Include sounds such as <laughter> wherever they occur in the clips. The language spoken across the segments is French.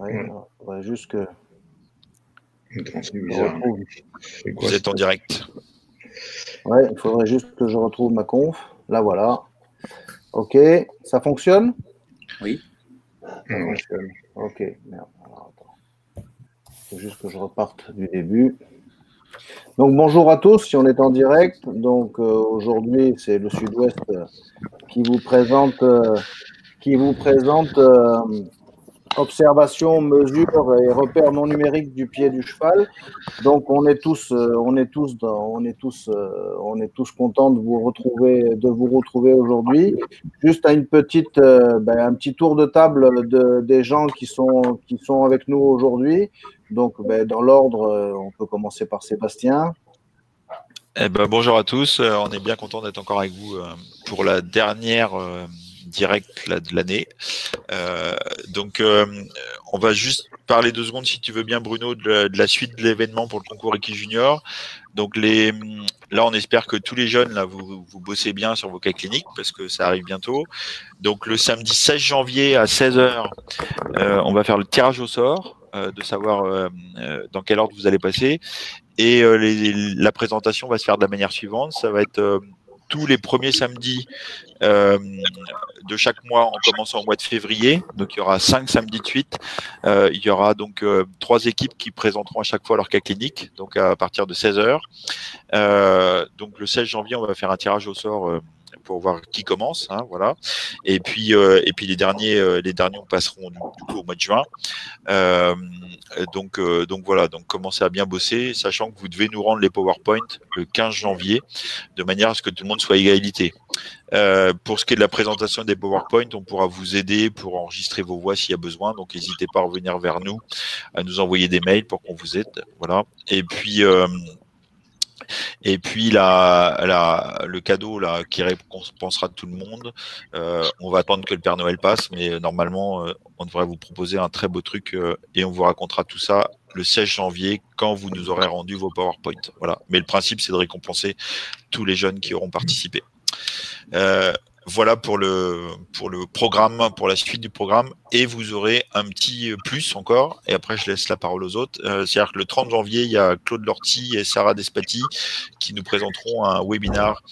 Ouais, il faudrait juste que. Vous êtes en direct. Ouais, il faudrait juste que je retrouve ma conf. Là, voilà. Ok, ça fonctionne? Oui. Ça fonctionne. Ok, merde. Alors, attends. faut juste que je reparte du début. Donc bonjour à tous, si on est en direct. Donc euh, aujourd'hui c'est le Sud-Ouest euh, qui vous présente, euh, qui vous présente euh, observation, mesure et repère non numérique du pied du cheval. Donc on est tous, euh, on est tous, on est tous, euh, on est tous contents de vous retrouver, de vous retrouver aujourd'hui. Juste à une petite, euh, ben, un petit tour de table de, des gens qui sont, qui sont avec nous aujourd'hui. Donc ben, dans l'ordre, on peut commencer par Sébastien. Eh ben, bonjour à tous, on est bien content d'être encore avec vous pour la dernière direct là, de l'année. Euh, donc, euh, on va juste parler deux secondes, si tu veux bien, Bruno, de la, suite de l'événement pour le concours Equi Junior. Donc, les, là, on espère que tous les jeunes, là, vous, vous bossez bien sur vos cas cliniques parce que ça arrive bientôt. Donc, le samedi 16 janvier à 16h, euh, on va faire le tirage au sort. euh, de savoir euh, euh, dans quel ordre vous allez passer. Et les- la présentation va se faire de la manière suivante. Ça va être tous les premiers samedis euh, de chaque mois en commençant au mois de février. Donc il y aura cinq samedis de suite. Euh, il y aura donc euh, trois équipes qui présenteront à chaque fois leur cas clinique, donc à partir de 16 heures. Euh, donc le 16 janvier, on va faire un tirage au sort. Pour voir qui commence, hein, voilà. Et puis, euh, et puis les derniers, euh, les derniers, on passeront du, coup au mois de juin. Euh, donc, euh, donc voilà, donc commencez à bien bosser, sachant que vous devez nous rendre les PowerPoint le 15 janvier, de manière à ce que tout le monde soit égalité. Euh, pour ce qui est de la présentation des PowerPoint, on pourra vous aider pour enregistrer vos voix s'il y a besoin. Donc n'hésitez pas à revenir vers nous, à nous envoyer des mails pour qu'on vous aide. Voilà. Et puis euh, et puis la, la, le cadeau là qui récompensera tout le monde, euh, on va attendre que le Père Noël passe, mais normalement euh, on devrait vous proposer un très beau truc euh, et on vous racontera tout ça le 16 janvier quand vous nous aurez rendu vos PowerPoint. Voilà. Mais le principe c'est de récompenser tous les jeunes qui auront participé. Voilà pour le pour le programme, pour la suite du programme, et vous aurez un petit plus encore. Et après, je laisse la parole aux autres. Euh, C'est-à-dire que le 30 janvier, il y a Claude Lorty et Sarah Despati qui nous présenteront un webinar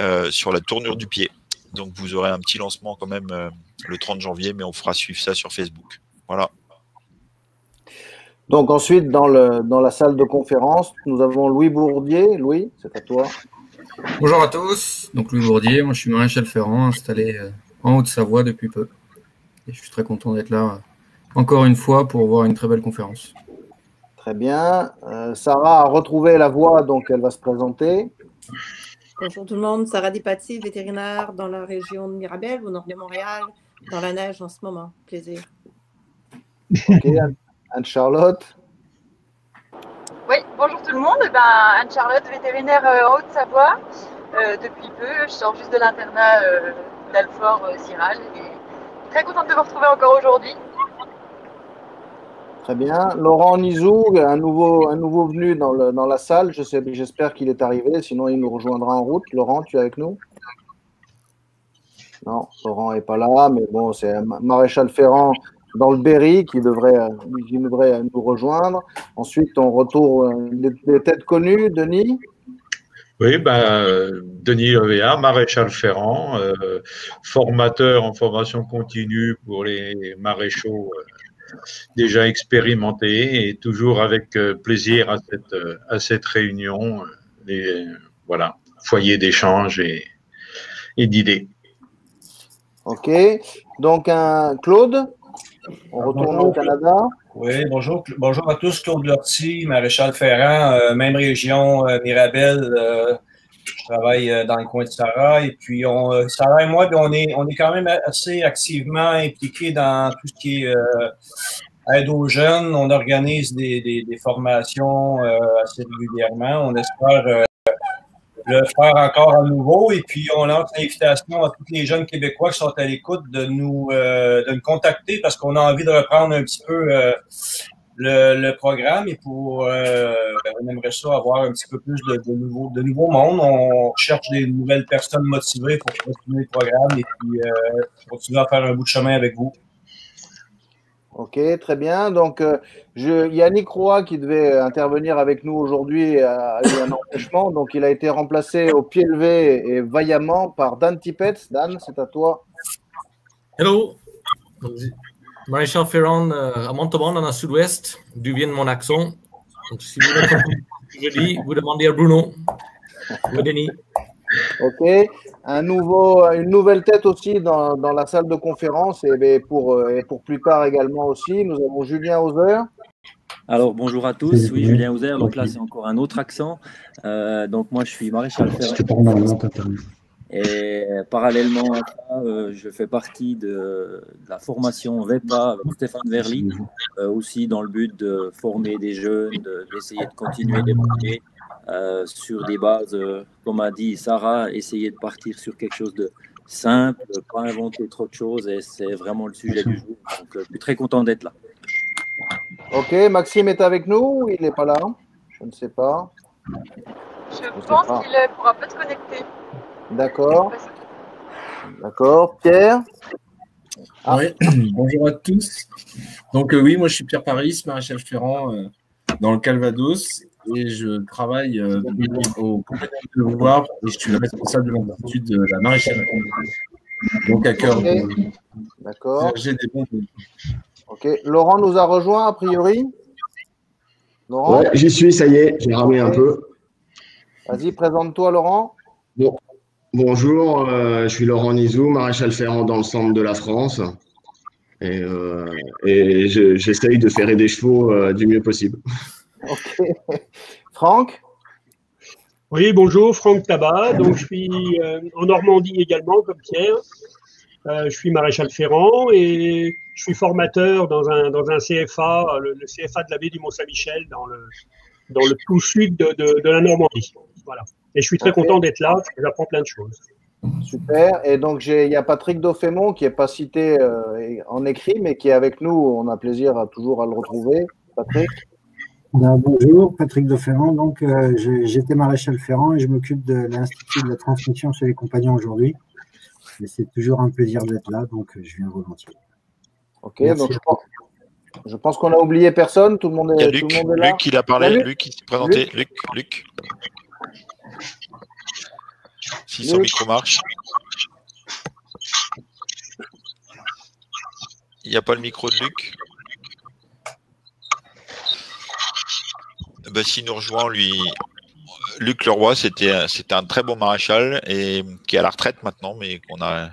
euh, sur la tournure du pied. Donc, vous aurez un petit lancement quand même euh, le 30 janvier, mais on fera suivre ça sur Facebook. Voilà. Donc ensuite, dans la salle de conférence, nous avons Louis Bourdier. Louis, c'est à toi. Bonjour à tous, donc Louis Bourdier, moi je suis maréchal ferrant installé euh, en Haute-Savoie depuis peu. Et je suis très content d'être là euh, encore une fois pour voir une très belle conférence. Très bien. Euh, Sarah a retrouvé la voix, donc elle va se présenter. Bonjour tout le monde, Sarah Dipati, vétérinaire dans la région de Mirabel, au nord de Montréal, dans la neige en ce moment. Plaisir. Ok, Anne- Anne-Charlotte. Oui, bonjour tout le monde. Ben, Anne-Charlotte, vétérinaire euh, en Haute-Savoie. Euh, depuis peu, je sors juste de l'internat euh, d'Alfort euh, très contente de vous retrouver encore aujourd'hui. Très bien. Laurent Nizou, un nouveau, un nouveau venu dans, la salle. Je J'espère qu'il est arrivé, sinon il nous rejoindra en route. Laurent, tu es avec nous? Non, Laurent n'est pas là, mais bon, c'est maréchal Ferrand dans le Berry qui devrait, qui devrait nous rejoindre. Ensuite, on retourne des, têtes connues. Denis? Oui, ben, Denis Levea, maréchal Ferrand, euh, formateur en formation continue pour les maréchaux euh, déjà expérimentés et toujours avec euh, plaisir à cette, à cette réunion. voilà, foyer d'échange et, et d'idées. Ok. Donc, un Claude? On retourne au Canada Oui, bonjour. Bonjour à tous. Claude Lortie, maréchal Ferrand, euh, même région, euh, Mirabel. euh, je travaille dans le coin de Sarah. Et puis, on, Sarah et moi, on est, on est quand même assez activement impliqués dans tout ce qui est aide aux jeunes. On organise des, des, des formations assez régulièrement. On espère le faire encore à nouveau. Et puis, on lance l'invitation à tous les jeunes Québécois qui sont à l'écoute de nous, euh, de nous contacter parce qu'on a envie de reprendre un petit peu euh, le, le programme et pour, euh, ben, on aimerait ça avoir un petit peu plus de, nouveaux, de nouveaux mondes. On cherche des nouvelles personnes motivées pour continuer le programme et puis continuer à faire un bout de chemin avec vous. Ok, très bien. Donc, euh, Yannick Roy, qui devait intervenir avec nous aujourd'hui, a eu un empêchement. Donc, il a été remplacé au pied levé et vaillamment par Dan Tippett. Dan, c'est à toi. Hello. Maréchal Ferrand euh, à Montauban, dans le sud-ouest, d'où vient mon accent. Donc, si vous je dis, vous demandez à Bruno ou Denis. Ok. Un nouveau, une nouvelle tête aussi dans, dans la salle de conférence et, pour, euh, et pour plus tard également aussi. Nous avons Julien Hauser. Alors bonjour à tous, oui Julien Hauser, donc là c'est encore un autre accent. Euh, donc moi je suis maréchal Ferrand. Et parallèlement à ça, euh, je fais partie de, de, la formation VEPA avec Stéphane Verly, euh, aussi dans le but de former des jeunes, d'essayer de, de, continuer d'évoluer euh, sur des bases, euh, comme a dit Sarah, essayer de partir sur quelque chose de simple, pas inventer trop de choses, et c'est vraiment le sujet du jour. Donc euh, je suis très content d'être là. Ok, Maxime est avec nous, il n'est pas là Je ne sais pas. Je, je pense qu'il ne pourra pas se connecter. D'accord. D'accord. Pierre? Ah. oui. <clears throat> Bonjour à tous. Donc euh, oui, moi je suis Pierre Paris, maréchal Ferrand euh, dans le Calvados et je travaille euh, au compagnon de Loire et je suis le responsable de l'institut de la maréchale. Donc à cœur. Okay. D'accord. J'ai des bons. Ok. Laurent nous a rejoint a priori. Laurent. Ouais, j'y suis, ça y est, j'ai ramé un peu. Vas-y, présente-toi, Laurent. Bon. Bonjour, euh, je suis Laurent Nizou, maréchal ferrant dans le centre de la France. Et, euh, et j'essaye de ferrer des chevaux euh, du mieux possible. Ok. Franck? Oui, bonjour, Franck Tabat. Donc, je suis en Normandie également, comme Pierre. je suis maréchal ferrant et je suis formateur dans un, dans un CFA, le, le CFA de la baie du Mont-Saint-Michel, dans le, dans le tout sud de, de, de la Normandie. Voilà. Et je suis très okay. content d'être là, j'apprends plein de choses. Super. Et donc, il y a Patrick Dauphémont qui n'est pas cité euh, en écrit, mais qui est avec nous. On a plaisir à, toujours à le retrouver. Patrick? Ben, Bonjour, Patrick Dauphémont. Donc, euh, j'étais maréchal ferrand et je m'occupe de l'Institut de la transmission chez les compagnons aujourd'hui. Et c'est toujours un plaisir d'être là, donc je viens volontiers. Ok, Merci donc je pense, je pense qu'on a oublié personne. Tout le monde est, il y a Luc, tout le monde est là. Luc, il a parlé. Luc, Luc qui s'est présenté. Luc, Luc. Luc. Si son micro marche. Il n'y a pas le micro de Luc. Ben, S'il nous rejoint, lui, Luc Leroy, c'était un très bon maréchal et qui est à la retraite maintenant, mais qu'on a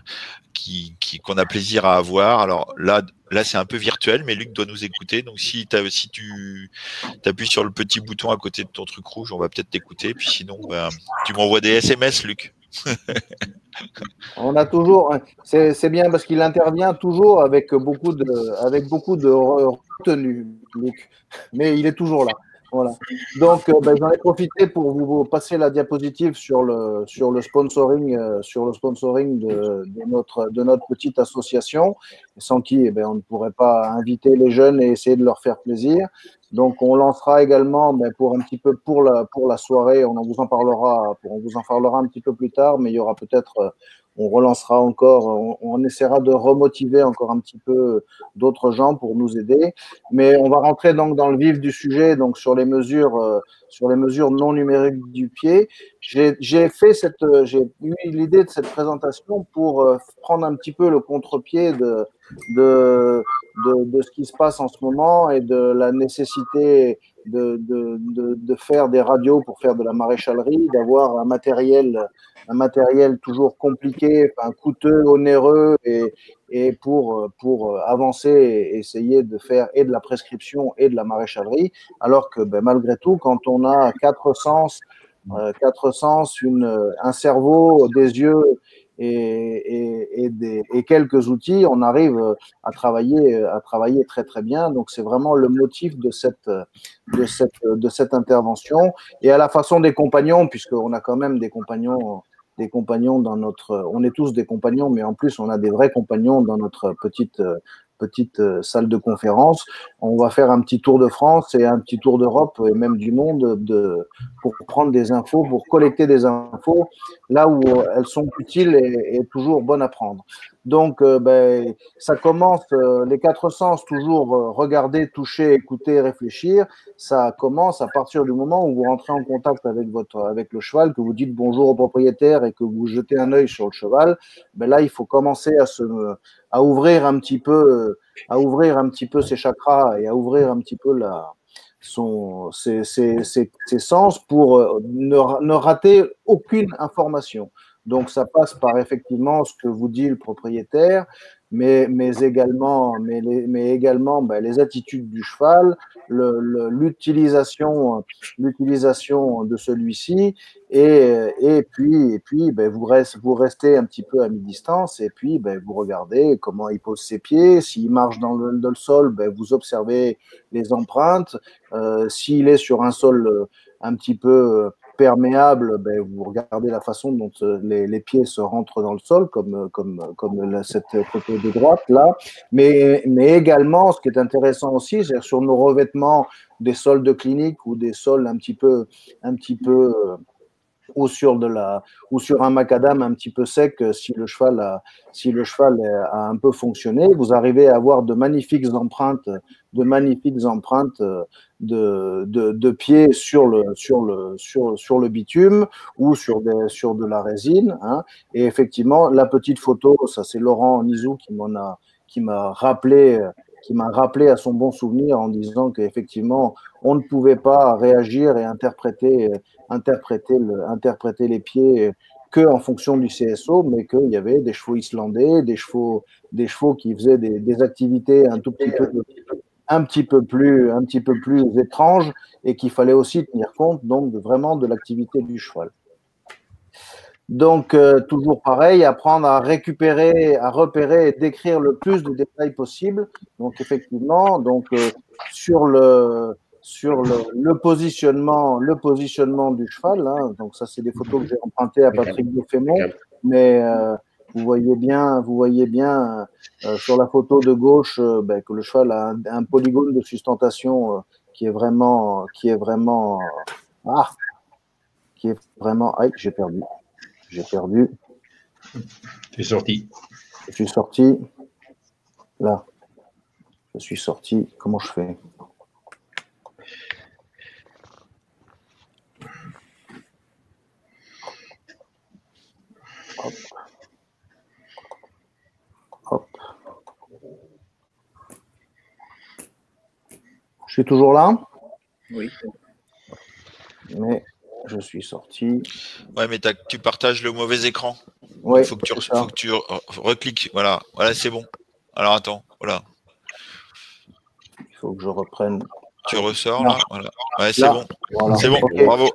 qui, qu'on a plaisir à avoir. Alors là, là c'est un peu virtuel, mais Luc doit nous écouter. Donc si, si tu appuies sur le petit bouton à côté de ton truc rouge, on va peut-être t'écouter. Puis sinon, ben, tu m'envoies des SMS, Luc. on a toujours, c'est bien parce qu'il intervient toujours avec beaucoup de, avec beaucoup de retenue, Luc. Mais il est toujours là. Voilà. Donc, euh, ben, j'en ai profité pour vous, passer la diapositive sur le, sur le sponsoring, euh, sur le sponsoring de, notre, de notre petite association, sans qui eh ben, on ne pourrait pas inviter les jeunes et essayer de leur faire plaisir. Donc, on lancera également ben, pour un petit peu pour la, pour la soirée, on vous en parlera, on vous en parlera un petit peu plus tard, mais il y aura peut-être on relancera encore, on, essaiera de remotiver encore un petit peu d'autres gens pour nous aider. Mais on va rentrer donc dans le vif du sujet, donc sur les mesures, euh, sur les mesures non numériques du pied. J'ai fait cette, j'ai eu l'idée de cette présentation pour euh, prendre un petit peu le contre-pied de, de, de, de, ce qui se passe en ce moment et de la nécessité de, de, de, faire des radios pour faire de la maréchalerie, d'avoir un matériel un matériel toujours compliqué, enfin, coûteux, onéreux, et, et pour, pour avancer et essayer de faire et de la prescription et de la maréchalerie, alors que ben, malgré tout, quand on a quatre sens, euh, quatre sens, un cerveau, des yeux et, quelques outils, on arrive à travailler, à travailler très très bien. Donc c'est vraiment le motif de cette, de cette, de cette intervention. Et à la façon des compagnons, puisqu'on a quand même des compagnons des compagnons dans notre. On est tous des compagnons, mais en plus, on a des vrais compagnons dans notre petite petite salle de conférence. On va faire un petit tour de France et un petit tour d'Europe et même du monde de, pour prendre des infos, pour collecter des infos là où elles sont utiles et toujours bonnes à prendre. Donc, euh, ben, ça commence, euh, les quatre sens, toujours euh, regarder, toucher, écouter, réfléchir, ça commence à partir du moment où vous rentrez en contact avec, votre, avec le cheval, que vous dites bonjour au propriétaire et que vous jetez un œil sur le cheval. Ben là, il faut commencer à, ouvrir un petit peu, à ouvrir un petit peu ses chakras et à ouvrir un petit peu son, ses, sens pour ne rater aucune information. Donc, ça passe par effectivement ce que vous dit le propriétaire, mais, mais également, mais les, mais également ben, les attitudes du cheval, l'utilisation l'utilisation de celui-ci, et, et puis, et puis ben, vous, restez, vous restez un petit peu à mi-distance, et puis ben, vous regardez comment il pose ses pieds, s'il marche dans le, dans le sol, ben, vous observez les empreintes, euh, s'il est sur un sol un petit peu perméable, ben, vous regardez la façon dont euh, les, les, pieds se rentrent dans le sol, comme, comme, comme cette photo de droite là. Mais, mais également, ce qui est intéressant aussi, c'est sur nos revêtements des sols de clinique ou des sols un petit peu, un petit peu euh, ou sur de la ou sur un macadam un petit peu sec si le cheval a, si le cheval a un peu fonctionné vous arrivez à avoir de magnifiques empreintes de magnifiques empreintes de, de, de pieds sur le sur le sur sur le bitume ou sur des sur de la résine hein. et effectivement la petite photo ça c'est Laurent Nizou qui m'en a qui m'a rappelé qui m'a rappelé à son bon souvenir en disant qu'effectivement, on ne pouvait pas réagir et interpréter, interpréter, le, interpréter les pieds que en fonction du CSO, mais qu'il y avait des chevaux islandais, des chevaux, des chevaux qui faisaient des, des activités un tout petit peu, plus, un étranges et qu'il fallait aussi tenir compte donc vraiment de l'activité du cheval. Donc, euh, toujours pareil, apprendre à récupérer, à repérer et décrire le plus de détails possible. Donc, effectivement, donc euh, sur le sur le, le, positionnement, le positionnement du cheval. Hein, donc, ça, c'est des photos que j'ai empruntées à Patrick Beaufémont, mais euh, vous voyez bien, vous voyez bien euh, sur la photo de gauche ben, que le cheval a un, un polygone de sustentation qui est vraiment, qui est vraiment, ah, qui est vraiment, ah, j'ai perdu. J'ai perdu. Tu es sorti. Je suis sorti. Là. Je suis sorti. Comment je fais? Hop. Hop. Je suis toujours là? Oui. Mais je suis sorti. Ouais, mais tu partages le mauvais écran. Ouais, Il faut que tu, faut que tu recliques. Voilà, voilà c'est bon. Alors attends, voilà. Il faut que je reprenne. Tu ressors là, voilà. Ouais, c'est bon. Voilà. C'est bon, okay. bravo.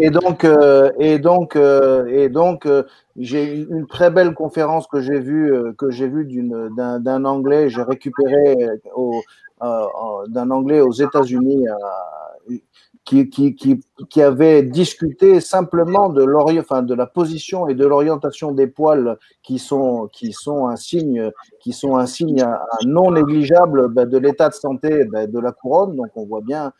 Et donc, euh, et donc, euh, et donc, euh, j'ai une très belle conférence que j'ai vue, que j'ai vue d'un, d'un anglais. J'ai récupéré d'un anglais aux États-Unis qui, qui, qui, avait discuté simplement de, enfin, de la position et de l'orientation des poils qui sont, qui sont un signe, qui sont un signe non négligeable ben, de l'état de santé ben, de la couronne. Donc on voit bien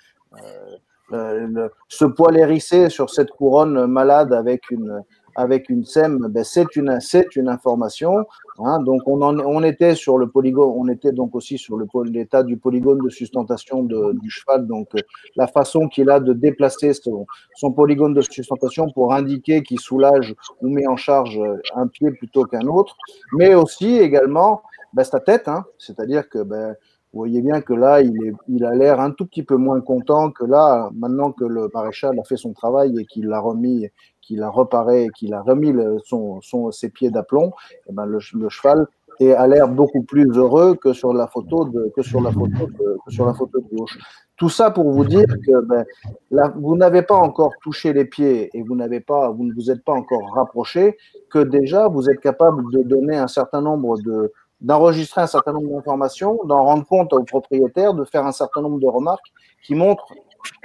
euh, ce poil hérissé sur cette couronne malade avec une, avec une SEM, ben c'est une, c'est une information. Hein, donc on, on était sur le polygone, on était donc aussi sur l'état du polygone de sustentation du cheval, donc euh, la façon qu'il a de déplacer son, polygone de sustentation pour indiquer qu'il soulage ou met en charge un pied plutôt qu'un autre, mais aussi également ben, sa tête, hein, c'est-à-dire que ben, vous voyez bien que là, il, a l'air un tout petit peu moins content que là, maintenant que le maréchal a fait son travail et qu'il l'a remis, qu'il a reparé, qu'il a remis ses pieds d'aplomb, eh ben le, cheval est, a l'air beaucoup plus heureux que sur la photo de, que sur la photo sur la photo de gauche. Tout ça pour vous dire que ben, vous n'avez pas encore touché les pieds et vous n'avez pas, vous ne vous êtes pas encore rapproché, que déjà vous êtes capable de donner un certain nombre de, d'enregistrer un certain nombre d'informations, d'en rendre compte au propriétaire, de faire un certain nombre de remarques qui montrent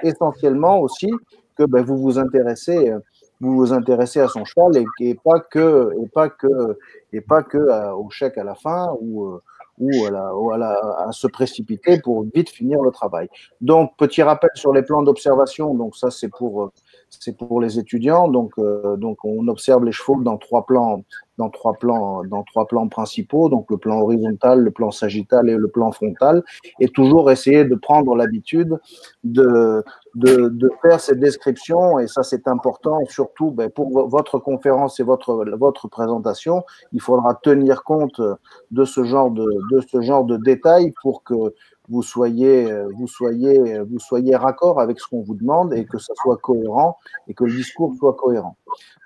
essentiellement aussi que ben, vous vous intéressez, vous vous intéressez à son cheval et, pas que et pas que et pas que à, au chèque à la fin ou ou, à, se précipiter pour vite finir le travail. Donc, petit rappel sur les plans d'observation. Donc, ça, c'est pour, c'est pour les étudiants. Donc, euh, donc, on observe les chevaux dans trois plans, dans trois plans, dans trois plans principaux. Donc, le plan horizontal, le plan sagittal et le plan frontal. Et toujours essayer de prendre l'habitude de, faire ces descriptions. Et ça, c'est important, surtout ben, pour votre conférence et votre, votre présentation. Il faudra tenir compte de ce genre de, de ce genre de détails pour que vous soyez, vous soyez, vous soyez raccord avec ce qu'on vous demande et que ça soit cohérent et que le discours soit cohérent.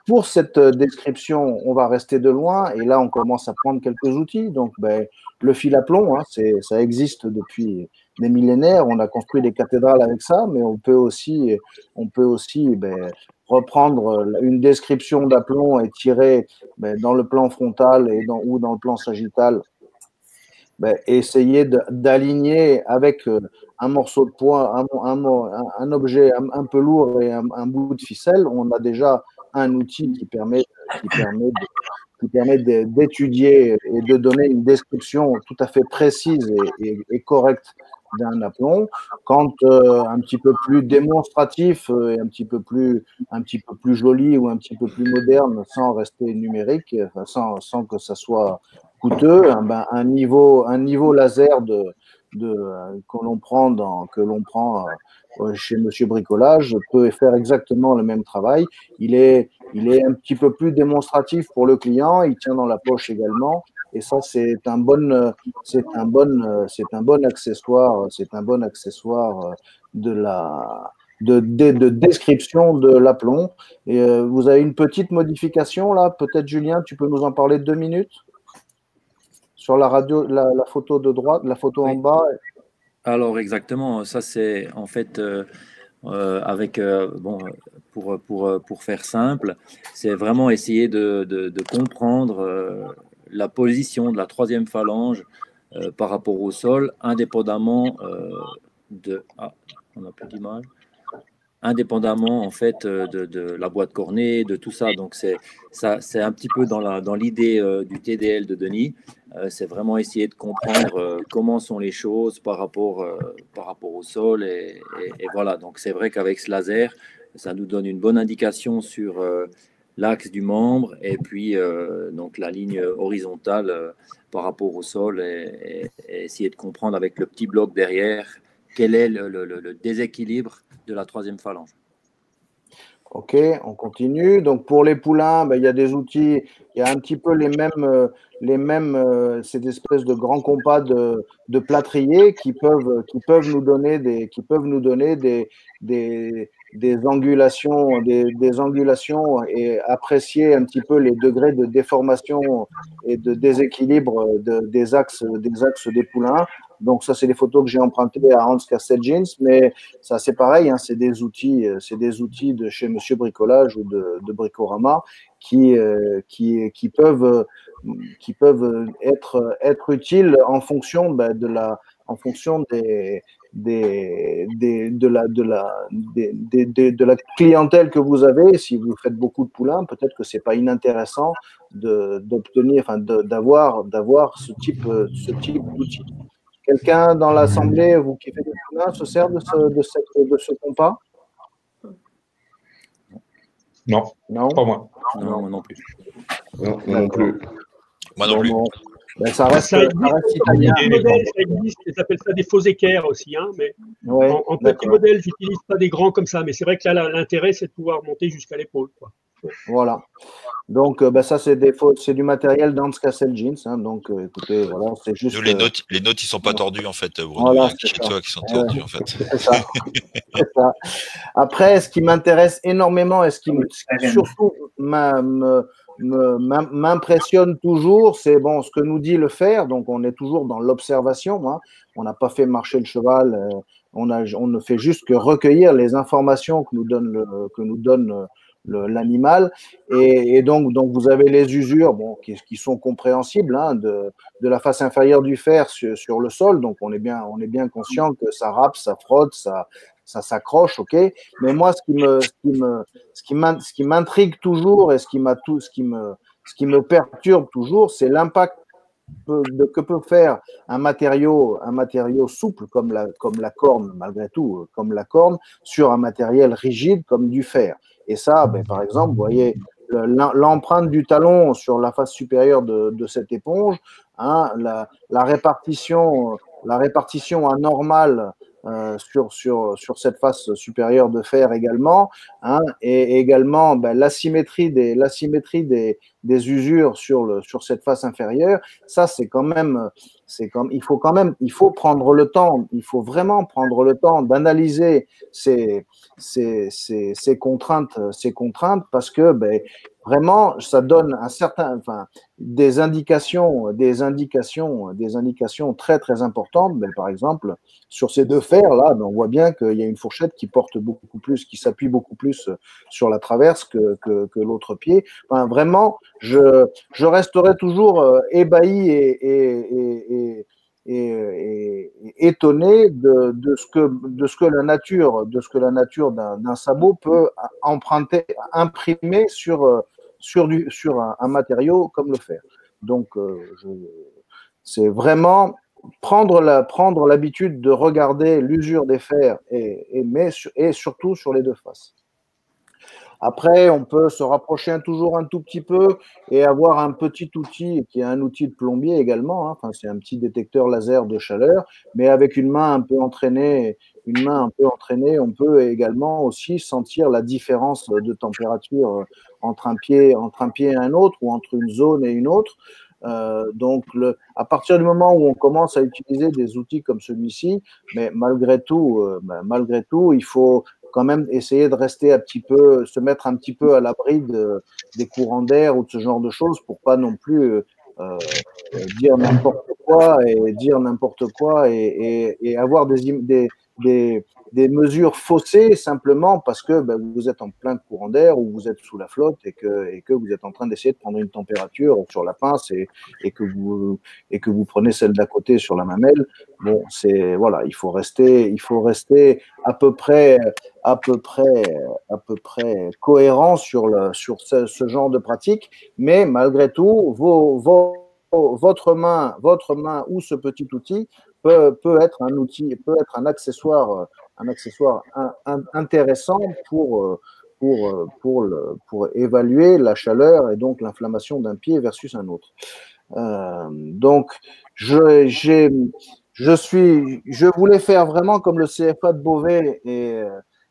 Pour cette description, on va rester de loin et là, on commence à prendre quelques outils. Donc, ben, le fil à plomb, hein, ça existe depuis des millénaires. On a construit des cathédrales avec ça, mais on peut aussi, on peut aussi ben, reprendre une description d'aplomb et tirer ben, dans le plan frontal et dans, ou dans le plan sagittal ben, essayer d'aligner avec euh, un morceau de poids, un, objet un, peu lourd et un, bout de ficelle, on a déjà un outil qui permet, qui permet d'étudier et de donner une description tout à fait précise et, et, correcte d'un aplomb. Quand euh, un petit peu plus démonstratif euh, et un petit peu plus, un petit peu plus joli ou un petit peu plus moderne, sans rester numérique, sans, sans que ça soit coûteux, un, ben, un, niveau, un niveau laser de, de, que l'on prend, dans, que l'on prend euh, chez Monsieur Bricolage peut faire exactement le même travail. Il est, il est un petit peu plus démonstratif pour le client, il tient dans la poche également. Et ça, c'est un bon, c'est un bon, c'est un bon accessoire, c'est un bon accessoire de la, de, de, de, description de l'aplomb. Et euh, vous avez une petite modification là, peut-être Julien, tu peux nous en parler deux minutes? Sur la radio, la, photo de droite, la photo en bas. Alors exactement, ça c'est en fait euh, euh, avec euh, bon pour, pour, pour faire simple, c'est vraiment essayer de, de, comprendre la position de la troisième phalange par rapport au sol, indépendamment de ah, on n'a plus d'image indépendamment en fait euh, de, la boîte cornée, de tout ça. Donc c'est ça, c'est un petit peu dans l'idée euh, du TDL de Denis. Euh, c'est vraiment essayer de comprendre comment sont les choses par rapport par rapport au sol et, voilà. Donc c'est vrai qu'avec ce laser, ça nous donne une bonne indication sur l'axe du membre et puis donc la ligne horizontale par rapport au sol et, essayer de comprendre avec le petit bloc derrière quel est le déséquilibre de la troisième phalange. Ok, on continue. Donc pour les poulains, ben, il y a des outils, il y a un petit peu les mêmes, euh, les mêmes, euh, ces espèces de grands compas de, de, plâtriers qui peuvent, qui peuvent nous donner des, qui peuvent nous donner des, des, angulations, des, angulations et apprécier un petit peu les degrés de déformation et de déséquilibre des axes, des axes des poulains donc ça, c'est des photos que j'ai empruntées à Hans Jeans, mais ça c'est pareil, hein, c'est des outils, euh, c'est des outils de chez Monsieur Bricolage ou de, Bricorama qui, euh, qui, qui peuvent, euh, qui peuvent être, être utiles en fonction bah, de la, en fonction des, des, de, la, de, la, de la clientèle que vous avez. Si vous faites beaucoup de poulains, peut-être que c'est pas inintéressant d'obtenir, enfin, d'avoir, d'avoir ce type, ce type d'outils. Quelqu'un dans l'Assemblée, vous qui faites des poulains, se sert de ce, de cette, de ce compas? Non. Non? Pas moi. Non, moi non plus. Non, non plus. Moi non plus. Ben, ça reste, ça existe, ça reste italien. Modèles, ça existe, ils appellent ça des faux équerres aussi. Hein, mais ouais, en, en petit modèle, j'utilise pas des grands comme ça. Mais c'est vrai que là, l'intérêt, c'est de pouvoir monter jusqu'à l'épaule. Voilà. Donc, euh, bah, ça, c'est des c'est du matériel dans Castle Jeans. Hein, donc, euh, écoutez, voilà, c'est juste. les notes, les notes, ils sont pas tordus en fait. Bruno, voilà, chez toi, qui sont tordus en fait. <laughs> C'est ça. ça. Après, ce qui m'intéresse énormément et ce qui, surtout m'impressionne toujours, c'est bon, ce que nous dit le fer. Donc, on est toujours dans l'observation. Hein. On n'a pas fait marcher le cheval. Euh, on, a, on ne fait juste que recueillir les informations que nous donne le, que nous donne l'animal. Et, donc, donc, vous avez les usures bon, qui, sont compréhensibles hein, de, de, la face inférieure du fer sur, sur, le sol. Donc, on est bien, on est bien conscient que ça râpe, ça frotte, ça, ça s'accroche, ok. Mais moi, ce qui me, ce qui me, ce qui m'intrigue toujours et ce qui m'a tout, ce qui me, ce qui me perturbe toujours, c'est l'impact que peut faire un matériau, un matériau souple comme la, comme la corne, malgré tout, comme la corne, sur un matériel rigide comme du fer. Et ça, ben, par exemple, vous voyez l'empreinte du talon sur la face supérieure de, cette éponge, hein, la, répartition, la répartition anormale euh, sur, sur, sur cette face supérieure de fer également, hein, et également ben, l'asymétrie des, des, des usures sur, le, sur cette face inférieure, ça c'est quand même, c'est comme, il faut quand même, il faut prendre le temps, il faut vraiment prendre le temps d'analyser ces, ces, ces, ces contraintes, ces contraintes parce que ben, vraiment, ça donne un certain, enfin, des indications, des indications, des indications très très importantes. Mais par exemple, sur ces deux fers là, ben, on voit bien qu'il y a une fourchette qui porte beaucoup plus, qui s'appuie beaucoup plus sur la traverse que, que, l'autre pied. Vraiment, je, je resterai toujours euh, ébahi et, et, et, et étonné de, de, ce que, de ce que la nature, de ce que la nature d'un sabot peut emprunter, imprimer sur euh, sur, du, sur un, matériau comme le fer. Donc, euh, c'est vraiment prendre prendre l'habitude de regarder l'usure des fers et, et, mais, et surtout sur les deux faces. Après, on peut se rapprocher toujours un tout petit peu et avoir un petit outil qui est un outil de plombier également. Hein. Enfin, c'est un petit détecteur laser de chaleur, mais avec une main un peu entraînée, une main un peu entraînée, on peut également aussi sentir la différence de température entre un pied, entre un pied et un autre ou entre une zone et une autre. Euh, donc, à partir du moment où on commence à utiliser des outils comme celui-ci, mais malgré tout, euh, ben, malgré tout, il faut quand même essayer de rester un petit peu, se mettre un petit peu à l'abri de, des courants d'air ou de ce genre de choses pour pas non plus euh, euh dire n'importe quoi et dire n'importe quoi et, avoir des, des, des mesures faussées simplement parce que ben, vous êtes en plein courant d'air ou vous êtes sous la flotte et que, et que vous êtes en train d'essayer de prendre une température sur la pince et, et, que, vous, et que vous prenez celle d'à côté sur la mamelle. Bon, c'est voilà, il faut rester, il faut rester à peu près, à peu près, à peu près cohérent sur, le, sur ce, genre de pratique, mais malgré tout, vos, vos votre main, votre main ou ce petit outil peut, être un outil, peut être un accessoire un accessoire intéressant pour, euh, pour, euh, pour, pour évaluer la chaleur et donc l'inflammation d'un pied versus un autre. Euh, donc, je, je, suis, je voulais faire vraiment comme le CFA de Beauvais et,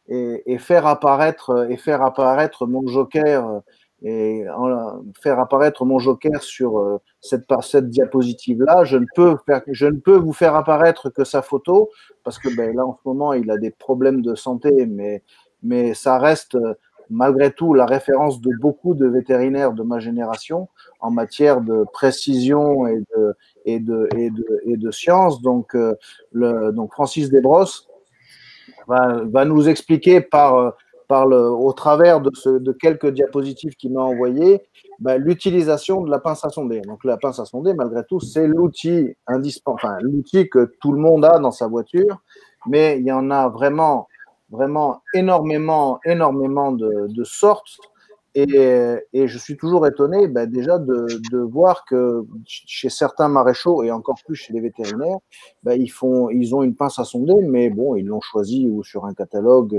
et faire apparaître et faire apparaître mon joker et faire apparaître mon joker sur euh, cette, diapositive-là. Je, ne peux je ne peux vous faire apparaître que sa photo, parce que ben, là, en ce moment, il a des problèmes de santé, mais, mais ça reste malgré tout la référence de beaucoup de vétérinaires de ma génération en matière de précision et de, et de, et de, et de science. Donc, euh, le, donc Francis Desbrosses va, va nous expliquer par par au travers de, quelques diapositives qu'il m'a envoyées, bah, l'utilisation de la pince à sonder. Donc la pince à sonder, malgré tout, c'est l'outil indispensable, enfin, l'outil que tout le monde a dans sa voiture, mais il y en a vraiment, vraiment énormément, énormément de, sortes. Et, je suis toujours étonné bah, déjà de, voir que chez certains maréchaux et encore plus chez les vétérinaires, bah, ils, font, ils ont une pince à sonder, mais bon, ils l'ont choisi ou sur un catalogue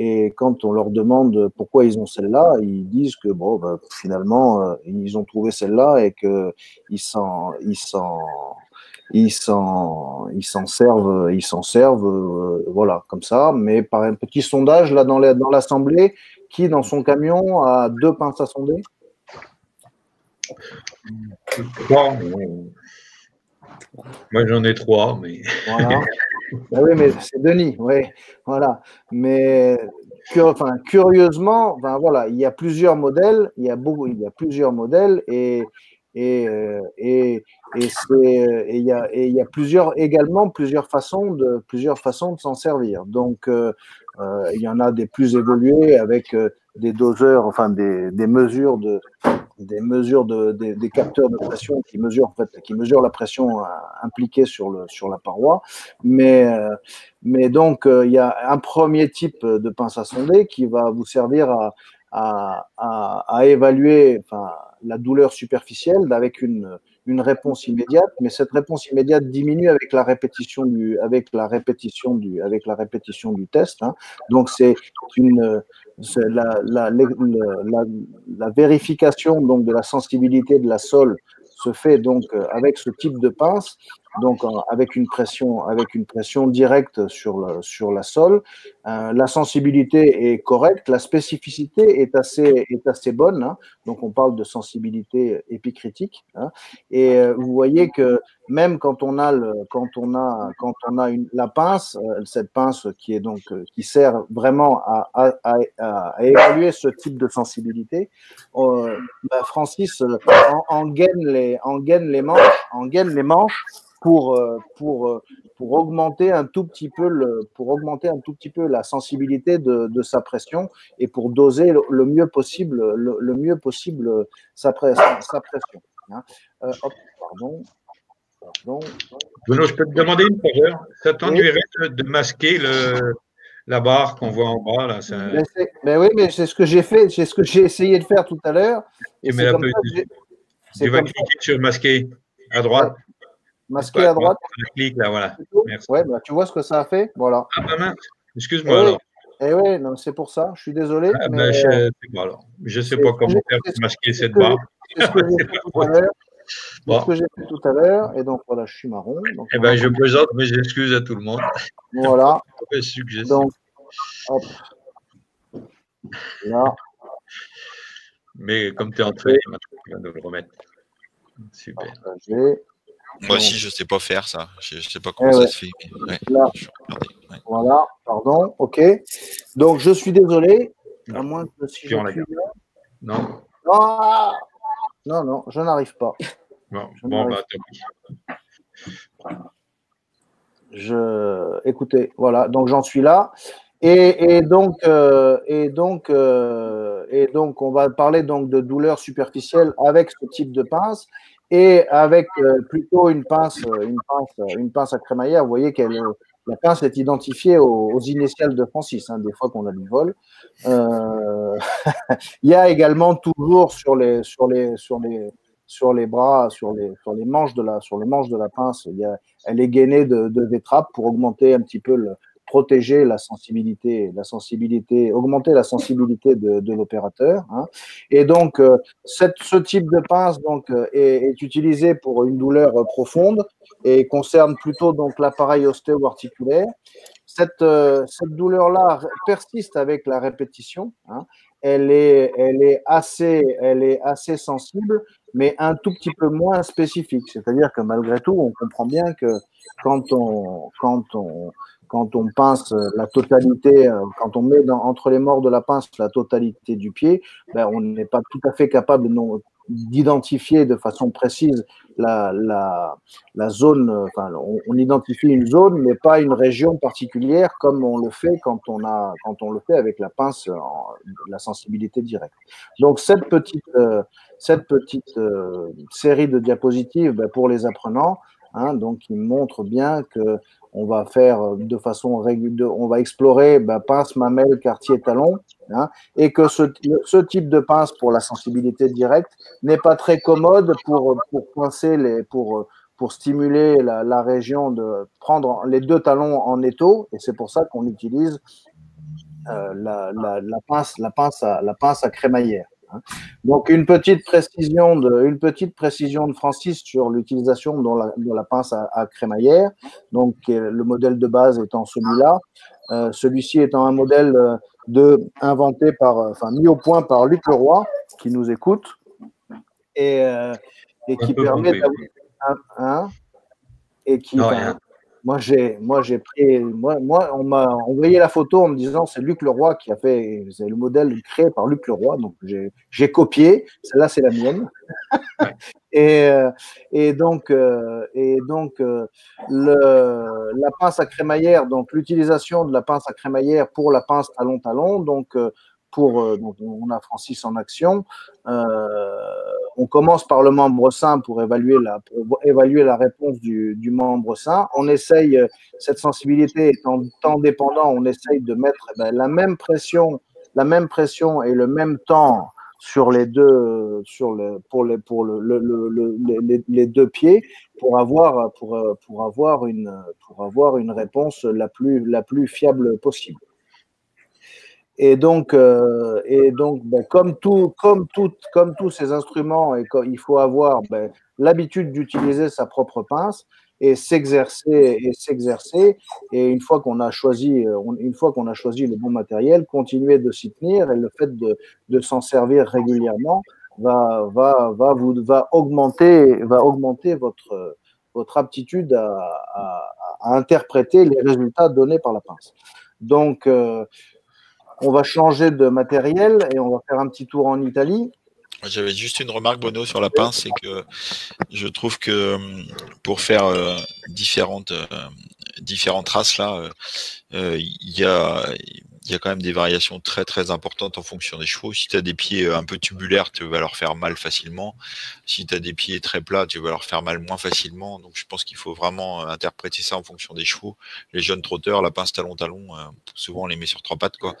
et quand on leur demande pourquoi ils ont celle-là, ils disent que bon, bah, finalement, euh, ils ont trouvé celle-là et que ils s'en, ils s'en, ils s'en, ils s'en servent, ils s'en servent, euh, voilà, comme ça. Mais par un petit sondage là dans dans l'assemblée, qui dans son camion a deux pinces à sonder? Trois. Moi j'en ai trois, mais. Voilà. <laughs> Ben oui, mais c'est Denis, oui, voilà. Mais enfin, curieusement, ben voilà, il y a plusieurs modèles, il y a beaucoup, il y a plusieurs modèles et et, euh, et, et, il y a, et il y a plusieurs également plusieurs façons de plusieurs façons de s'en servir. Donc euh, euh, il y en a des plus évolués avec des doseurs, enfin des, des mesures de des mesures de des, capteurs de pression qui mesurent en fait qui mesurent la pression euh, impliquée sur le sur la paroi. Mais euh, mais donc il y a un premier type de pince à sonder qui va vous servir à à, à, à évaluer enfin, la douleur superficielle avec une, une réponse immédiate, mais cette réponse immédiate diminue avec la répétition du, avec la répétition du, avec la répétition du test. Hein. Donc c'est une la, la, la, vérification donc de la sensibilité de la sole se fait donc euh, avec ce type de pince, donc avec une pression, avec une pression directe sur, le, sur la sole. Euh, la sensibilité est correcte, la spécificité est assez, est assez bonne. Hein. donc on parle de sensibilité épicritique. Hein, et euh, vous voyez que même quand on a le, quand on a quand on a une, la pince, cette pince qui est donc qui sert vraiment à, à, à, à évaluer ce type de sensibilité, euh, bah Francis en, en gaine les en gaine les manches, en gaine les manches pour, euh, pour, euh, pour augmenter un tout petit peu le, pour augmenter un tout petit peu la sensibilité de, de sa pression et pour doser le, mieux possible, le, mieux possible sa, pression. Sa pression hein. euh, hop, pardon. Pardon. Bruno, je peux te demander une faveur Ça t'ennuierait de masquer le, la barre qu'on voit en bas là. Mais, ben oui, mais c'est ce que j'ai fait, c'est ce que j'ai essayé de faire tout à l'heure. Et, mais tu vas cliquer sur masquer à droite. Masquer à droite. Clique là, voilà. Ouais, bah, tu vois ce que ça a fait Voilà. Ah, bah. Excuse-moi alors. Eh oui, c'est pour ça. Je suis désolé. Ah, mais... je ne sais pas alors. Je sais pas comment faire pour masquer cette barre. C'est ce que <laughs> j'ai fait tout à l'heure. ce que j'ai fait tout à l'heure. Et donc voilà, je suis marron. Donc, eh ben, je présente mes excuses à tout le monde. Voilà. <laughs> donc, hop. Là. Mais comme tu es entré, tu vas nous le remettre. Super. Moi aussi, je ne sais pas faire ça. Je ne sais pas comment eh ça se fait. Voilà, pardon. OK. Donc, je suis désolé. À moins que si je suis Non. Ah non, non, je n'arrive pas. Bon, bon bah, Je... Écoutez, voilà. Donc, j'en suis là. Et, donc, euh, et donc, euh, et donc, on va parler donc de douleur superficielle avec ce type de pince et avec euh, plutôt une pince, une pince, une pince à crémaillère. Vous voyez qu'elle, la pince est identifiée aux, initiales de Francis. Hein, des fois qu'on a du vol. il y a également toujours sur les, sur les, sur les, sur les bras, sur les, sur les manches de la, sur les manches de la pince, elle est gainée de, de V-trap pour augmenter un petit peu le, protéger la sensibilité, la sensibilité, augmenter la sensibilité de, l'opérateur. Hein. Et donc, euh, ce type de pince donc euh, est, utilisé pour une douleur profonde et concerne plutôt donc l'appareil ostéo-articulaire. Cette, euh, cette douleur-là persiste avec la répétition. Hein. Elle est, elle est assez, elle est assez sensible, mais un tout petit peu moins spécifique. C'est-à-dire que malgré tout, on comprend bien que quand on, quand on, quand on pince la totalité, euh, quand on met entre les morts de la pince la totalité du pied, ben, on n'est pas tout à fait capable d'identifier de façon précise la, zone, enfin, on, identifie une zone, mais pas une région particulière comme on le fait quand on, le fait avec la pince, la sensibilité directe. Donc, cette petite, euh, euh, série de diapositives ben, pour les apprenants, hein, donc, qui montre bien que on va faire euh, de façon régulière, on va explorer ben, pince, mamelle, quartier, talon, hein, et que ce, type de pince pour la sensibilité directe n'est pas très commode pour, pour coincer les, pour, stimuler la, région de prendre les deux talons en étau, et c'est pour ça qu'on utilise euh, pince, la pince à crémaillère. Donc une petite précision de, une petite précision de Francis sur l'utilisation de la, de la pince à, à, crémaillère. Donc le modèle de base étant celui-là, euh, celui-ci étant un modèle euh, de inventé par, enfin mis au point par Luc Leroy qui nous écoute. Et, euh, et qui permet d'avoir un, un, et qui, non, moi, j'ai, moi, j'ai pris, moi, on m'a envoyé la photo en me disant c'est Luc Leroy qui a fait, c'est le modèle créé par Luc Leroy, donc j'ai, copié. Celle-là, c'est la mienne. <laughs> et, euh, et donc, euh, et donc, euh, la pince à crémaillère, donc l'utilisation de la pince à crémaillère pour la pince talon talon, donc pour, donc on a Francis en action. On commence par le membre sain pour évaluer la, évaluer la réponse du, du membre sain. On essaye, euh, cette sensibilité étant temps dépendant, on essaye de mettre eh ben, la même pression, la même pression et le même temps sur les deux, sur le, pour les, pour le, le, le, les, les, deux pieds pour avoir, pour, pour avoir une, pour avoir une réponse la plus, la plus fiable possible. Et donc, euh, et donc ben, comme, tout, comme, tout, comme tous ces instruments, il faut avoir ben, l'habitude d'utiliser sa propre pince et s'exercer et s'exercer. Et une fois qu'on a choisi, une fois qu'on a choisi le bon matériel, continuer de s'y tenir et le fait de, s'en servir régulièrement va, va, va, vous, va augmenter, va augmenter votre, votre aptitude à interpréter les résultats donnés par la pince. Donc, euh, on va changer de matériel et on va faire un petit tour en Italie. J'avais juste une remarque, Bono, sur la pince, c'est que je trouve que hum, pour faire euh, différentes, euh, différentes races, là, euh, il y a il y a quand même des variations très très importantes en fonction des chevaux. Si tu as des pieds euh, un peu tubulaires, tu vas leur faire mal facilement. Si tu as des pieds très plats, tu vas leur faire mal moins facilement. Donc je pense qu'il faut vraiment euh, interpréter ça en fonction des chevaux. Les jeunes trotteurs, la pince talon-talon, euh, souvent on les met sur trois pattes. quoi.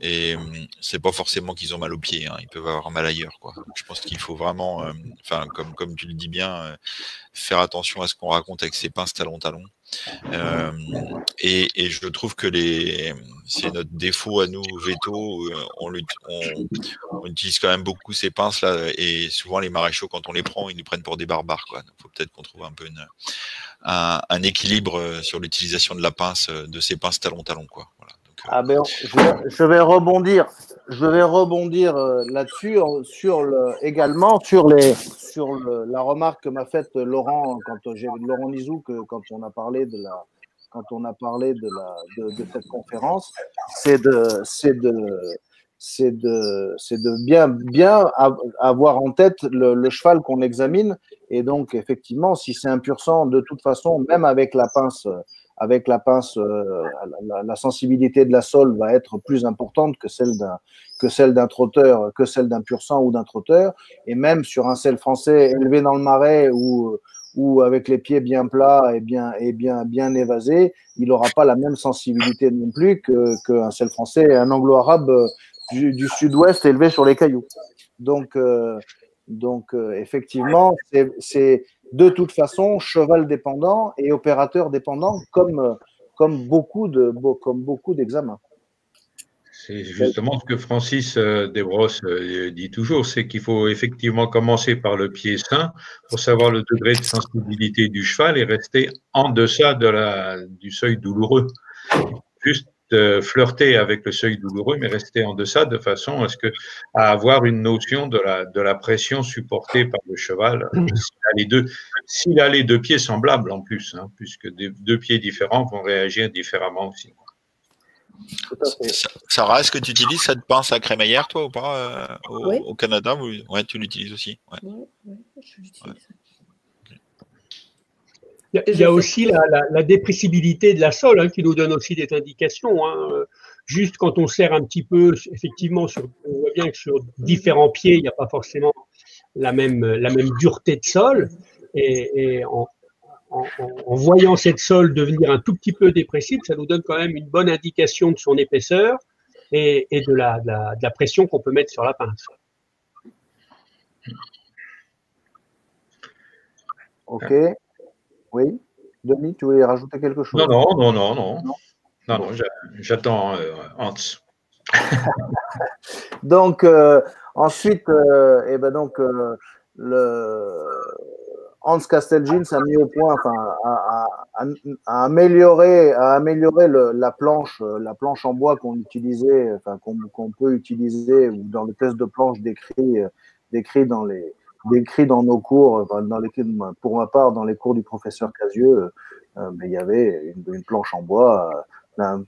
Et c'est pas forcément qu'ils ont mal aux pieds, hein. ils peuvent avoir mal ailleurs. quoi. Donc je pense qu'il faut vraiment, comme, comme tu le dis bien, faire attention à ce qu'on raconte avec ces pinces talon-talon. Euh, et, je trouve que les, c'est notre défaut à nous, veto. Euh, on, utilise quand même beaucoup ces pinces là, et souvent les maréchaux, quand on les prend, ils nous prennent pour des barbares. Quoi. Donc, faut peut-être qu'on trouve un peu un, équilibre euh, sur l'utilisation de la pince, de ces pinces talon-talon. Quoi. Voilà. Ah ben, je, vais rebondir, je vais rebondir euh, là-dessus sur le, également sur les sur le, la remarque que m'a faite Laurent quand j'ai Laurent Nizou que quand on a parlé de la quand on a parlé de la de cette conférence, c'est de c'est de c'est de c'est de bien bien avoir en tête le, le cheval qu'on examine. Et donc effectivement si c'est un pur sang de toute façon même avec la pince avec la pince, euh, la, sensibilité de la sole va être plus importante que celle d'un que celle d'un trotteur, que celle d'un pur sang ou d'un trotteur. Et même sur un sel français élevé dans le marais ou ou avec les pieds bien plats et bien et bien bien évasés, il n'aura pas la même sensibilité non plus que qu'un sel français et un anglo-arabe du, du sud-ouest élevé sur les cailloux. Donc euh, donc euh, effectivement, c'est de toute façon cheval dépendant et opérateur dépendant comme, beaucoup de d'examens. C'est justement ce que Francis euh, Desbrosses euh, dit toujours, c'est qu'il faut effectivement commencer par le pied sain pour savoir le degré de sensibilité du cheval et rester en deçà du seuil douloureux. Flirter avec le seuil douloureux, mais rester en deçà de façon à ce que à avoir une notion de la, de la pression supportée par le cheval. S'il a les deux, s'il a les deux pieds semblables en plus, hein, puisque des, deux pieds différents vont réagir différemment aussi. Sarah, est-ce que tu utilises cette pince à crémaillère, toi, ou pas, euh, au, au, Canada Oui, ouais, tu l'utilises aussi. Ouais. Ouais, je l'utilise. Il y a, il y a aussi la, la, la, dépressibilité de la sole hein, qui nous donne aussi des indications. Hein. Juste quand on serre un petit peu, effectivement, sur, on voit bien que sur différents pieds, il n'y a pas forcément la même, la même dureté de sol. Et, et en, en, en, voyant cette sole devenir un tout petit peu dépressible, ça nous donne quand même une bonne indication de son épaisseur et, et de, la, de, la, de la pression qu'on peut mettre sur la pince. Ok. Oui. Denis, tu voulais rajouter quelque chose? Non, non, non, non, non. Non, non, j'attends euh, Hans. <laughs> donc, euh, ensuite, euh, eh ben donc, euh, le Hans Casteljins a mis au point, enfin, a, a, a amélioré, a amélioré le, la planche, la planche en bois qu'on utilisait, enfin, qu'on qu peut utiliser ou dans le test de planche décrit, décrit dans les, décrit dans nos cours, dans les, pour ma part, dans les cours du professeur Casieux, euh, mais il y avait une, planche en bois euh,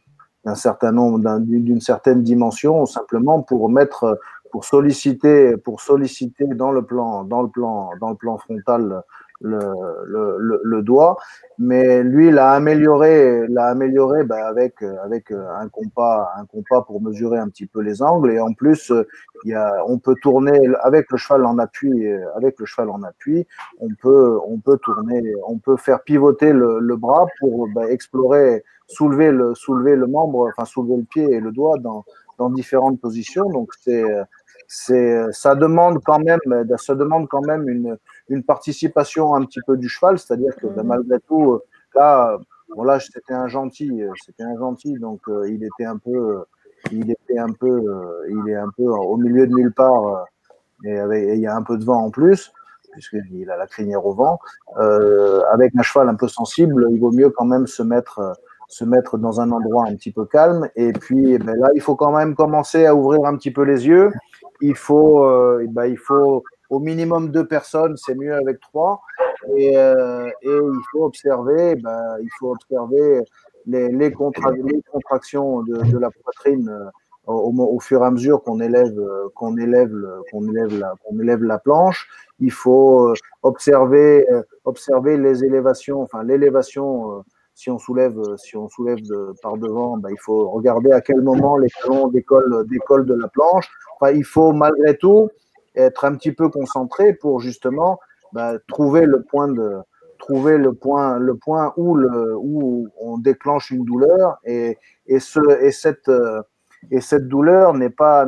d'un certain nombre, d'une certaine dimension, simplement pour mettre, pour solliciter, pour solliciter dans le plan, dans le plan, dans le plan frontal le, le, le, doigt, mais lui l'a amélioré, l'a amélioré bah, avec avec un compas, un compas pour mesurer un petit peu les angles et en plus il y a, on peut tourner avec le cheval en appui, avec le cheval en appui, on peut on peut tourner, on peut faire pivoter le, le bras pour bah, explorer, soulever le soulever le membre, enfin soulever le pied et le doigt dans dans différentes positions. Donc c'est ça demande quand même, ça demande quand même une, une participation un petit peu du cheval, c'est-à-dire que ben, malgré tout, là, bon là, c'était un gentil, c'était un gentil, donc il était un peu, il était un peu, il est un peu au milieu de nulle part, et, il y a un peu de vent en plus puisqu'il a la crinière au vent. Euh, avec un cheval un peu sensible, il vaut mieux quand même se mettre, se mettre dans un endroit un petit peu calme. Et puis eh ben là, il faut quand même commencer à ouvrir un petit peu les yeux. Il faut, euh, eh ben, il faut au minimum deux personnes, c'est mieux avec trois. Et, euh, il faut observer, ben, il faut observer les, contractions de, la poitrine euh, au, fur et à mesure qu'on élève, qu'on élève, qu'on élève, la, élève la planche il faut euh, observer, euh, observer les élévations, enfin l'élévation. Euh, si on soulève, si on soulève de, par devant, ben, il faut regarder à quel moment les talons décollent, décollent de la planche. Il faut malgré tout être un petit peu concentré pour justement ben, trouver le point de trouver le point le point où le où on déclenche une douleur et et ce et cette et cette douleur n'est pas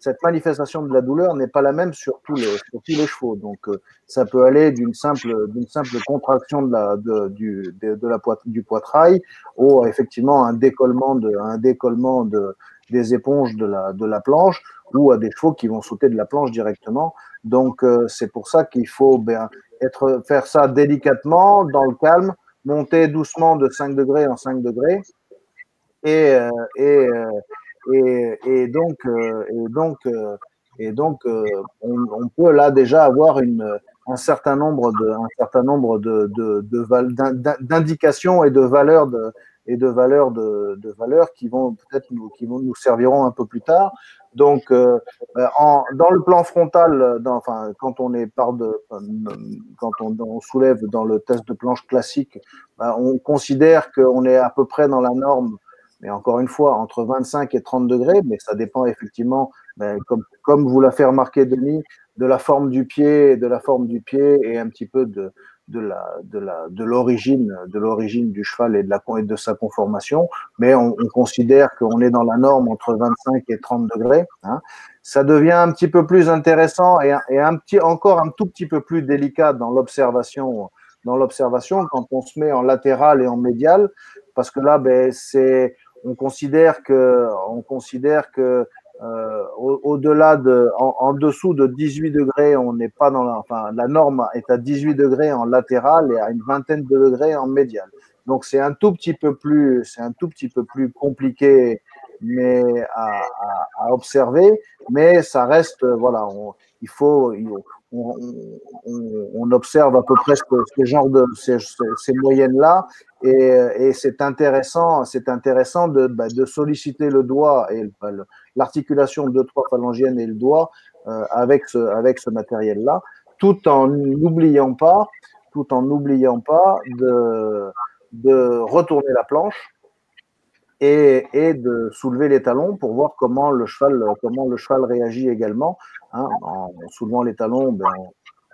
cette manifestation de la douleur n'est pas la même sur tous les, sur tous les chevaux. Donc, euh, ça peut aller d'une simple, d'une simple contraction de la, de, du, de, la du poitrail au effectivement un décollement de, un décollement de, des éponges de la, de la planche ou à des chevaux qui vont sauter de la planche directement. Donc, euh, c'est pour ça qu'il faut ben, être, faire ça délicatement, dans le calme, monter doucement de 5 degrés en 5 degrés et, euh, et et, et donc, euh, et donc, euh, et donc euh, on, peut là déjà avoir une, un certain nombre de, de, de, de d'indications et de valeurs de, et de valeurs de, valeurs qui vont peut-être nous, qui vont nous serviront un peu plus tard. Donc, euh, en, dans le plan frontal, enfin, quand on est par de, quand on, soulève dans le test de planche classique, ben, on considère qu'on est à peu près dans la norme mais encore une fois, entre 25 et 30 degrés, mais ça dépend effectivement, ben, comme, comme vous l'a fait remarquer Denis, de la forme du pied, de la forme du pied et un petit peu de, de la de la de l'origine de l'origine du cheval et de la et de sa conformation mais on, on considère qu'on est dans la norme entre 25 et 30 degrés hein. ça devient un petit peu plus intéressant et, et un petit encore un tout petit peu plus délicat dans l'observation dans l'observation quand on se met en latéral et en médial parce que là ben c'est on considère que, on considère que euh, au-delà de, en, en, dessous de 18 degrés, on n'est pas dans la, enfin, la norme est à 18 degrés en latéral et à une vingtaine de degrés en médial. Donc c'est un tout petit peu plus, c'est un tout petit peu plus compliqué, mais à, à, à observer, mais ça reste, voilà, on, il faut, on, on, on, observe à peu près ce, genre de ces, ces moyennes-là et, et c'est intéressant, c'est intéressant de, bah, de, solliciter le doigt et l'articulation de trois phalangiennes et le doigt euh, avec ce, avec ce matériel-là, tout en n'oubliant pas, de, retourner la planche et, et, de soulever les talons pour voir comment le cheval, comment le cheval réagit également. Hein, en soulevant les talons, ben,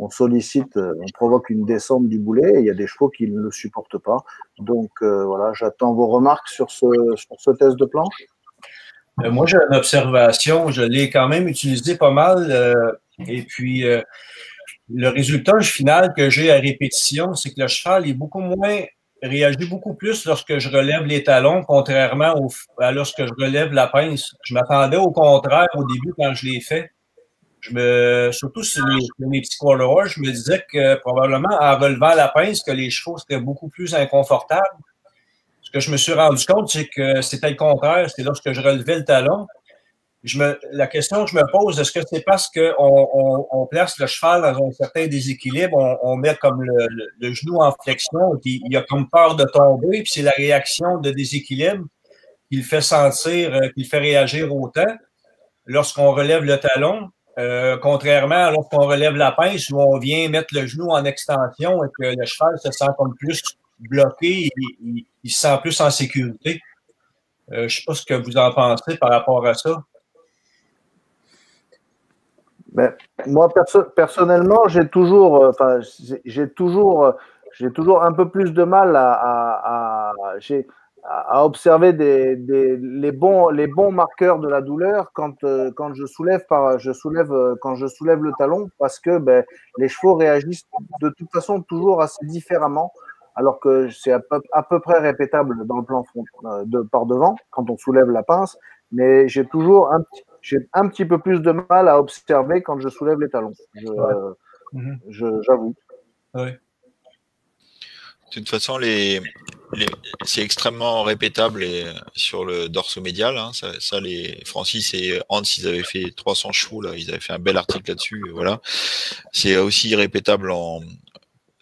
on, sollicite, on provoque une descente du boulet et il y a des chevaux qui ne le supportent pas. Donc euh, voilà, j'attends vos remarques sur ce, sur ce test de planche. Euh, moi, j'ai une observation. Je l'ai quand même utilisé pas mal. Euh, et puis, euh, le résultat final que j'ai à répétition, c'est que le cheval est beaucoup moins réagit beaucoup plus lorsque je relève les talons, contrairement à lorsque je relève la pince. Je m'attendais au contraire au début quand je l'ai fait. Je me, surtout sur mes, petits quarter je me disais que probablement en relevant la pince, que les chevaux seraient beaucoup plus inconfortables. Ce que je me suis rendu compte, c'est que c'était le contraire. C'était lorsque je relevais le talon, je me, la question que je me pose, est-ce que c'est parce qu'on on, on, place le cheval dans un certain déséquilibre, on, on met comme le, le, genou en flexion, puis il a comme peur de tomber, puis c'est la réaction de déséquilibre qui le fait sentir, euh, qui le fait réagir autant lorsqu'on relève le talon, euh, contrairement à lorsqu'on relève la pince où on vient mettre le genou en extension et que le cheval se sent comme plus bloqué, il, il, se sent plus en sécurité. Euh, je ne sais pas ce que vous en pensez par rapport à ça. Ben, moi, perso personnellement, j'ai toujours, euh, toujours, euh, toujours un peu plus de mal à, à, à à observer des, des, les, bons, les bons marqueurs de la douleur quand, quand, je soulève par, je soulève, quand je soulève le talon parce que ben, les chevaux réagissent de toute façon toujours assez différemment alors que c'est à peu, à peu, près répétable dans le plan front, euh, de, par devant quand on soulève la pince, mais j'ai toujours un, j'ai un petit peu plus de mal à observer quand je soulève les talons. J'avoue. Ouais. De toute façon, les, c'est extrêmement répétable et, sur le dorso-médial. Hein, ça, les Francis et Hans, ils avaient fait 300 chevaux, là, ils avaient fait un bel article là-dessus. Voilà. C'est aussi répétable en,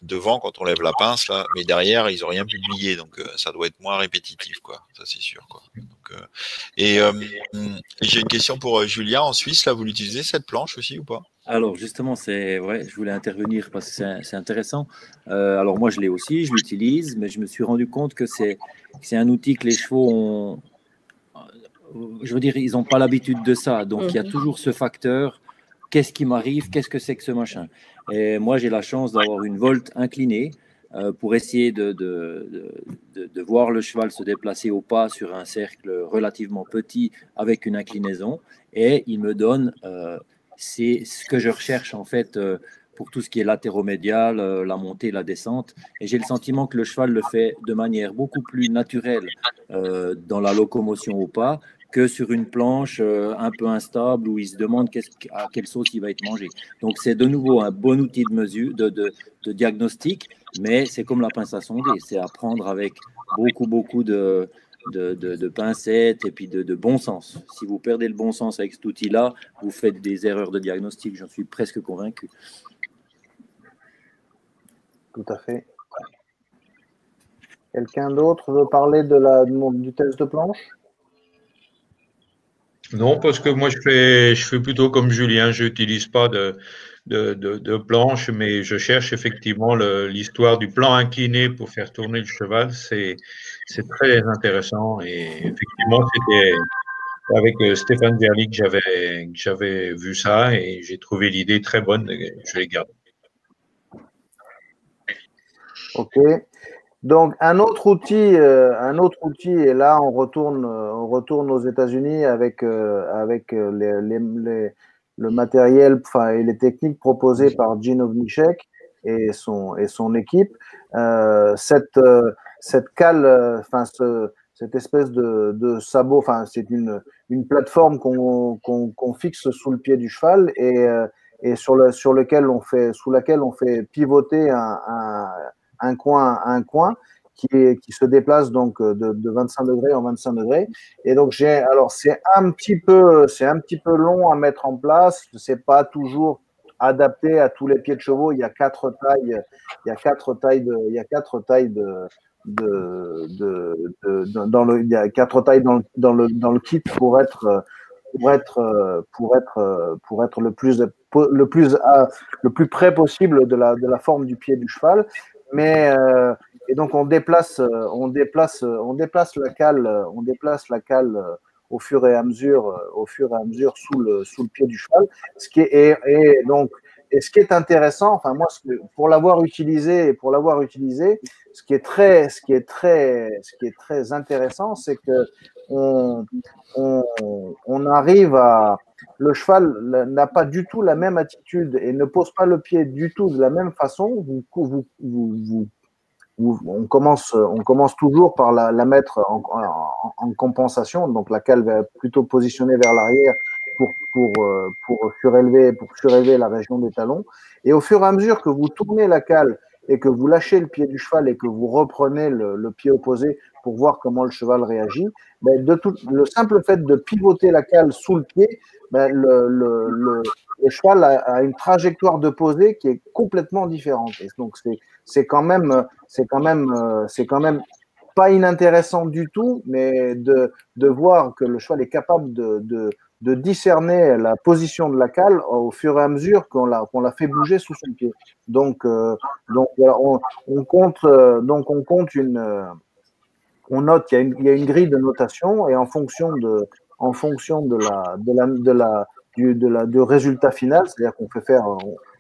devant quand on lève la pince là, mais derrière ils ont rien publié, donc euh, ça doit être moins répétitif quoi, ça c'est sûr quoi. Donc, euh, et euh, j'ai une question pour Julia en Suisse là, vous l'utilisez cette planche aussi ou pas? Alors justement c'est vrai, je voulais intervenir parce que c'est intéressant. alors moi je l'ai aussi, je l'utilise, mais je me suis rendu compte que c'est c'est un outil que les chevaux ont, je veux dire ils n'ont pas l'habitude de ça, donc il y a mhm. toujours ce facteur qu'est-ce qui m'arrive, qu'est-ce que c'est que ce machin. Et moi, j'ai la chance d'avoir une volte inclinée euh, pour essayer de, voir le cheval se déplacer au pas sur un cercle relativement petit avec une inclinaison. Et il me donne, euh, c'est ce que je recherche en fait euh, pour tout ce qui est latéromédial, la montée, la descente. Et j'ai le sentiment que le cheval le fait de manière beaucoup plus naturelle dans la locomotion au pas que sur une planche euh, un peu instable où il se demande à quelle sauce il va être mangé. Donc c'est de nouveau un bon outil de mesure, de, de, diagnostic, mais c'est comme la pince à sonder, c'est à prendre avec beaucoup, beaucoup de, de, de, pincettes et puis de, de, bon sens. Si vous perdez le bon sens avec cet outil-là, vous faites des erreurs de diagnostic, j'en suis presque convaincu. Tout à fait. Quelqu'un d'autre veut parler de la, du test de planche? Non, parce que moi, je fais, je fais plutôt comme Julien. Je n'utilise pas de, de, de, planche, mais je cherche effectivement l'histoire du plan incliné pour faire tourner le cheval. C'est très intéressant. Et effectivement, c'était avec euh, Stéphane Verly que j'avais vu ça et j'ai trouvé l'idée très bonne. Je l'ai gardée. Ok. Donc un autre outil, euh, un autre outil, et là on retourne, euh, on retourne aux États-Unis avec euh, avec les, les, le matériel, enfin et les techniques proposées par Gene Ovnichek et son et son équipe. cette cette cale, enfin ce, cette espèce de, de sabot, enfin c'est une une plateforme qu'on qu'on fixe sous le pied du cheval et et sur le sur lequel on fait sous laquelle on fait pivoter un, un un coin à un coin qui, est, qui se déplace donc euh, de, de 25 degrés en 25 degrés. Et donc j'ai, alors c'est un petit peu, c'est un petit peu long à mettre en place. C'est pas toujours adapté à tous les pieds de chevaux. Il y a quatre tailles, il y a quatre tailles de, il y a quatre tailles de, de, de, de, dans le, il y a quatre tailles dans le, dans le, dans le kit pour être, pour être, pour être, pour être le plus, le plus, le plus près possible de la, de la forme du pied du cheval. Mais euh, et donc on déplace, euh, on déplace, euh, on déplace la cale, on déplace la cale au fur et à mesure, au fur et à mesure sous le sous le pied du cheval. Ce qui est et, donc et ce qui est intéressant, enfin moi, pour l'avoir utilisé et pour l'avoir utilisé, ce qui est très, ce qui est très, ce qui est très intéressant, c'est que on, arrive à, le cheval n'a pas du tout la même attitude et ne pose pas le pied du tout de la même façon. On, commence, on commence toujours par la, mettre en, en, compensation, donc la cale va plutôt positionner vers l'arrière pour, pour, euh, pour, pour surélever la région des talons. Et au fur et à mesure que vous tournez la cale et que vous lâchez le pied du cheval et que vous reprenez le, pied opposé pour voir comment le cheval réagit, ben de tout, le simple fait de pivoter la cale sous le pied, ben le, cheval a, une trajectoire de posée qui est complètement différente. Donc c'est quand même c'est quand même c'est quand même pas inintéressant du tout, mais de, de voir que le cheval est capable de, de discerner la position de la cale au fur et à mesure qu'on la, la fait bouger sous son pied. Donc, euh, donc on, compte, euh, donc on compte une, euh, on note, il y, a une, il y a une grille de notation et en fonction de, en fonction de la, de la, de la, du, de la, résultat final, c'est-à-dire qu'on fait faire,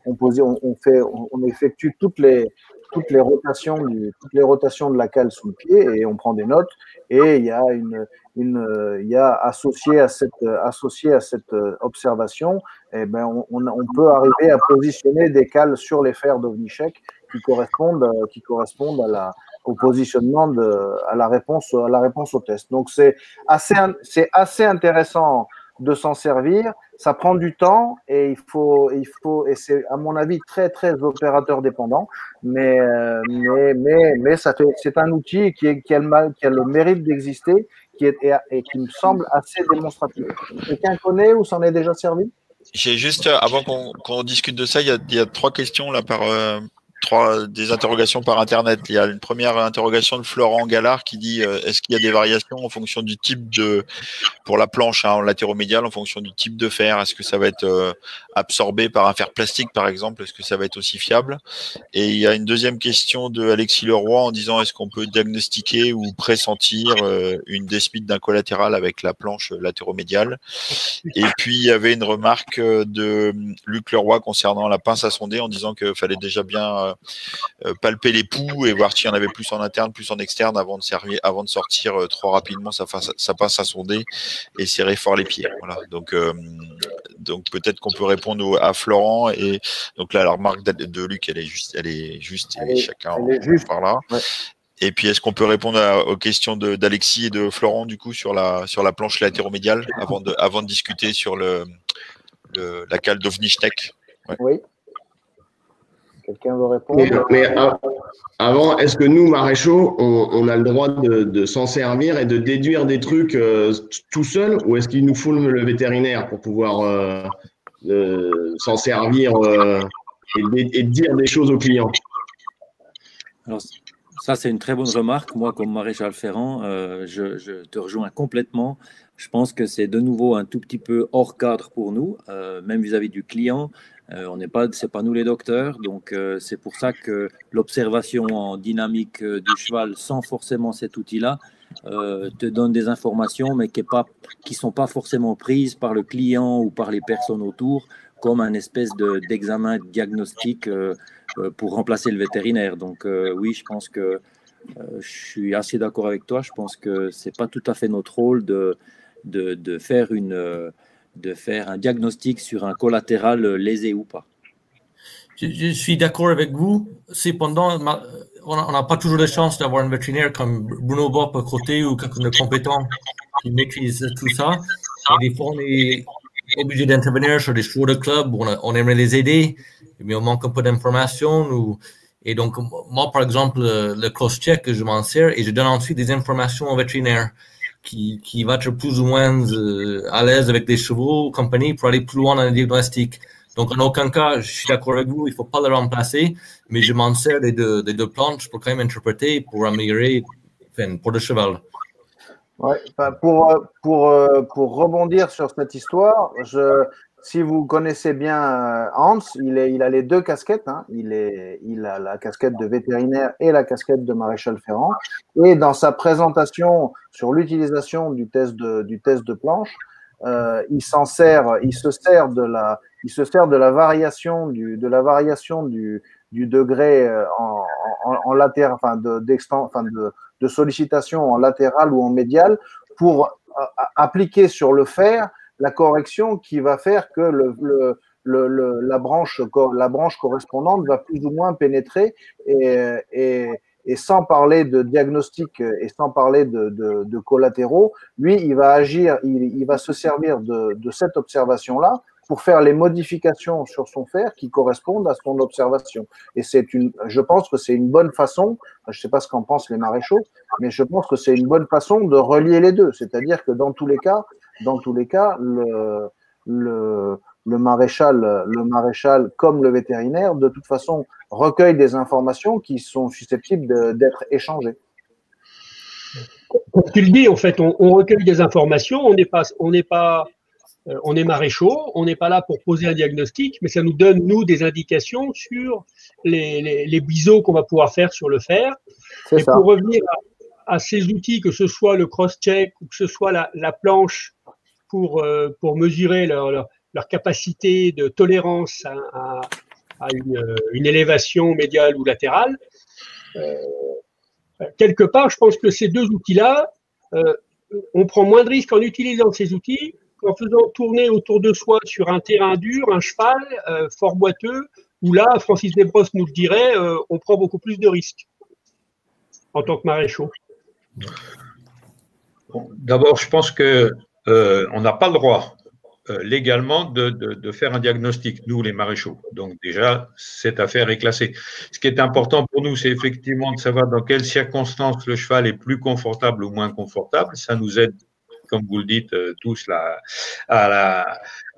on, on, fait, on, effectue toutes les, toutes les rotations du, toutes les rotations de la cale sous le pied et on prend des notes et il y a une, une il y a associé à cette associé à cette observation eh ben on, on, peut arriver à positionner des cales sur les fers d'Ovnichek qui correspondent qui correspondent à la au positionnement de à la réponse à la réponse au test. Donc c'est assez c'est assez intéressant de s'en servir. Ça prend du temps et il faut, il faut, et c'est à mon avis très très opérateur dépendant, mais euh, mais mais mais ça c'est un outil qui, est, a, le, qui a le mérite d'exister, qui est et, qui me semble assez démonstratif. Quelqu'un connaît ou s'en est déjà servi? J'ai juste avant qu'on discute de ça, il y, a, il y a trois questions là par euh, trois des interrogations par internet. Il y a une première interrogation de Florent Gallard qui dit euh, est-ce qu'il y a des variations en fonction du type de pour la planche hein, en latéromédial en fonction du type de fer? Est-ce que ça va être euh, absorbé par un fer plastique par exemple? Est-ce que ça va être aussi fiable? Et il y a une deuxième question de Alexis Leroy en disant est-ce qu'on peut diagnostiquer ou pressentir euh, une despite d'un collatéral avec la planche latéromédiale? Et puis il y avait une remarque de Luc Leroy concernant la pince à sonder en disant qu'il fallait déjà bien palper les poux et voir s'il y en avait plus en interne, plus en externe avant de servir, avant de sortir euh, trop rapidement, ça, ça passe à sonder et serrer fort les pieds. Voilà. Donc, euh, donc peut-être qu'on peut répondre à Florent et donc là la remarque de, Luc, elle est juste, elle est juste et chacun par là. Et puis, est-ce qu'on peut répondre aux questions d'Alexis et de Florent, du coup, sur la, sur la planche latéromédiale, avant de, avant de discuter sur le, la cale d'Ovnichtek Oui. Quelqu'un veut répondre Mais, avant, est-ce que nous, maréchaux, on, a le droit de, s'en servir et de déduire des trucs euh, tout seul ou est-ce qu'il nous faut le, vétérinaire pour pouvoir euh, euh, s'en servir et, dire des choses aux clients? Alors, ça, c'est une très bonne remarque. Moi, comme maréchal Ferrand, je, je, te rejoins complètement. Je pense que c'est de nouveau un tout petit peu hors cadre pour nous, même vis-à-vis -vis du client. Euh, on n'est pas, c'est pas nous les docteurs, donc euh, c'est pour ça que l'observation en dynamique euh, du cheval, sans forcément cet outil-là, te donne des informations, mais qui ne pas, qui sont pas forcément prises par le client ou par les personnes autour, comme un espèce de, d'examen diagnostic pour remplacer le vétérinaire. Donc oui, je pense que je suis assez d'accord avec toi. Je pense que c'est pas tout à fait notre rôle de, de, de faire une de faire un diagnostic sur un collatéral lésé ou pas. Je, suis d'accord avec vous. Cependant, on n'a pas toujours la chance d'avoir un vétérinaire comme Bruno Bopp à côté ou quelqu'un de compétent qui maîtrise tout ça. Et des fois, on est obligé d'intervenir sur des chevaux de club, on, on, aimerait les aider, mais on manque un peu d'informations. Et donc, moi, par exemple, le cross-check, je m'en sers et je donne ensuite des informations au vétérinaire qui, qui va être plus ou moins euh, à l'aise avec des chevaux, compagnie, pour aller plus loin dans le diagnostic. Donc, en aucun cas, je suis d'accord avec vous, il ne faut pas le remplacer, mais je m'en sers des deux, des deux planches pour quand même interpréter, pour améliorer, enfin, pour le cheval. Ouais, pour, euh, pour, euh, pour rebondir sur cette histoire, je, si vous connaissez bien euh, Hans, il, a les deux casquettes. Hein. Il, a la casquette de vétérinaire et la casquette de maréchal ferrant. Et dans sa présentation sur l'utilisation du test de, planche, il se sert de la, variation du, degré euh, en, latéral, enfin de, de sollicitation en latéral ou en médial pour euh, appliquer sur le fer la correction qui va faire que la, branche, la branche correspondante va plus ou moins pénétrer et, sans parler de diagnostic et sans parler de, collatéraux, lui, il va agir, il, va se servir de, de cette observation-là pour faire les modifications sur son fer qui correspondent à son observation. Et c'est une, je pense que c'est une bonne façon, je ne sais pas ce qu'en pensent les maréchaux, mais je pense que c'est une bonne façon de relier les deux. C'est-à-dire que dans tous les cas, dans tous les cas, le, le, le maréchal, le maréchal comme le vétérinaire, de toute façon, recueille des informations qui sont susceptibles d'être échangées. Comme tu le dis, en fait, on, on recueille des informations, on n'est pas, on n'est pas, euh, on est maréchaux, on n'est pas là pour poser un diagnostic, mais ça nous donne, nous, des indications sur les, les, les biseaux qu'on va pouvoir faire sur le fer. Et ça. pour revenir à, à, ces outils, que ce soit le cross-check ou que ce soit la, la planche pour, euh, pour mesurer leur, capacité de tolérance à, à une, élévation médiale ou latérale. quelque part, je pense que ces deux outils-là, on prend moins de risques en utilisant ces outils qu'en faisant tourner autour de soi sur un terrain dur, un cheval fort boiteux, où là, Francis Desbrosses nous le dirait, on prend beaucoup plus de risques en tant que maréchaux. D'abord, je pense que euh, on n'a pas le droit euh, légalement de, de, faire un diagnostic, nous les maréchaux. Donc déjà, cette affaire est classée. Ce qui est important pour nous, c'est effectivement de savoir dans quelles circonstances le cheval est plus confortable ou moins confortable. Ça nous aide comme vous le dites euh, tous, à,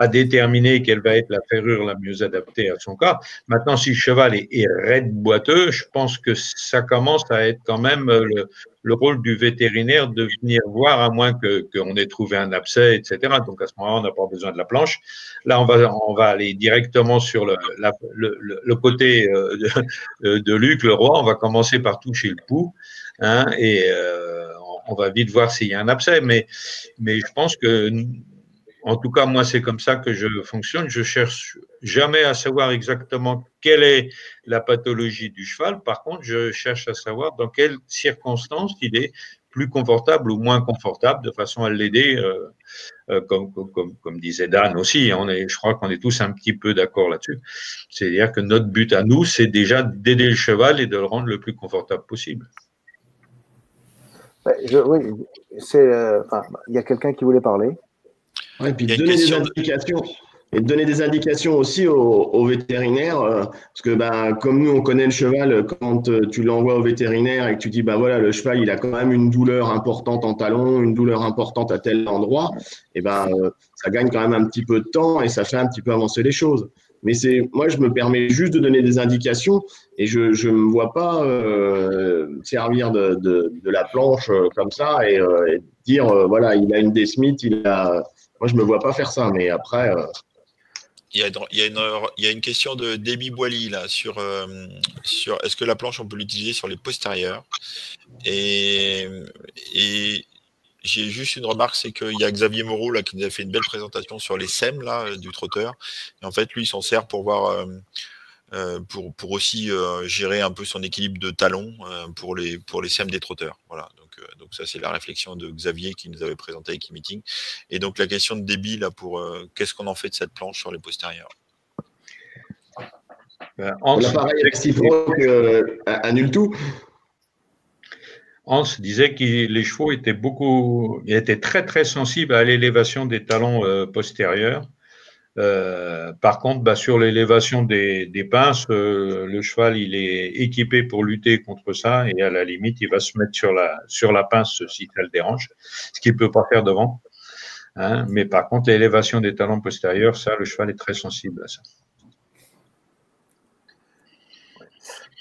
déterminer quelle va être la ferrure la mieux adaptée à son cas. Maintenant, si le cheval est, raide boiteux, je pense que ça commence à être quand même le, le rôle du vétérinaire de venir voir, à moins qu'on ait trouvé un abcès, etc. Donc à ce moment-là, on n'a pas besoin de la planche. Là, on va, aller directement sur le, côté euh, de, de, Luc, le roi. On va commencer par toucher le pouls. Hein, et euh, on va vite voir s'il y a un abcès. Mais, je pense que en tout cas, moi, c'est comme ça que je fonctionne. Je cherche jamais à savoir exactement quelle est la pathologie du cheval. Par contre, je cherche à savoir dans quelles circonstances il est plus confortable ou moins confortable, de façon à l'aider, euh, euh, comme, disait Dan aussi. Est, je crois qu'on est tous un petit peu d'accord là-dessus. C'est-à-dire que notre but à nous, c'est déjà d'aider le cheval et de le rendre le plus confortable possible. Oui, c'est. Euh, il y a quelqu'un qui voulait parler et puis donner des indications. Et donner des indications aussi aux, vétérinaires, euh, parce que ben, comme nous on connaît le cheval, quand euh, tu l'envoies au vétérinaire et que tu dis ben voilà le cheval il a quand même une douleur importante en talon, une douleur importante à tel endroit, et ben euh, ça gagne quand même un petit peu de temps et ça fait un petit peu avancer les choses. Mais c'est moi je me permets juste de donner des indications et je ne me vois pas servir de, de, la planche comme ça et, et dire voilà il a une des Smith, il a moi, je me vois pas faire ça, mais après. Euh, il, y a, il, une, il y, a une, question de Déby Boily là sur, euh, sur est-ce que la planche on peut l'utiliser sur les postérieurs? Et j'ai juste une remarque, c'est qu'il y a Xavier Moreau là qui nous a fait une belle présentation sur les SEM là du trotteur. Et en fait, lui, il s'en sert pour voir euh, euh, pour, pour, aussi euh, gérer un peu son équilibre de talons euh, pour, les, pour les SEM des trotteurs. Voilà, donc, donc ça c'est la réflexion de Xavier qui nous avait présenté avec e-meeting. Et donc la question de débit là pour qu'est-ce qu'on en fait de cette planche sur les postérieurs? Ben, L'appareil annule tout. Hans disait que les chevaux étaient beaucoup, étaient très très sensibles à l'élévation des talons postérieurs euh, par contre, bah, sur l'élévation des, des, pinces, euh, le cheval il est équipé pour lutter contre ça et à la limite il va se mettre sur la sur la pince si ça le dérange, ce qu'il peut pas faire devant. Hein. Mais par contre, l'élévation des talons postérieurs, ça, le cheval est très sensible à ça.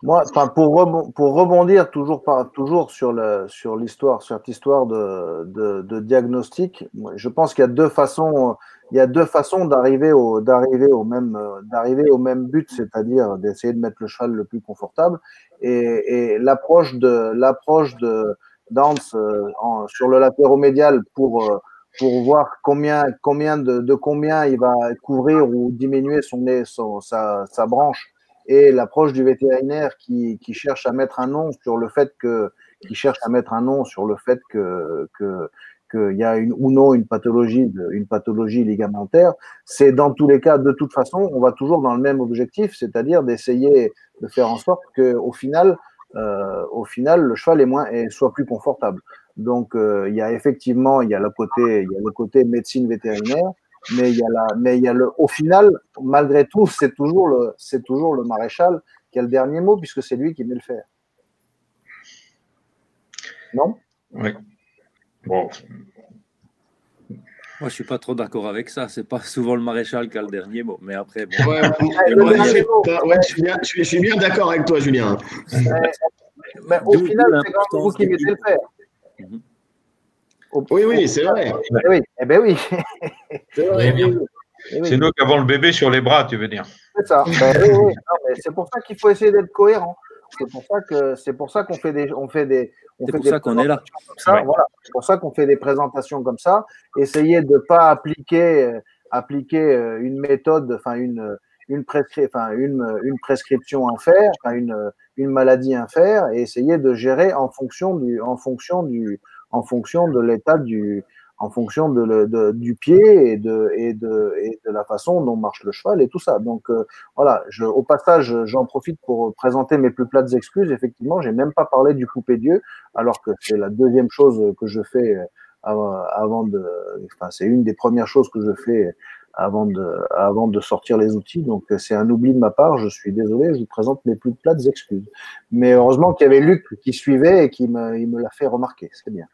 Moi, pour, pour rebondir toujours, par, toujours sur, le, sur l'histoire, sur cette histoire de, de, de diagnostic, je pense qu'il y a deux façons il y a deux façons d'arriver au, d'arriver au même, d'arriver au même but, c'est-à-dire d'essayer de mettre le cheval le plus confortable. Et, et l'approche de, l'approche de euh, sur le latéromédial pour, euh, pour voir combien, combien de, de, combien il va couvrir ou diminuer son, son sa branche et l'approche du vétérinaire qui, qui cherche à mettre un nom sur le fait que, qui cherche à mettre un nom sur le fait que, que qu'il y a une, ou non une pathologie, une pathologie ligamentaire, c'est dans tous les cas, de toute façon, on va toujours dans le même objectif, c'est-à-dire d'essayer de faire en sorte qu'au final, euh, au final, le cheval est moins, et soit plus confortable. Donc, euh, il y a effectivement, il y a le côté, il y a le côté médecine vétérinaire, mais il y a la, mais il y a le, au final, malgré tout, c'est toujours le, c'est toujours le maréchal qui a le dernier mot puisque c'est lui qui met le faire. Non? Oui. Bon. Moi, je suis pas trop d'accord avec ça. C'est pas souvent le maréchal qui a le dernier mot. Mais après, bon. je, suis bien, d'accord avec toi, Julien. Mais, au final, c'est quand vous qui mettez le fer. Oui, oui, c'est vrai. Eh oui, eh ben oui. C'est nous qui avons le bébé sur les bras, tu veux dire. C'est ça. <laughs> Ben c'est pour ça qu'il faut essayer d'être cohérent. C'est pour ça que c'est pour ça qu'on fait des on fait des c'est pour ça qu'on est là. Voilà, c'est pour ça qu'on fait des présentations comme ça. Essayer de ne pas appliquer, euh, appliquer euh, une méthode, enfin une, une, prescri enfin, une, une prescription à faire, enfin, une, une maladie à faire, et essayer de gérer en fonction du, en fonction du, en fonction de l'état du, en fonction de, de, du pied et de, et, de, et de la façon dont marche le cheval et tout ça. Donc euh, voilà, je, au passage, j'en profite pour présenter mes plus plates excuses. Effectivement, j'ai même pas parlé du coupé Dieu, alors que c'est la deuxième chose que je fais euh, avant de, enfin c'est une des premières choses que je fais avant de, avant de sortir les outils. Donc c'est un oubli de ma part. Je suis désolé. Je vous présente mes plus plates excuses. Mais heureusement qu'il y avait Luc qui suivait et qui me, il me l'a fait remarquer. C'est bien.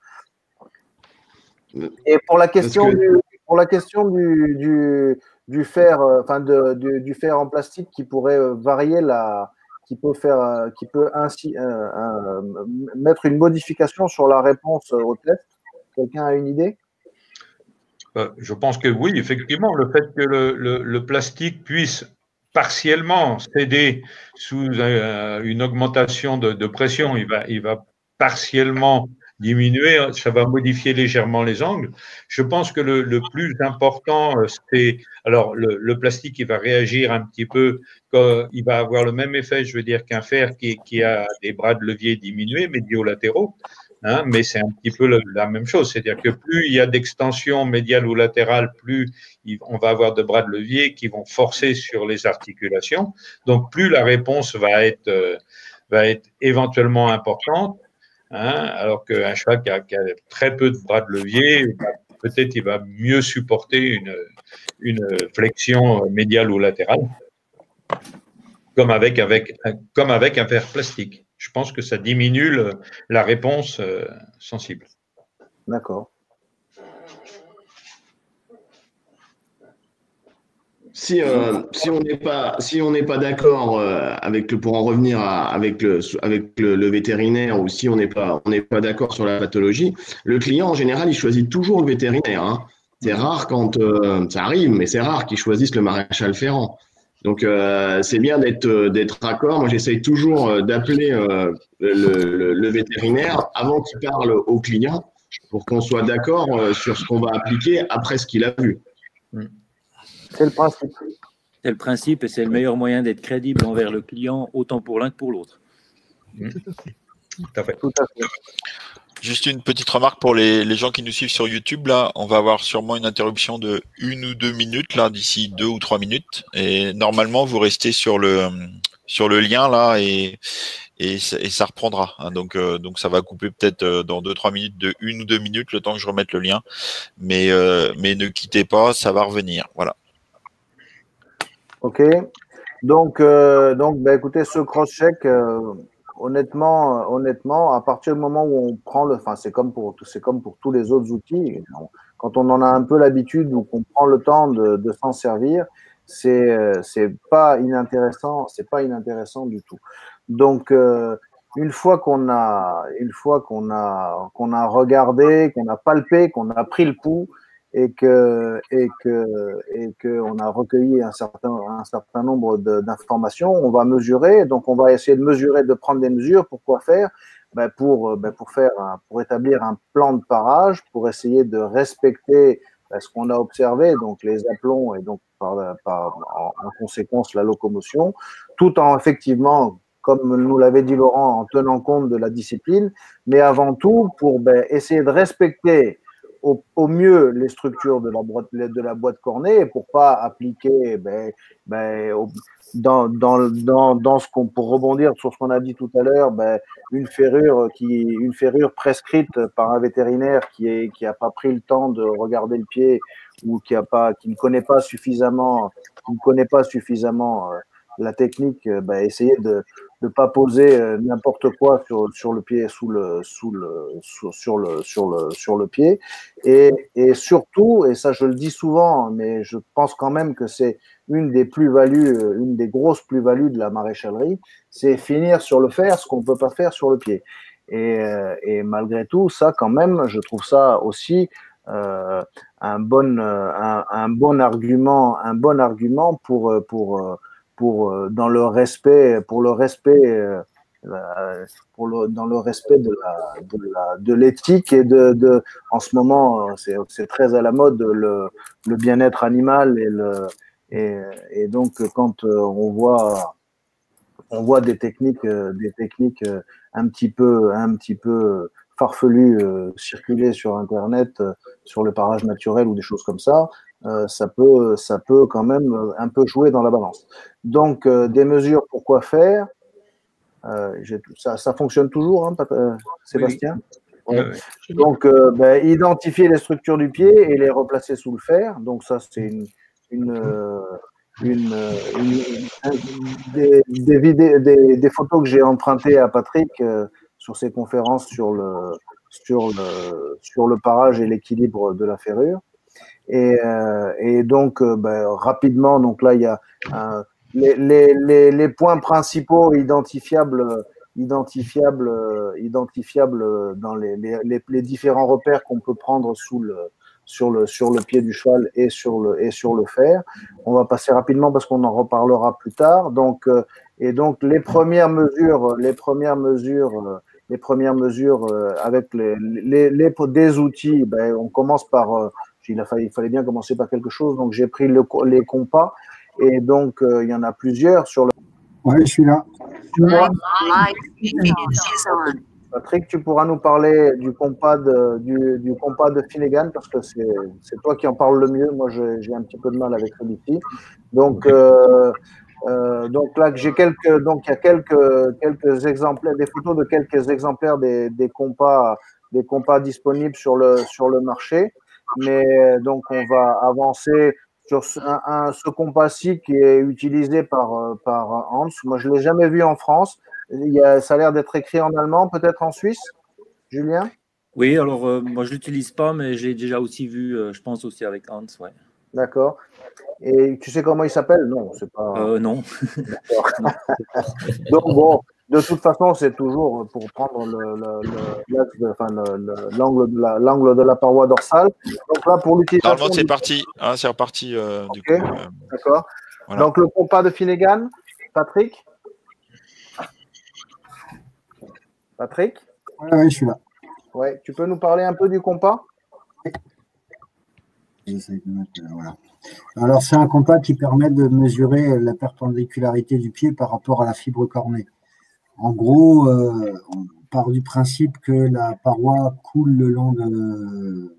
Et pour la question du, pour la question du, du, du fer, euh, enfin de, du, du, fer en plastique qui pourrait euh, varier la, qui peut faire, euh, qui peut ainsi euh, mettre une modification sur la réponse au test. Quelqu'un a une idée? Je pense que oui, effectivement, le fait que le, le, le plastique puisse partiellement céder sous une augmentation de, de, pression, il va, il va partiellement diminuer, ça va modifier légèrement les angles. Je pense que le, le plus important, euh, c'est alors le, le, plastique, il va réagir un petit peu, il va avoir le même effet, je veux dire, qu'un fer qui, qui, a des bras de levier diminués, médio-latéraux. Hein, mais c'est un petit peu la même chose, c'est-à-dire que plus il y a d'extension médiale ou latérale, plus on va avoir de bras de levier qui vont forcer sur les articulations. Donc plus la réponse va être, euh, va être éventuellement importante Hein, alors qu'un cheval qui a, très peu de bras de levier, peut-être il va mieux supporter une, flexion médiale ou latérale, comme avec, un fer plastique. Je pense que ça diminue la réponse euh, sensible. D'accord. Si, euh, si on n'est pas si on n'est pas d'accord euh, avec le pour en revenir à, avec le avec le, le, vétérinaire ou si on n'est pas on n'est pas d'accord sur la pathologie, le client en général il choisit toujours le vétérinaire. Hein. C'est rare quand euh, ça arrive, mais c'est rare qu'il choisisse le maréchal ferrand. Donc c'est bien d'être d'être d'accord. Moi j'essaye toujours d'appeler le, le, le, vétérinaire avant qu'il parle au client pour qu'on soit d'accord sur ce qu'on va appliquer après ce qu'il a vu. Mm. C'est le principe. C'est le principe et c'est le meilleur moyen d'être crédible envers le client, autant pour l'un que pour l'autre. Mmh. Tout à fait. Tout à fait. Juste une petite remarque pour les, les, gens qui nous suivent sur YouTube. Là, on va avoir sûrement une interruption de une ou deux minutes là d'ici deux ou trois minutes. Et normalement, vous restez sur le sur le lien là et et, et ça reprendra. Hein. Donc euh, donc ça va couper peut-être euh, dans deux trois minutes de une ou deux minutes le temps que je remette le lien. Mais euh, mais ne quittez pas, ça va revenir. Voilà. Ok. Donc, euh, donc bah, écoutez, ce cross-check, euh, honnêtement, honnêtement, à partir du moment où on prend le, enfin, c'est comme pour, c'est comme pour tous les autres outils. Quand on en a un peu l'habitude ou qu'on prend le temps de, de s'en servir, c'est, c'est pas inintéressant, c'est pas inintéressant du tout. Donc, euh, une fois qu'on a, une fois qu'on a, qu'on a regardé, qu'on a palpé, qu'on a pris le pouls, et que et que et que on a recueilli un certain un certain nombre d'informations, on va mesurer. Donc on va essayer de mesurer, de prendre des mesures. Pour quoi faire? Ben pour ben pour faire un, pour établir un plan de parage, pour essayer de respecter ben, ce qu'on a observé, donc les aplombs et donc par, par en, en, conséquence la locomotion, tout en effectivement comme nous l'avait dit Laurent, en tenant compte de la discipline, mais avant tout pour ben, essayer de respecter au, mieux les structures de la boîte, cornée pour pas appliquer ben, ben, dans, dans, dans, dans ce qu'on pour rebondir sur ce qu'on a dit tout à l'heure ben, une ferrure qui une ferrure prescrite par un vétérinaire qui est qui a pas pris le temps de regarder le pied ou qui a pas qui ne connaît pas suffisamment qui ne connaît pas suffisamment euh, la technique ben, essayer de de pas poser euh, n'importe quoi sur, sur le pied sous le sous le sur, le sur le sur le pied. Et, et surtout et ça je le dis souvent mais je pense quand même que c'est une des plus-values euh, une des grosses plus-values de la maréchalerie c'est finir sur le fer ce qu'on peut pas faire sur le pied. Et, euh, et malgré tout ça quand même je trouve ça aussi euh, un bon un, un, bon argument un bon argument pour pour pour euh, dans le respect pour le respect euh, le, dans le respect de l'éthique et de, en ce moment c'est, très à la mode le, bien-être animal Et, donc, quand on voit, on voit des techniques, des techniques un petit peu, un petit peu farfelues circuler sur Internet, sur le parage naturel ou des choses comme ça, ça peut, ça peut quand même un peu jouer dans la balance. Donc, des mesures pour quoi faire ça, ça, fonctionne toujours, hein, Sébastien? Donc, euh, ben, identifier les structures du pied et les replacer sous le fer. Donc, ça, c'est une, une, euh, une, des, des, des, photos que j'ai empruntées à Patrick euh, sur ses conférences sur le, sur le, sur le parage et l'équilibre de la ferrure. Et, et donc, ben, rapidement, donc là, il y a les, points principaux identifiables identifiable, euh, identifiable dans les, différents repères qu'on peut prendre sous le, sur, le, sur le pied du cheval et sur le, et sur le fer. On va passer rapidement parce qu'on en reparlera plus tard. Donc, euh, et donc les premières mesures, les premières mesures, euh, les premières mesures avec les, des outils, ben, on commence par, il, a fallu, il fallait bien commencer par quelque chose. Donc j'ai pris le, les compas et donc il y en a plusieurs sur le. Oui, je suis là. Patrick, tu pourras nous parler du compas de, du, du compas de Finnegan parce que c'est toi qui en parles le mieux. Moi, j'ai un petit peu de mal avec celui-ci. Donc, euh, euh, donc là, j'ai quelques, donc il y a quelques, quelques exemplaires, des photos de quelques exemplaires des, des compas, des compas disponibles sur le, sur le marché. Mais donc, on va avancer sur un, ce compas-ci qui est utilisé par, euh, par Hans. Moi, je ne l'ai jamais vu en France. Il y a, ça a l'air d'être écrit en allemand, peut-être en Suisse, Julien? Oui, alors euh, moi, je ne l'utilise pas, mais j'ai déjà aussi vu, euh, je pense aussi avec Hans. Ouais. D'accord. Et tu sais comment il s'angle Non, c'est pas. non. <laughs> Donc, bon, de toute façon, c'est toujours pour prendre l'angle de, la, de la paroi dorsale. Donc là, pour l'utilisation. Normalement, c'est parti. Hein, c'est reparti. Euh, euh, D'accord. Donc le compas de Finnegan, Patrick Patrick Oui, je suis là. Ouais, tu peux nous parler un peu du compas? Alors, c'est un compas qui permet de mesurer la perpendicularité du pied par rapport à la fibre cornée. En gros, euh, on part du principe que la paroi coule le long de,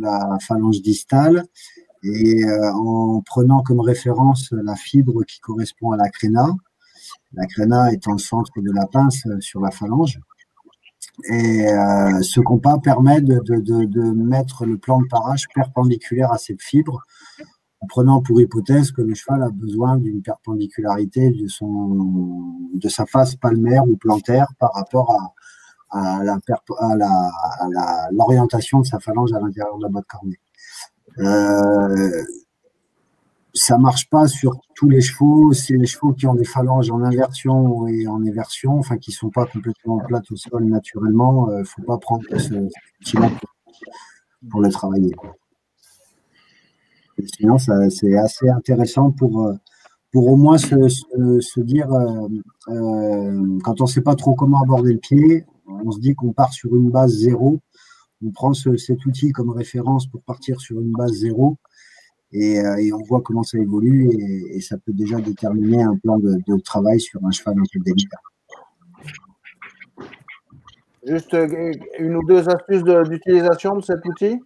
la phalange distale et euh, en prenant comme référence la fibre qui correspond à la créna, la créna étant le centre de la pince sur la phalange. Et euh, ce compas permet de, mettre le plan de parage perpendiculaire à cette fibre en prenant pour hypothèse que le cheval a besoin d'une perpendicularité de, son, de sa face palmaire ou plantaire par rapport à, à, la, l'orientation de sa phalange à l'intérieur de la boîte cornée. Euh, ça marche pas sur tous les chevaux. C'est les chevaux qui ont des phalanges en inversion et en éversion, enfin qui sont pas complètement plates au sol naturellement. Euh, faut pas prendre ce, ce pour le travailler sinon, c'est assez intéressant pour, euh, pour au moins se, dire, euh, euh, quand on ne sait pas trop comment aborder le pied, on se dit qu'on part sur une base zéro. On prend cet outil comme référence pour partir sur une base zéro et, on voit comment ça évolue et, ça peut déjà déterminer un plan de, travail sur un cheval un peu délicat. Juste une ou deux astuces d'utilisation de cet outil?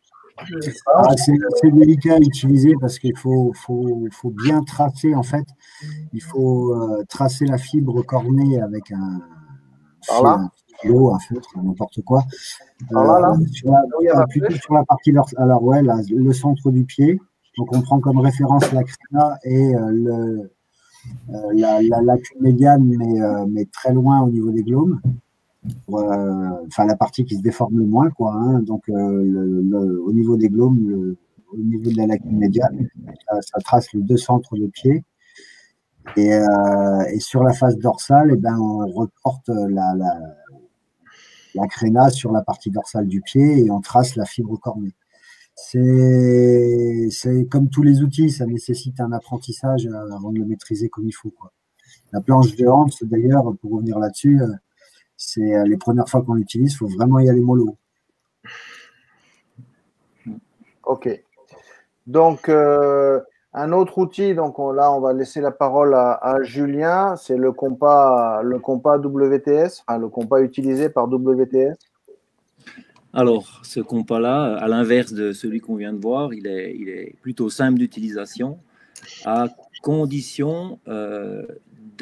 Ah, c'est délicat à utiliser parce qu'il faut, faut, faut, bien tracer, en fait. Il faut euh, tracer la fibre cornée avec un, stylo, un feutre, n'importe quoi. Euh, sur, la, plutôt sur la partie, alors ouais, le centre du pied. Donc on prend comme référence la créna et euh, le, la, la, médiane, mais, mais très loin au niveau des glomes. Euh, enfin la partie qui se déforme le moins, quoi. Hein. donc euh, au niveau des glomes, au niveau de la lacune médiane, ça, trace les deux centres de pied. Et, euh, et, sur la face dorsale, et eh ben, on reporte la, la, la créna sur la partie dorsale du pied et on trace la fibre cornée. C'est comme tous les outils, ça nécessite un apprentissage avant de le maîtriser comme il faut. La planche de Hans, d'ailleurs, pour revenir là-dessus, c'est euh, les premières fois qu'on l'utilise, il faut vraiment y aller mollo. Ok. Donc, euh, Un autre outil, donc là, on va laisser la parole à, Julien, c'est le compas, le compas WTS, le compas utilisé par WTS. Alors, ce compas-là, à l'inverse de celui qu'on vient de voir, il est, il est plutôt simple d'utilisation, à condition euh,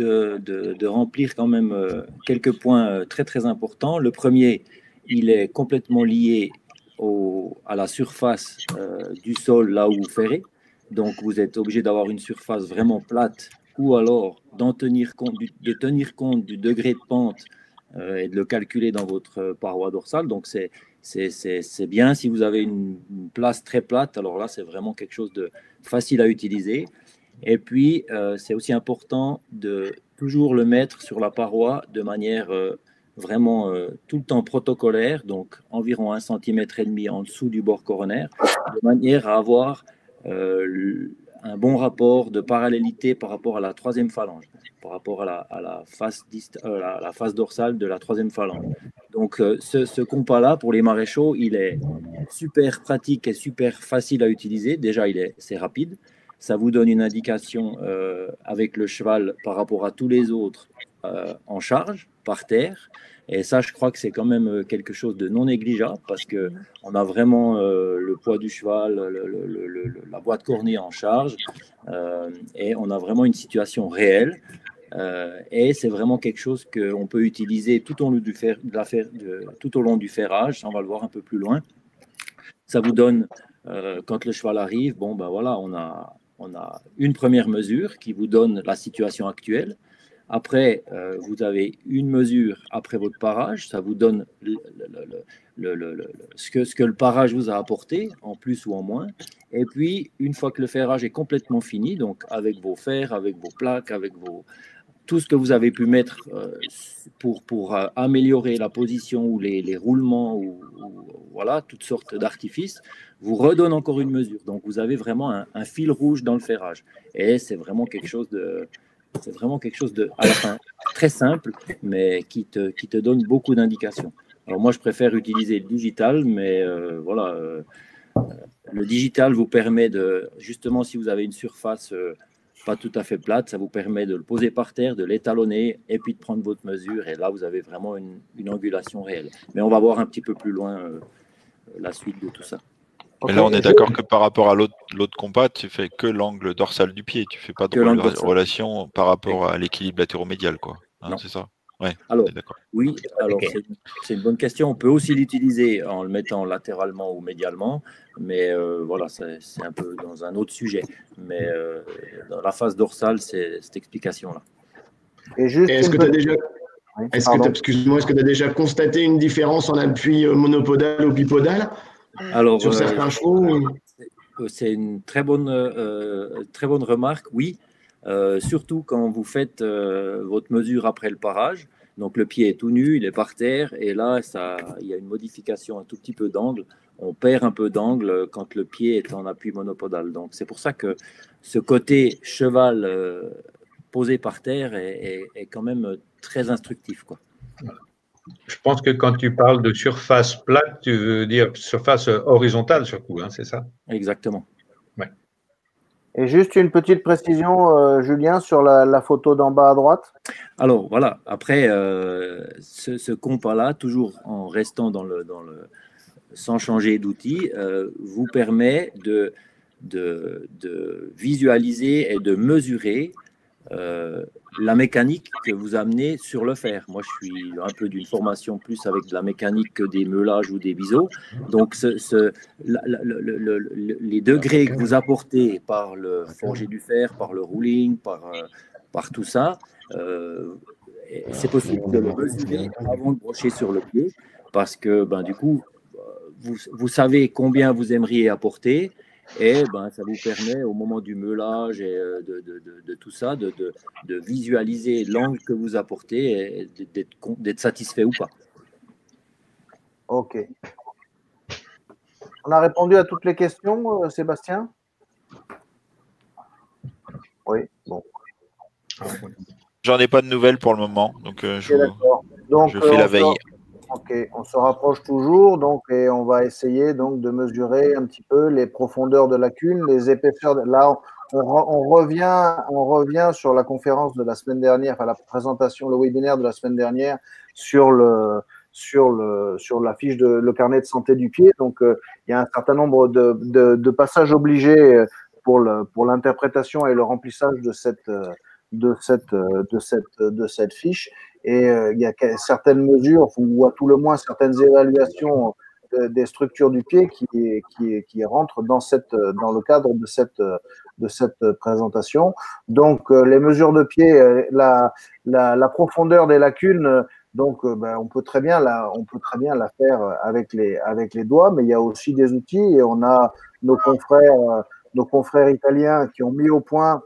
de, remplir quand même euh, quelques points euh, très très importants. Le premier, il est complètement lié à la surface du sol là où vous ferrez. Donc, vous êtes obligé d'avoir une surface vraiment plate ou alors de tenir compte du degré de pente et de le calculer dans votre paroi dorsale. Donc, c'est bien si vous avez une, place très plate. Alors là, c'est vraiment quelque chose de facile à utiliser. Et puis, euh, c'est aussi important de toujours le mettre sur la paroi de manière euh, vraiment euh, tout le temps protocolaire, donc environ un centimètre et demi en dessous du bord coronaire, de manière à avoir un bon rapport de parallélité par rapport à la troisième phalange, par rapport à la, face, dorsale de la troisième phalange. Donc, euh, ce, compas-là, pour les maréchaux, il est super pratique et super facile à utiliser. Déjà, c'est rapide. Ça vous donne une indication euh, avec le cheval par rapport à tous les autres euh, en charge, par terre. Et ça, je crois que c'est quand même quelque chose de non négligeable parce que on a vraiment le poids du cheval, la boîte cornée en charge, et on a vraiment une situation réelle. Euh, et c'est vraiment quelque chose qu'on peut utiliser tout au, long du fer, tout au long du ferrage. on va le voir un peu plus loin. Ça vous donne, euh, quand le cheval arrive, bon, ben voilà, on a, on a une première mesure qui vous donne la situation actuelle. Après, euh, vous avez une mesure après votre parage, ça vous donne ce, que, ce que le parage vous a apporté, en plus ou en moins. Et puis, une fois que le ferrage est complètement fini, donc avec vos fers, avec vos plaques, avec vos, tout ce que vous avez pu mettre euh, pour, pour euh, améliorer la position ou les, roulements ou, voilà toutes sortes d'artifices, vous redonne encore une mesure. Donc vous avez vraiment un, fil rouge dans le ferrage. Et c'est vraiment quelque chose de c'est vraiment quelque chose de très simple, mais qui te, qui te donne beaucoup d'indications. Alors moi je préfère utiliser le digital, mais euh, voilà. le digital vous permet de, justement, si vous avez une surface pas tout à fait plate. Ça vous permet de le poser par terre, de l'étalonner et puis de prendre votre mesure. Et là, vous avez vraiment une, angulation réelle. Mais on va voir un petit peu plus loin euh, la suite de tout ça. Mais là, on est d'accord que par rapport à l'autre compas, tu fais que l'angle dorsal du pied. Tu fais pas de relation par rapport à l'équilibre latéromédial, quoi. Hein, c'est ça? Ouais, alors, oui, alors c'est une bonne question. On peut aussi l'utiliser en le mettant latéralement ou médialement, mais euh, voilà, c'est un peu dans un autre sujet. Mais euh, dans la phase dorsale, c'est cette explication-là. Et juste est-ce que tu as déjà. Excuse-moi, est-ce que tu as déjà constaté une différence en appui euh, monopodal ou bipodal? Alors, sur certains chevaux C'est une très bonne, très bonne remarque, oui. Euh, surtout quand vous faites euh, votre mesure après le parage. Donc le pied est tout nu, il est par terre, et là, ça, il y a une modification, un tout petit peu d'angle. On perd un peu d'angle quand le pied est en appui monopodal. Donc c'est pour ça que ce côté cheval euh, posé par terre est, quand même très instructif. Quoi. Je pense que quand tu parles de surface plate, tu veux dire surface horizontale surtout, hein, c'est ça? Exactement. Et juste une petite précision, euh, Julien, sur la, photo d'en bas à droite. Alors voilà, après euh, ce, compas-là, toujours en restant dans le, dans le sans changer d'outil, euh, vous permet de, de, de, visualiser et de mesurer euh, la mécanique que vous amenez sur le fer. Moi, je suis un peu d'une formation plus avec de la mécanique que des meulages ou des biseaux. Donc, ce, les degrés que vous apportez par le forger du fer, par le rouling, par, euh, tout ça, euh, c'est possible de le mesurer avant de brocher sur le pied parce que, ben, du coup, vous savez combien vous aimeriez apporter et ben, ça vous permet, au moment du meulage et euh, de, tout ça, de, visualiser l'angle que vous apportez et d'être satisfait ou pas. Ok. On a répondu à toutes les questions, euh, Sébastien? Oui, bon. J'en ai pas de nouvelles pour le moment, donc euh, je, je fais la veille. Ok, on se rapproche toujours, donc, et on va essayer donc de mesurer un petit peu les profondeurs de lacunes, les épaisseurs. Là, on, revient, on revient sur la conférence de la semaine dernière, enfin la présentation, le webinaire de la semaine dernière sur le sur le sur la fiche de le carnet de santé du pied. Donc, euh, il y a un certain nombre de, de, de passages obligés pour le pour l'interprétation et le remplissage de cette de cette de cette de cette fiche. Et euh, il y a certaines mesures, ou à tout le moins certaines évaluations des structures du pied qui, qui, qui rentrent dans, cette, dans le cadre de cette, de cette présentation. Donc, euh, les mesures de pied, euh, la, la, la profondeur des lacunes, donc, ben, on peut très bien la, on peut très bien la faire avec les, avec les doigts, mais il y a aussi des outils et on a nos confrères, nos confrères italiens qui ont mis au point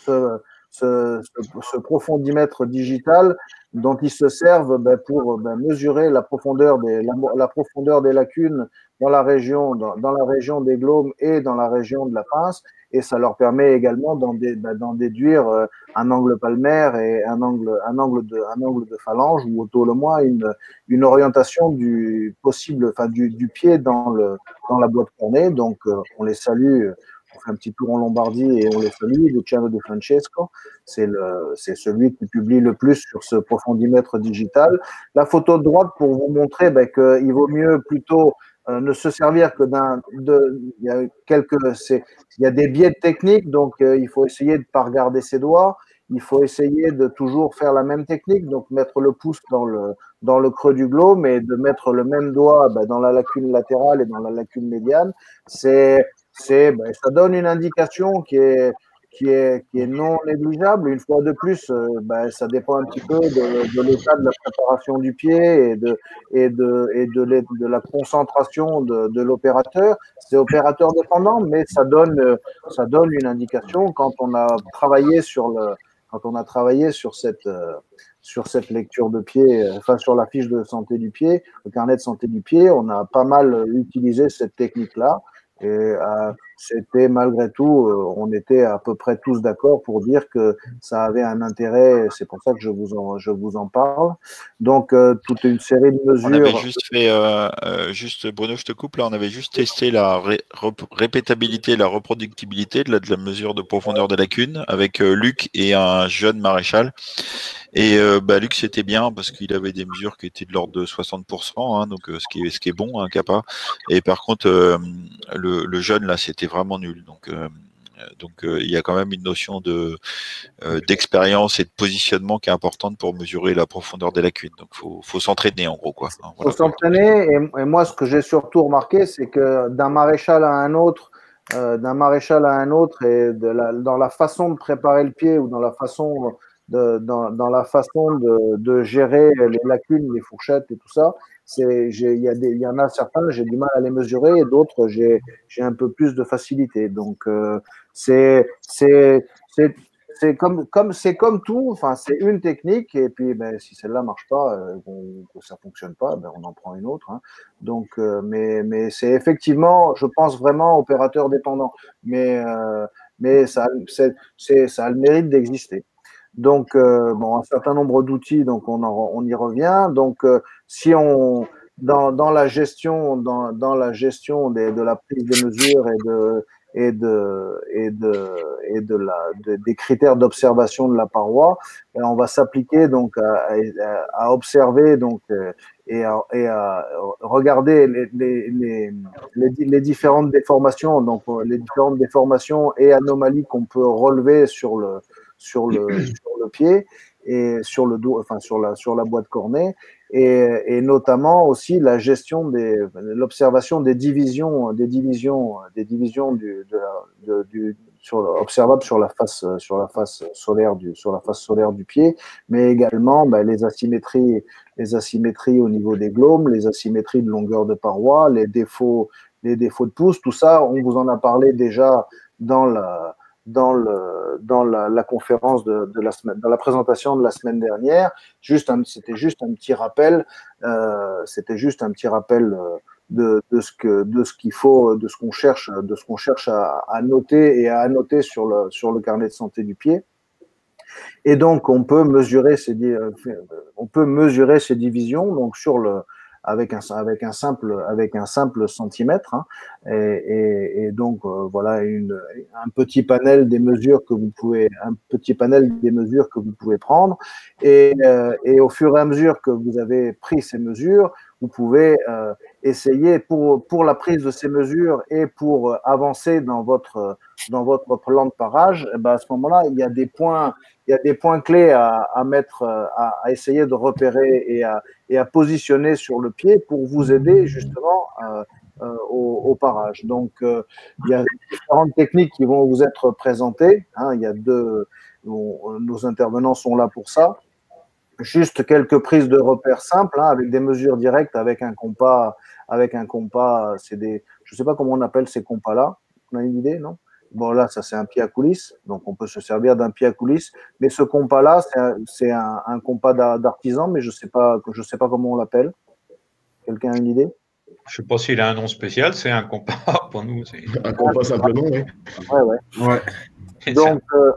ce, ce, ce, profondimètre digital dont ils se servent ben, pour ben, mesurer la profondeur, des, la, profondeur des lacunes dans la région, dans, dans, la région des glômes et dans la région de la pince. Et ça leur permet également d'en ben, déduire euh, un angle palmaire et un angle, un angle, de, un angle de phalange ou au tout le moins une, une orientation du possible, enfin du, du pied dans, le, dans la boîte cornée. Donc, euh, on les salue on fait un petit tour en Lombardie et on les salue. Luciano De Francesco, c'est le, celui qui publie le plus sur ce profondimètre digital. La photo de droite pour vous montrer ben, qu'il vaut mieux plutôt euh, ne se servir que d'un, il y a il y a des biais techniques, donc euh, il faut essayer de pas regarder ses doigts. Il faut essayer de toujours faire la même technique, donc mettre le pouce dans le, dans le creux du globe et de mettre le même doigt ben, dans la lacune latérale et dans la lacune médiane. C'est c'est, ben, ça donne une indication qui est, qui est, qui est non négligeable. Une fois de plus, euh, ben, ça dépend un petit peu de, l'état de la préparation du pied et de, et de, et de, de la concentration de, de l'opérateur. C'est opérateur dépendant, mais ça donne, ça donne une indication quand on a travaillé sur le, quand on a travaillé sur cette, euh, sur cette lecture de pied, enfin sur la fiche de santé du pied, le carnet de santé du pied, on a pas mal utilisé cette technique-là. Et euh, c'était malgré tout, euh, on était à peu près tous d'accord pour dire que ça avait un intérêt. C'est pour ça que je vous en, je vous en parle. Donc euh, toute une série de mesures. On avait juste fait, juste Bruno, je te coupe là. On avait juste testé la répétabilité, la reproductibilité de la, de la mesure de profondeur des lacunes avec Luc et un jeune maréchal. Et euh, bah, Luc, c'était bien parce qu'il avait des mesures qui étaient de l'ordre de 60%, hein, donc euh, ce, qui est, ce qui est bon, hein, Kappa. Et par contre, euh, le, le, jeune, là, c'était vraiment nul. Donc, euh, donc il y a quand même une notion de d'expérience et de positionnement qui est importante pour mesurer la profondeur des lacunes. Donc, faut, faut s'entraîner en gros, quoi. Il hein, faut s'entraîner. Et, et, moi, ce que j'ai surtout remarqué, c'est que d'un maréchal à un autre, d'un maréchal à un autre, et de la, dans la façon de préparer le pied ou dans la façon de, dans, dans, la façon de, de, gérer les lacunes, les fourchettes et tout ça. Il y, y en a certains, j'ai du mal à les mesurer et d'autres, j'ai un peu plus de facilité. Donc, euh, c'est c'est comme comme c'est comme tout enfin c'est une technique et puis ben, si celle-là marche pas euh, ça fonctionne pas ben, on en prend une autre hein. donc euh, mais mais c'est effectivement je pense vraiment opérateur dépendant mais euh, mais ça c'est ça a le mérite d'exister donc, euh, bon, un certain nombre d'outils, donc on, en, on, y revient. Donc, euh, si on dans, dans, la gestion, dans, dans la gestion des, de la prise de mesures et de et de et de et de la de, des critères d'observation de la paroi, et on va s'appliquer donc à, à, observer donc euh, et à, et à regarder les, les, les, les, différentes déformations, donc les différentes déformations et anomalies qu'on peut relever sur le sur le, <clears throat> sur le pied et sur le dos, enfin sur la, sur la boîte cornée, et, et notamment aussi la gestion des, l'observation des divisions, des divisions, des divisions du, de, de, du, sur, observables sur la face, sur la face solaire du, sur la face solaire du pied, mais également ben, les asymétries, les asymétries au niveau des glômes, les asymétries de longueur de paroi, les défauts, les défauts de pouce, tout ça, on vous en a parlé déjà dans la, dans, le, dans la, la conférence de, de, la semaine, dans la présentation de la semaine dernière. Juste c'était juste un petit rappel, euh, c'était juste un petit rappel euh, de, de ce que de ce qu'il faut, de ce qu'on cherche, de ce qu'on cherche à, à, noter et à annoter sur le sur le carnet de santé du pied. Et donc, on peut mesurer ces, on peut mesurer ces divisions donc sur le, avec un, avec un simple, avec un simple centimètre. Hein, et, et, et, donc euh, voilà une, un petit panel des mesures que vous pouvez, un petit panel des mesures que vous pouvez prendre. Et, euh, et au fur et à mesure que vous avez pris ces mesures, vous pouvez euh, essayer pour, pour la prise de ces mesures et pour avancer dans votre, dans votre plan de parage, et eh ben à ce moment-là, il y a des points, il y a des points clés à, à mettre, à, à, essayer de repérer et à, et à positionner sur le pied pour vous aider justement euh, euh, au, au, parage. Donc, euh, il y a différentes techniques qui vont vous être présentées. Hein, il y a deux, nos intervenants sont là pour ça juste quelques prises de repères simples hein, avec des mesures directes, avec un compas, avec un compas, c'est des, je sais pas comment on appelle ces compas-là. On a une idée, non? Bon là, ça c'est un pied à coulisses, donc on peut se servir d'un pied à coulisses. Mais ce compas-là, c'est un, un, compas d'artisan, mais je sais pas, je sais pas comment on l'appelle. Quelqu'un a une idée? Je sais pas s'il a un nom spécial. C'est un compas pour nous. Un compas simplement, oui. Ouais, ouais. ouais. Donc euh,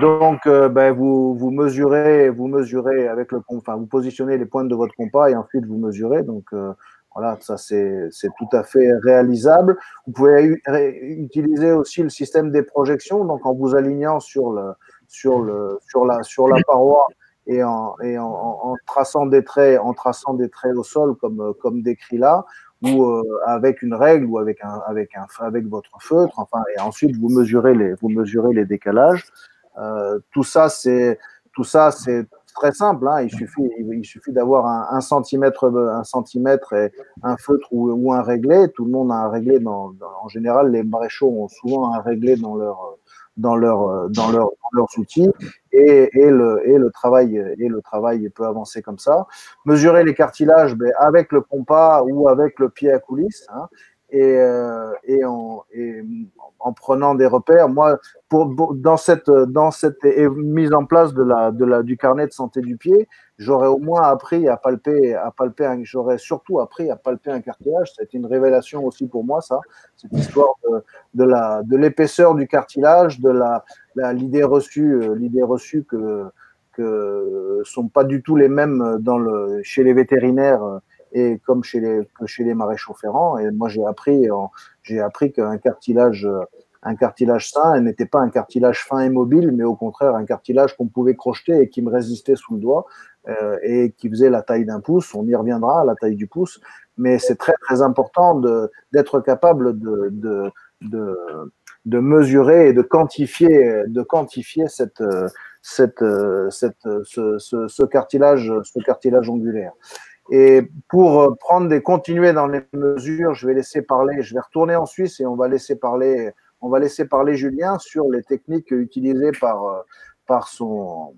donc, euh, ben, vous, vous mesurez, vous mesurez avec le, enfin, vous positionnez les pointes de votre compas et ensuite vous mesurez. Donc, euh, voilà, ça c'est tout à fait réalisable. Vous pouvez utiliser aussi le système des projections, donc en vous alignant sur le, sur le, sur la, sur la paroi et en, et en, en, traçant des traits, en traçant des traits au sol comme, comme décrit là, ou euh, avec une règle ou avec un, avec un, avec votre feutre. Enfin, et ensuite vous mesurez les, vous mesurez les décalages. Euh, tout ça, c'est tout ça, c'est très simple. Hein. Il suffit, il, suffit d'avoir un, un, centimètre, un centimètre et un feutre ou, un réglé. Tout le monde a un réglé. Dans, en général, les maréchaux ont souvent un réglé dans leur dans leur dans leur dans leurs outils et, et le et le travail et le travail peut avancer comme ça. Mesurer les cartilages ben, avec le compas ou avec le pied à coulisses. Hein et, euh, et, en, et, en, prenant des repères. Moi, pour, dans cette, dans cette mise en place de la, de la, du carnet de santé du pied, j'aurais au moins appris à palper, à palper j'aurais surtout appris à palper un cartilage. C'est une révélation aussi pour moi, ça. Cette histoire de, la, de l'épaisseur du cartilage, de la, l'idée reçue, euh, l'idée reçue que, que sont pas du tout les mêmes dans le, chez les vétérinaires et comme chez les, chez les maréchaux ferrants. Et moi, j'ai appris, j'ai appris qu'un cartilage, un cartilage sain n'était pas un cartilage fin et mobile, mais au contraire un cartilage qu'on pouvait crocheter et qui me résistait sous le doigt euh, et qui faisait la taille d'un pouce. On y reviendra la taille du pouce, mais c'est très très important d'être capable de, de, de, de, mesurer et de quantifier, de quantifier cette, cette, cette, ce, ce, ce cartilage, ce cartilage ongulaire. Et pour euh, prendre des continuer dans les mesures, je vais laisser parler, je vais retourner en Suisse et on va laisser parler, on va laisser parler Julien sur les techniques utilisées par, euh, par son,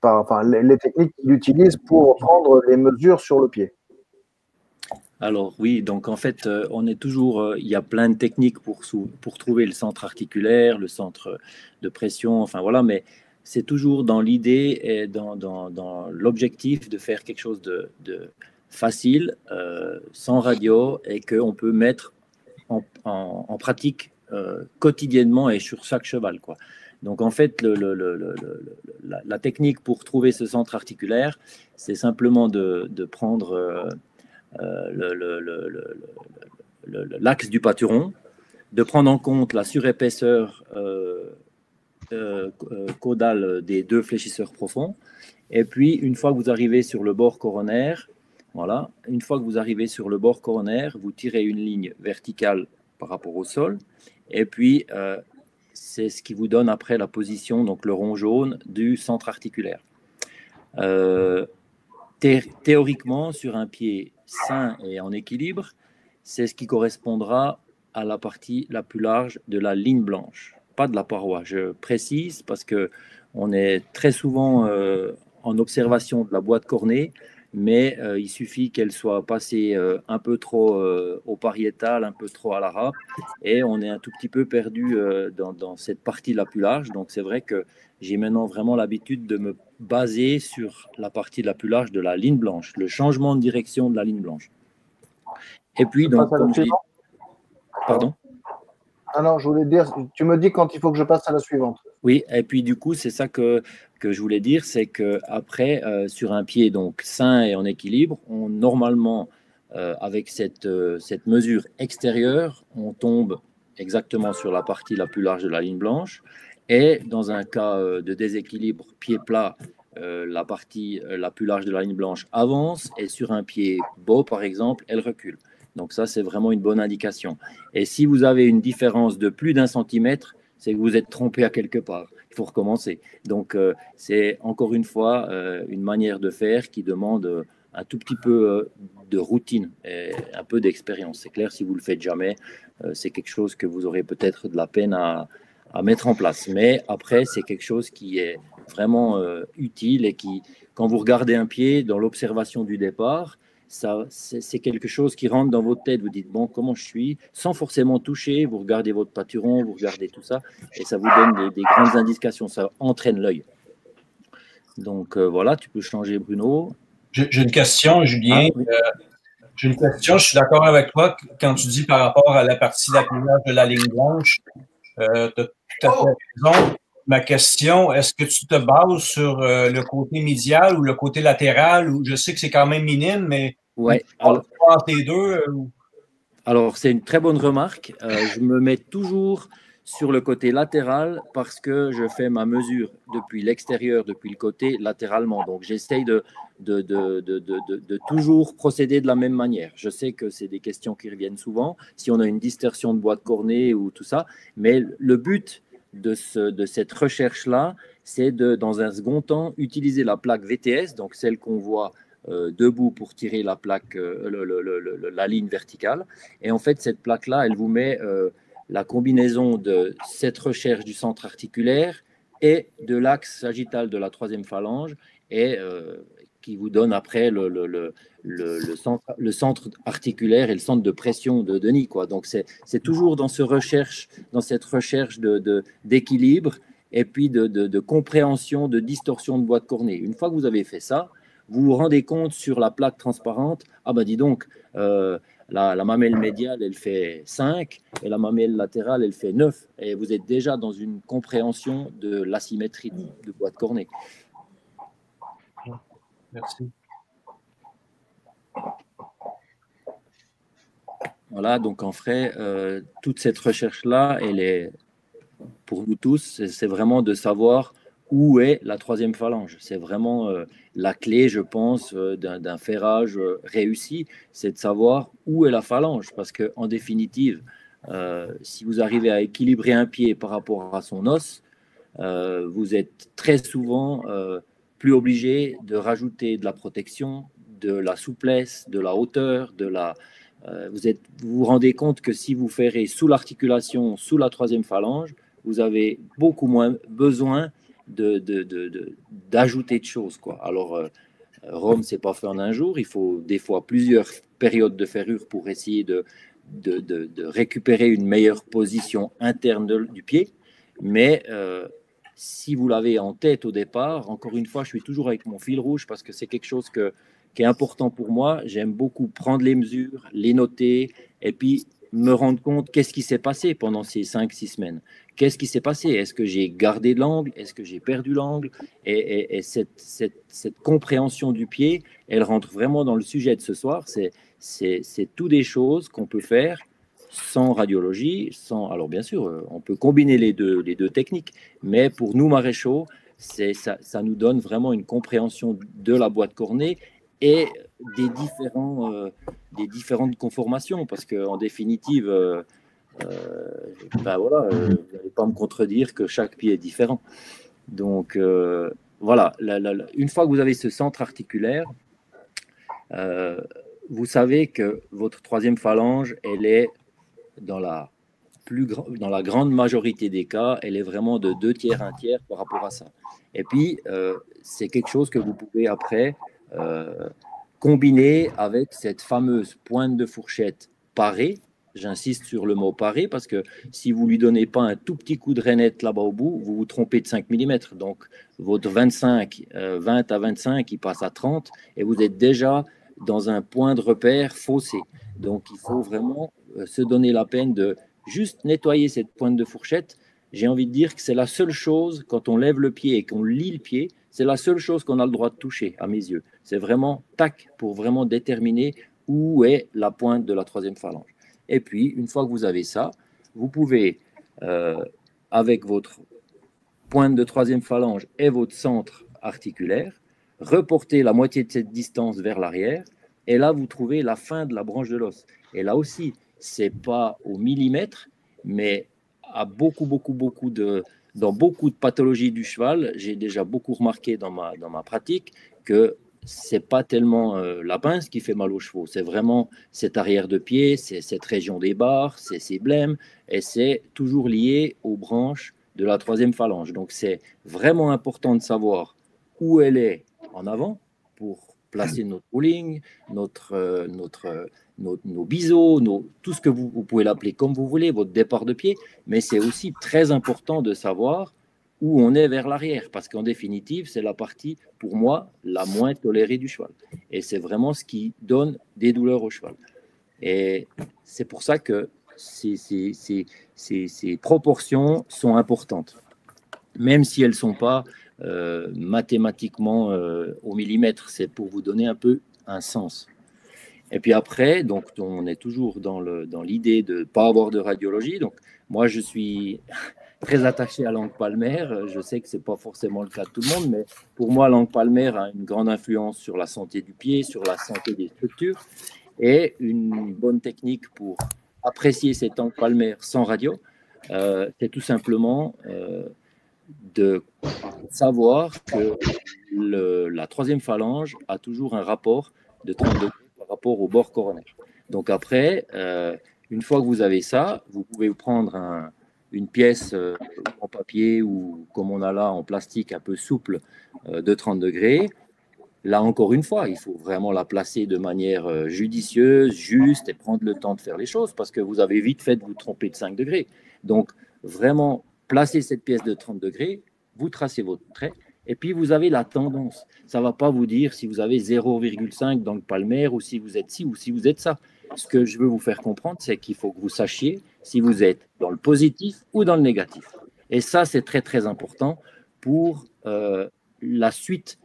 par, enfin, les, techniques qu'il utilise pour prendre les mesures sur le pied. Alors oui, donc en fait, euh, on est toujours, il y a plein de techniques pour, pour trouver le centre articulaire, le centre de pression, enfin voilà, mais c'est toujours dans l'idée et dans, l'objectif de faire quelque chose de, facile, euh, sans radio, et qu'on peut mettre en, pratique euh, quotidiennement et sur chaque cheval. Donc en fait, la, technique pour trouver ce centre articulaire, c'est simplement de, prendre euh, l'axe du pâturon, de prendre en compte la surépaisseur euh, euh, euh, caudale des deux fléchisseurs profonds. Et puis, une fois que vous arrivez sur le bord coronaire, voilà, une fois que vous arrivez sur le bord coronaire, vous tirez une ligne verticale par rapport au sol. Et puis, euh, c'est ce qui vous donne après la position, donc le rond jaune du centre articulaire. Euh, théoriquement, sur un pied sain et en équilibre, c'est ce qui correspondra à la partie la plus large de la ligne blanche pas de la paroi. Je précise parce que on est très souvent euh, en observation de la boîte cornée, mais euh, il suffit qu'elle soit passée euh, un peu trop au pariétal, un peu trop à la râpe, et on est un tout petit peu perdu dans, dans, cette partie la plus large. Donc c'est vrai que j'ai maintenant vraiment l'habitude de me baser sur la partie la plus large de la ligne blanche, le changement de direction de la ligne blanche. Et puis, donc, comme Pardon? Ah non, je voulais dire, tu me dis quand il faut que je passe à la suivante. Oui, et puis du coup, c'est ça que que je voulais dire, c'est que après, euh, sur un pied donc sain et en équilibre, on normalement euh, avec cette, cette mesure extérieure, on tombe exactement sur la partie la plus large de la ligne blanche. Et dans un cas de déséquilibre pied plat, la partie la plus large de la ligne blanche avance et sur un pied beau, par exemple, elle recule. Donc ça, c'est vraiment une bonne indication. Et si vous avez une différence de plus d'un centimètre, c'est que vous êtes trompé à quelque part. Il faut recommencer. Donc euh, c'est encore une fois euh, une manière de faire qui demande euh, un tout petit peu de routine et un peu d'expérience. C'est clair, si vous le faites jamais, c'est quelque chose que vous aurez peut-être de la peine à, à mettre en place. Mais après, c'est quelque chose qui est vraiment utile et qui, quand vous regardez un pied dans l'observation du départ, c'est quelque chose qui rentre dans votre tête. Vous dites, bon, comment je suis? Sans forcément toucher, vous regardez votre pâturon, vous regardez tout ça, et ça vous donne des, grandes indications. Ça entraîne l'œil. Donc euh, voilà, tu peux changer, Bruno. J'ai une question, Julien. Ah, euh, j'ai une question. Je suis d'accord avec toi quand tu dis par rapport à la partie large de la ligne blanche. Euh, tu as tout à fait raison ma question, est-ce que tu te bases sur euh, le côté médial ou le côté latéral? Ou je sais que c'est quand même minime, mais ouais. alors, les deux. Euh, alors, c'est une très bonne remarque. Euh, je me mets toujours sur le côté latéral parce que je fais ma mesure depuis l'extérieur, depuis le côté, latéralement. Donc, j'essaye de de, de, de, de, toujours procéder de la même manière. Je sais que c'est des questions qui reviennent souvent, si on a une distorsion de bois de cornet ou tout ça, mais le but, de, ce, de cette recherche-là, c'est de, dans un second temps, utiliser la plaque VTS, donc celle qu'on voit euh, debout pour tirer la plaque, euh, la ligne verticale. Et en fait, cette plaque-là, elle vous met euh, la combinaison de cette recherche du centre articulaire et de l'axe sagittal de la troisième phalange et qui vous donne après le, le, le, le, centre, le centre articulaire et le centre de pression de Denis. Quoi. Donc c'est toujours dans, ce recherche, dans cette recherche d'équilibre de, et puis de, de, compréhension de distorsion de bois de cornet. Une fois que vous avez fait ça, vous vous rendez compte sur la plaque transparente, ah ben dis donc, euh, la, la, mamelle médiale, elle fait 5 et la mamelle latérale, elle fait 9. Et vous êtes déjà dans une compréhension de l'asymétrie de bois de cornet. Voilà, donc en fait, euh, toute cette recherche-là, elle est, pour nous tous, c'est vraiment de savoir où est la troisième phalange. C'est vraiment euh, la clé, je pense, euh, d'un ferrage réussi, c'est de savoir où est la phalange. Parce qu'en définitive, si vous arrivez à équilibrer un pied par rapport à son os, vous êtes très souvent plus obligé de rajouter de la protection, de la souplesse, de la hauteur, de la. Euh, vous, êtes, vous vous rendez compte que si vous ferez sous l'articulation, sous la troisième phalange, vous avez beaucoup moins besoin de, d'ajouter de, choses. Quoi. Alors, euh, Rome, c'est pas fait en un jour. Il faut des fois plusieurs périodes de ferrure pour essayer de, de, récupérer une meilleure position interne du pied. Mais euh, si vous l'avez en tête au départ, encore une fois, je suis toujours avec mon fil rouge parce que c'est quelque chose qui est important pour moi. J'aime beaucoup prendre les mesures, les noter et puis me rendre compte qu'est-ce qui s'est passé pendant ces 5-6 semaines. Qu'est-ce qui s'est passé? Est-ce que j'ai gardé l'angle? Est-ce que j'ai perdu l'angle? Et, cette, compréhension du pied, elle rentre vraiment dans le sujet de ce soir. C'est tout des choses qu'on peut faire sans radiologie, sans. Alors bien sûr, euh, on peut combiner les deux, les deux techniques, mais pour nous maréchaux, ça, ça, nous donne vraiment une compréhension de la boîte cornée et des différents, euh, des différentes conformations, parce que en définitive, ben voilà, vous n'allez pas me contredire que chaque pied est différent. Donc voilà, une fois que vous avez ce centre articulaire, vous savez que votre troisième phalange, elle est dans la, plus dans la grande majorité des cas, elle est vraiment de deux tiers, un tiers par rapport à ça. Et puis, euh, c'est quelque chose que vous pouvez après euh, combiner avec cette fameuse pointe de fourchette parée. J'insiste sur le mot paré parce que si vous lui donnez pas un tout petit coup de rainette là-bas au bout, vous vous trompez de 5 mm. Donc, votre 25, 20 euh, à 25, il passe à 30 et vous êtes déjà dans un point de repère faussé. Donc, il faut vraiment euh, se donner la peine de juste nettoyer cette pointe de fourchette. j'ai envie de dire que c'est la seule chose, quand on lève le pied et qu'on lit le pied, c'est la seule chose qu'on a le droit de toucher, à mes yeux. C'est vraiment tac pour vraiment déterminer où est la pointe de la troisième phalange. Et puis, une fois que vous avez ça, vous pouvez, euh, avec votre pointe de troisième phalange et votre centre articulaire, reporter la moitié de cette distance vers l'arrière, et là, vous trouvez la fin de la branche de l'os. Et là aussi, c'est pas au millimètre, mais à beaucoup, beaucoup, beaucoup de, dans beaucoup de pathologies du cheval, j'ai déjà beaucoup remarqué dans ma, dans ma pratique que c'est pas tellement euh, la pince qui fait mal aux chevaux, c'est vraiment cette arrière de pied, c'est cette région des barres, c'est ces blêmes, et c'est toujours lié aux branches de la troisième phalange. Donc c'est vraiment important de savoir où elle est en avant pour placer notre bowling, notre, euh, notre, euh, nos, biseaux, tout ce que vous, vous pouvez l'appeler comme vous voulez, votre départ de pied, mais c'est aussi très important de savoir où on est vers l'arrière, parce qu'en définitive, c'est la partie, pour moi, la moins tolérée du cheval. Et c'est vraiment ce qui donne des douleurs au cheval. Et c'est pour ça que ces, ces, ces, ces, proportions sont importantes, même si elles ne sont pas euh, mathématiquement euh, au millimètre. C'est pour vous donner un peu un sens. Et puis après, donc, on est toujours dans l'idée de ne pas avoir de radiologie. Donc, moi, je suis <laughs> très attaché à langue palmaire. Je sais que ce n'est pas forcément le cas de tout le monde, mais pour moi, langue palmaire a une grande influence sur la santé du pied, sur la santé des structures. Et une bonne technique pour apprécier cette langue palmaire sans radio, euh, c'est tout simplement de savoir que la troisième phalange a toujours un rapport de 30 degrés par rapport au bord coronaire. Donc après, euh, une fois que vous avez ça, vous pouvez prendre un, une pièce euh, en papier ou comme on a là en plastique un peu souple euh, de 30 degrés. Là encore une fois, il faut vraiment la placer de manière judicieuse, juste et prendre le temps de faire les choses parce que vous avez vite fait de vous tromper de 5 degrés. Donc vraiment placer cette pièce de 30 degrés, vous tracez votre trait et puis vous avez la tendance. Ça ne va pas vous dire si vous avez 0,5 dans le palmaire ou si vous êtes ci ou si vous êtes ça. Ce que je veux vous faire comprendre, c'est qu'il faut que vous sachiez si vous êtes dans le positif ou dans le négatif. Et ça, c'est très, très important pour euh, la suite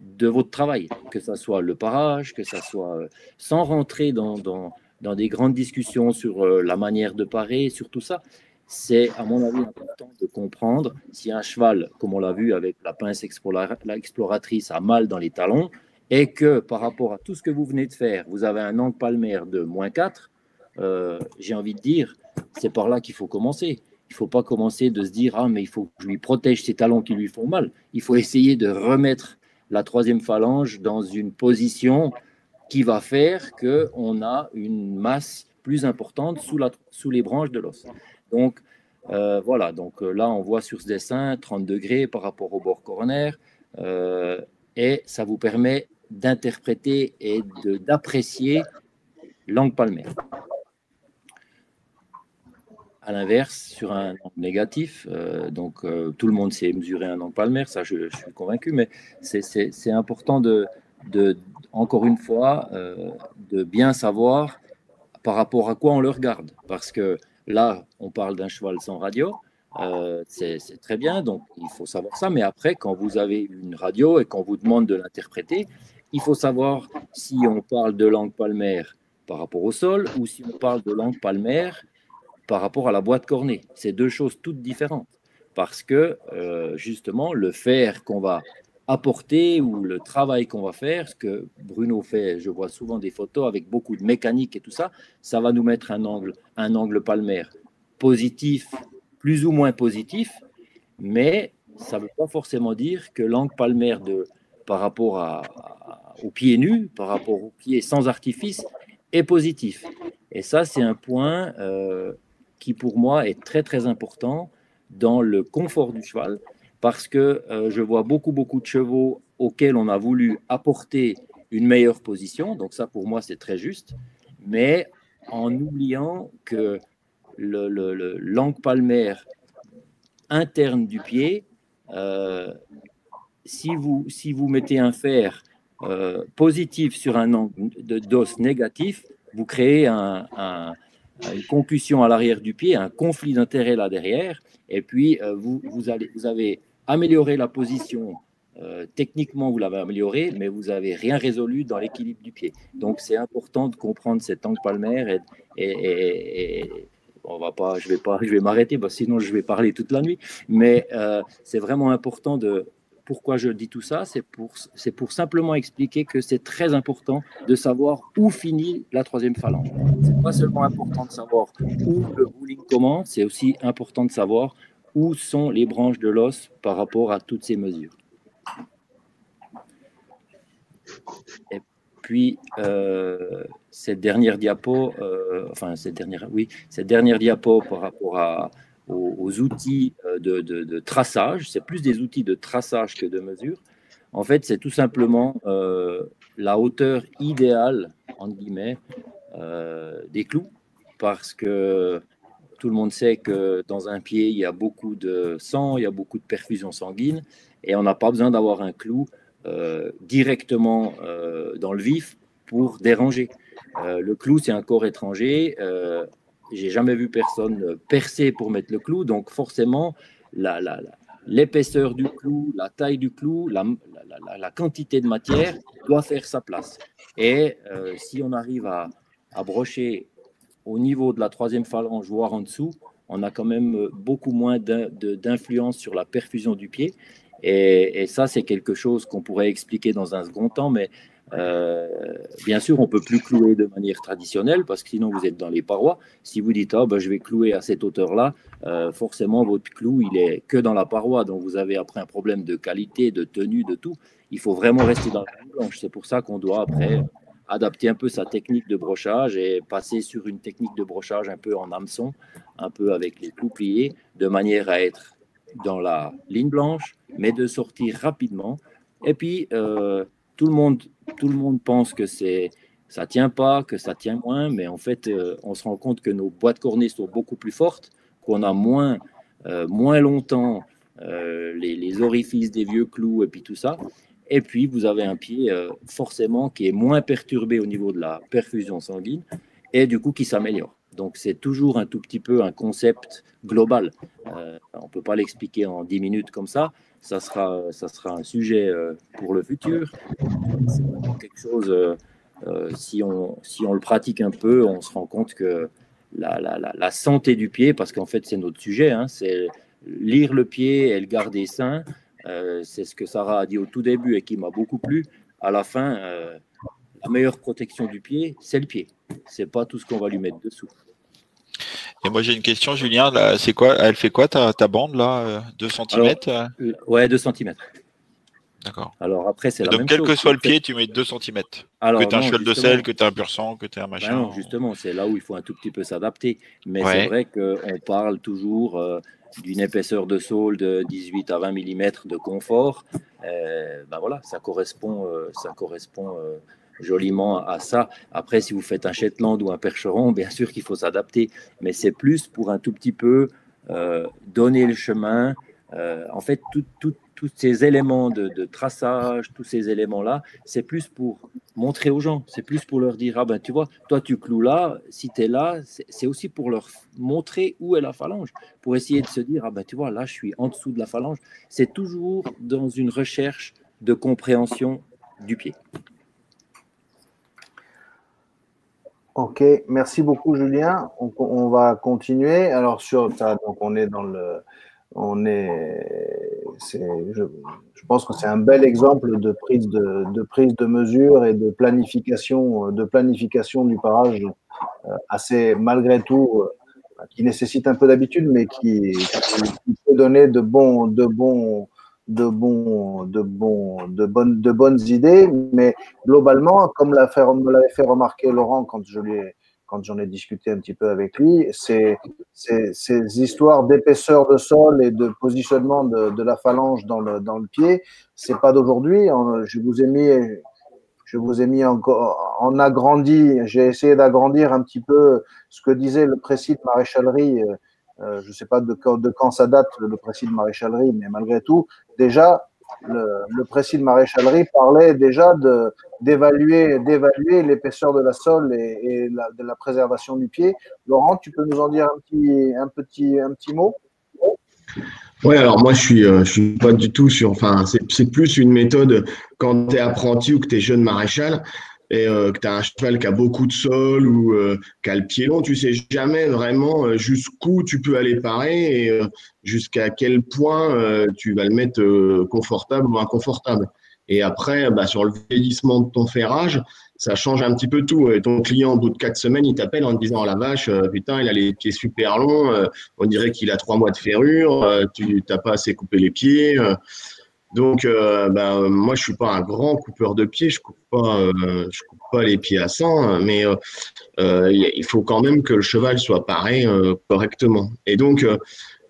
de votre travail, que ce soit le parage, que ce soit euh, sans rentrer dans, dans, dans, des grandes discussions sur euh, la manière de parer, sur tout ça. C'est, à mon avis, important de comprendre si un cheval, comme on l'a vu avec la pince exploratrice, a mal dans les talons, et que par rapport à tout ce que vous venez de faire, vous avez un angle palmaire de moins 4, euh, j'ai envie de dire, c'est par là qu'il faut commencer. Il ne faut pas commencer de se dire, ah, mais il faut que je lui protège ses talons qui lui font mal. Il faut essayer de remettre la troisième phalange dans une position qui va faire qu'on a une masse plus importante sous, les branches de l'os. Donc, euh, voilà, donc euh, là, on voit sur ce dessin 30 degrés par rapport au bord coronaire, et ça vous permet d'interpréter et d'apprécier l'angle palmaire. À l'inverse, sur un angle négatif, euh, donc euh, tout le monde sait mesurer un angle palmaire, ça je, suis convaincu, mais c'est important de, encore une fois, euh, de bien savoir par rapport à quoi on le regarde. Parce que là, on parle d'un cheval sans radio, c'est très bien, donc il faut savoir ça. Mais après, quand vous avez une radio et qu'on vous demande de l'interpréter, il faut savoir si on parle de langue palmaire par rapport au sol ou si on parle de langue palmaire par rapport à la boîte cornée. C'est deux choses toutes différentes parce que euh, justement le fer qu'on va apporter ou le travail qu'on va faire, ce que Bruno fait, je vois souvent des photos avec beaucoup de mécanique et tout ça, ça va nous mettre un angle, un angle palmaire positif, plus ou moins positif, mais ça ne veut pas forcément dire que l'angle palmaire de, par rapport à, aux pieds nus, par rapport aux pieds sans artifice, est positif. Et ça, c'est un point euh, qui, pour moi, est très, très important dans le confort du cheval, parce que euh, je vois beaucoup, beaucoup de chevaux auxquels on a voulu apporter une meilleure position. Donc ça, pour moi, c'est très juste. Mais en oubliant que le, l'angle palmaire interne du pied euh, si vous, si vous mettez un fer euh, positif sur un angle de d'os négatif, vous créez un, une concussion à l'arrière du pied, un conflit d'intérêt là derrière Et puis, vous, vous avez amélioré la position techniquement, vous l'avez amélioré, mais vous n'avez rien résolu dans l'équilibre du pied. Donc, c'est important de comprendre cet angle palmaire et, on va pas, je vais pas, je vais m'arrêter, sinon je vais parler toute la nuit. Mais c'est vraiment important de pourquoi je dis tout ça? C'est pour, c'est pour simplement expliquer que c'est très important de savoir où finit la troisième phalange. C'est pas seulement important de savoir où le bowling commence, c'est aussi important de savoir où sont les branches de l'os par rapport à toutes ces mesures. Et puis, euh, cette dernière diapo, euh, enfin, cette dernière, oui, cette dernière diapo par rapport à, aux, outils euh, de, traçage. C'est plus des outils de traçage que de mesure. En fait, c'est tout simplement la hauteur idéale, entre guillemets, des clous, parce que tout le monde sait que dans un pied, il y a beaucoup de sang, il y a beaucoup de perfusion sanguine, et on n'a pas besoin d'avoir un clou directement dans le vif pour déranger. le clou, c'est un corps étranger. J'ai jamais vu personne percer pour mettre le clou, donc forcément, l'épaisseur du clou, la taille du clou, la, quantité de matière doit faire sa place. Et euh, si on arrive à, brocher au niveau de la troisième phalange, voire en dessous, on a quand même beaucoup moins d'influence sur la perfusion du pied. Et, ça, c'est quelque chose qu'on pourrait expliquer dans un second temps, mais euh, bien sûr, on peut plus clouer de manière traditionnelle parce que sinon vous êtes dans les parois. Si vous dites, oh, ben, je vais clouer à cette hauteur-là, euh, forcément votre clou, il est que dans la paroi. Donc vous avez après un problème de qualité, de tenue, de tout. Il faut vraiment rester dans la blanche. C'est pour ça qu'on doit après adapter un peu sa technique de brochage et passer sur une technique de brochage un peu en hameçon, un peu avec les clous pliés, de manière à être dans la ligne blanche, mais de sortir rapidement. Et puis, euh, tout le monde, tout le monde pense que c'est ça tient pas, que ça tient moins, mais en fait, euh, on se rend compte que nos boîtes cornées sont beaucoup plus fortes, qu'on a moins, euh, moins longtemps euh, les, orifices des vieux clous et puis tout ça. Et puis, vous avez un pied forcément qui est moins perturbé au niveau de la perfusion sanguine et du coup qui s'améliore. Donc, c'est toujours un tout petit peu un concept global. on ne peut pas l'expliquer en 10 minutes comme ça, ça sera, ça sera un sujet euh, pour le futur. C'est vraiment quelque chose, euh, euh, si, on, si on le pratique un peu, on se rend compte que la, la, la, santé du pied, parce qu'en fait c'est notre sujet, hein, c'est lire le pied et le garder sain. C'est ce que Sarah a dit au tout début et qui m'a beaucoup plu. À la fin, la meilleure protection du pied, c'est le pied. C'est pas tout ce qu'on va lui mettre dessous. Et moi j'ai une question, Julien. C'est quoi Elle fait quoi ta, ta bande là 2 cm euh, Ouais, 2 cm. D'accord. Alors après, c'est la Donc, quel que soit le pied, tu mets 2 cm. Alors, que tu as un cheval de sel, que tu as un pur sang, que tu as un ben machin. non, justement, c'est là où il faut un tout petit peu s'adapter. Mais c'est vrai qu'on parle toujours euh, d'une épaisseur de sole de 18 à 20 mm de confort. Euh, ben voilà, ça correspond, ça correspond joliment à ça. Après, si vous faites un Shetland ou un Percheron, bien sûr qu'il faut s'adapter, mais c'est plus pour un tout petit peu euh, donner le chemin. Euh, en fait, tous ces éléments de, traçage, tous ces éléments-là, c'est plus pour montrer aux gens, c'est plus pour leur dire, ah ben tu vois, toi tu cloues là, si tu es là, c'est aussi pour leur montrer où est la phalange, pour essayer de se dire, ah ben tu vois, là je suis en dessous de la phalange. C'est toujours dans une recherche de compréhension du pied. Ok, merci beaucoup Julien. On, va continuer. Alors sur ça, donc on est dans le, on est, je, pense que c'est un bel exemple de prise de, de, prise de mesure et de planification, de planification du parage euh, assez malgré tout, euh, qui nécessite un peu d'habitude, mais qui, qui, peut donner de bons, de bons de, bons, de, bons, de, bonnes, de bonnes idées, mais globalement, comme l'a fait, l'avait fait remarquer Laurent quand je quand j'en ai discuté un petit peu avec lui, c'est ces histoires d'épaisseur de sol et de positionnement de, la phalange dans le, dans le pied, c'est pas d'aujourd'hui. Je vous ai mis, je vous ai mis en, en agrandi, j'ai essayé d'agrandir un petit peu ce que disait le précis de maréchalerie euh, euh, je ne sais pas de, quand ça date le précis de maréchalerie, mais malgré tout, déjà, le, précis de maréchalerie parlait déjà d'évaluer l'épaisseur de la sole et, de la préservation du pied. Laurent, tu peux nous en dire un petit, un petit, un petit mot? Oui, alors moi je suis, euh, je suis pas du tout sur. Enfin, c'est plus une méthode quand tu es apprenti ou que tu es jeune maréchal et euh, que tu as un cheval qui a beaucoup de sol ou euh, qui a le pied long, tu sais jamais vraiment euh, jusqu'où tu peux aller parer et jusqu'à quel point tu vas le mettre confortable ou inconfortable. Et après, bah, sur le vieillissement de ton ferrage, ça change un petit peu tout. Et ton client, au bout de quatre semaines, il t'appelle en te disant oh, la vache, putain, il a les pieds super longs, on dirait qu'il a trois mois de ferrure, tu n'as pas assez coupé les pieds. Donc, euh, ben, moi, je suis pas un grand coupeur de pieds, je coupe pas, euh, je coupe pas les pieds à 100, mais euh, il faut quand même que le cheval soit paré correctement. Et donc,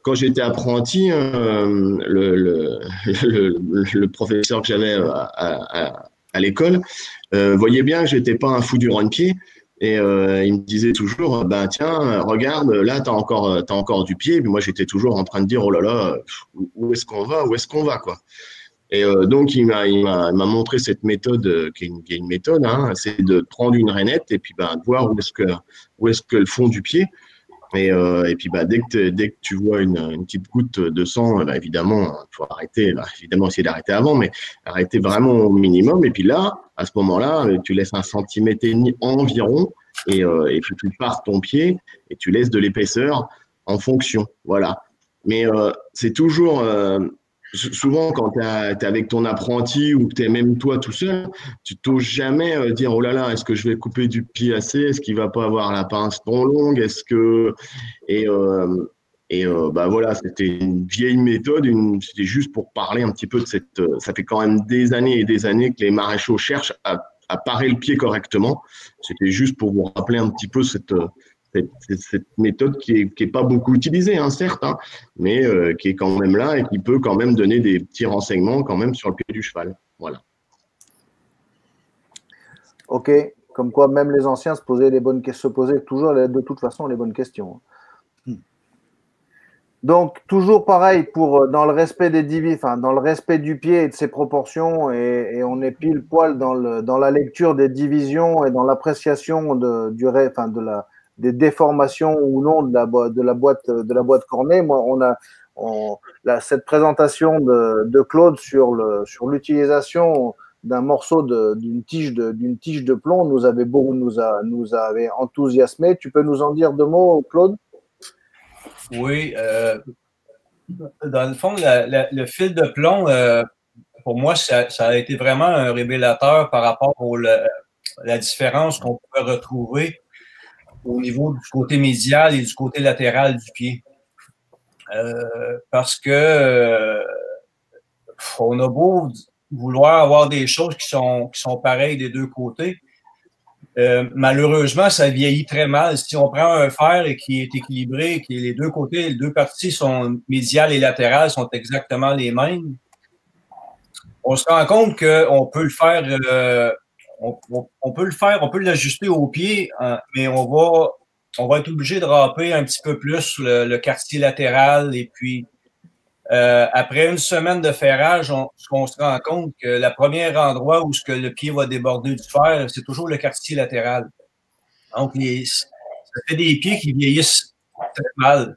quand j'étais apprenti, <laughs> le, professeur que j'avais à, à, l'école voyait bien que j'étais pas un fou du run-pied. Et il me disait toujours, ben tiens, regarde, là, tu as encore, as encore du pied. Et puis moi, j'étais toujours en train de dire, oh là là, où est-ce qu'on va? Où est-ce qu'on va quoi? Et euh, donc, il m'a montré cette méthode, euh, qui, est une, est méthode, hein, c'est de prendre une rainette et puis bah, de voir où est-ce que, où est-ce que le fond du pied. Et, euh, et puis, bah, dès, que dès que tu vois une, une petite goutte de sang, bah, évidemment, il faut arrêter. Bah, évidemment, essayer d'arrêter avant, mais arrêter vraiment au minimum. Et puis là, à ce moment-là, tu laisses un centimètre et demi environ et, euh, et puis tu pars ton pied et tu laisses de l'épaisseur en fonction. Voilà. Mais euh, c'est toujours souvent, quand tu es avec ton apprenti ou que même toi tout seul, tu t'oses jamais euh, dire oh là là, est-ce que je vais couper du pied assez? Est-ce qu'il va pas avoir la pince trop longue? Est-ce que. Et, euh, et euh, bah voilà, c'était une vieille méthode. C'était juste pour parler un petit peu de cette. ça fait quand même des années et des années que les maréchaux cherchent à, à parer le pied correctement. C'était juste pour vous rappeler un petit peu cette cette, méthode qui n'est est pas beaucoup utilisée, hein, certes, hein, mais euh, qui est quand même là et qui peut quand même donner des petits renseignements quand même sur le pied du cheval. Voilà. Ok, comme quoi même les anciens se posaient bonnes se posaient toujours de toute façon les bonnes questions. Hmm. Donc toujours pareil pour euh, dans le respect des dans le respect du pied et de ses proportions et, on est pile poil dans, la lecture des divisions et dans l'appréciation du, enfin de la des déformations ou non de la, de la boîte de la boîte cornée. Moi, on a cette présentation de, Claude sur l'utilisation d'un morceau d'une tige de d'une tige de plomb nous avait beau, nous a nous avait enthousiasmé. Tu peux nous en dire deux mots, Claude? Oui. Euh, dans le fond, le fil de plomb, euh, pour moi, ça, a été vraiment un révélateur par rapport à la différence qu'on pouvait retrouver au niveau du côté médial et du côté latéral du pied. Euh, parce que euh, on a beau vouloir avoir des choses qui sont, qui pareilles des deux côtés. Euh, malheureusement, ça vieillit très mal. Si on prend un fer qui est équilibré, que les deux côtés, les deux parties sont médiales et latérales sont exactement les mêmes, on se rend compte qu'on peut le faire on, peut le faire, on peut l'ajuster au pied, hein, mais on va, on va être obligé de râper un petit peu plus le, quartier latéral. Et puis, euh, après une semaine de ferrage, on, se rend compte que le premier endroit où ce que le pied va déborder du fer, c'est toujours le quartier latéral. Donc, ça fait des pieds qui vieillissent très mal.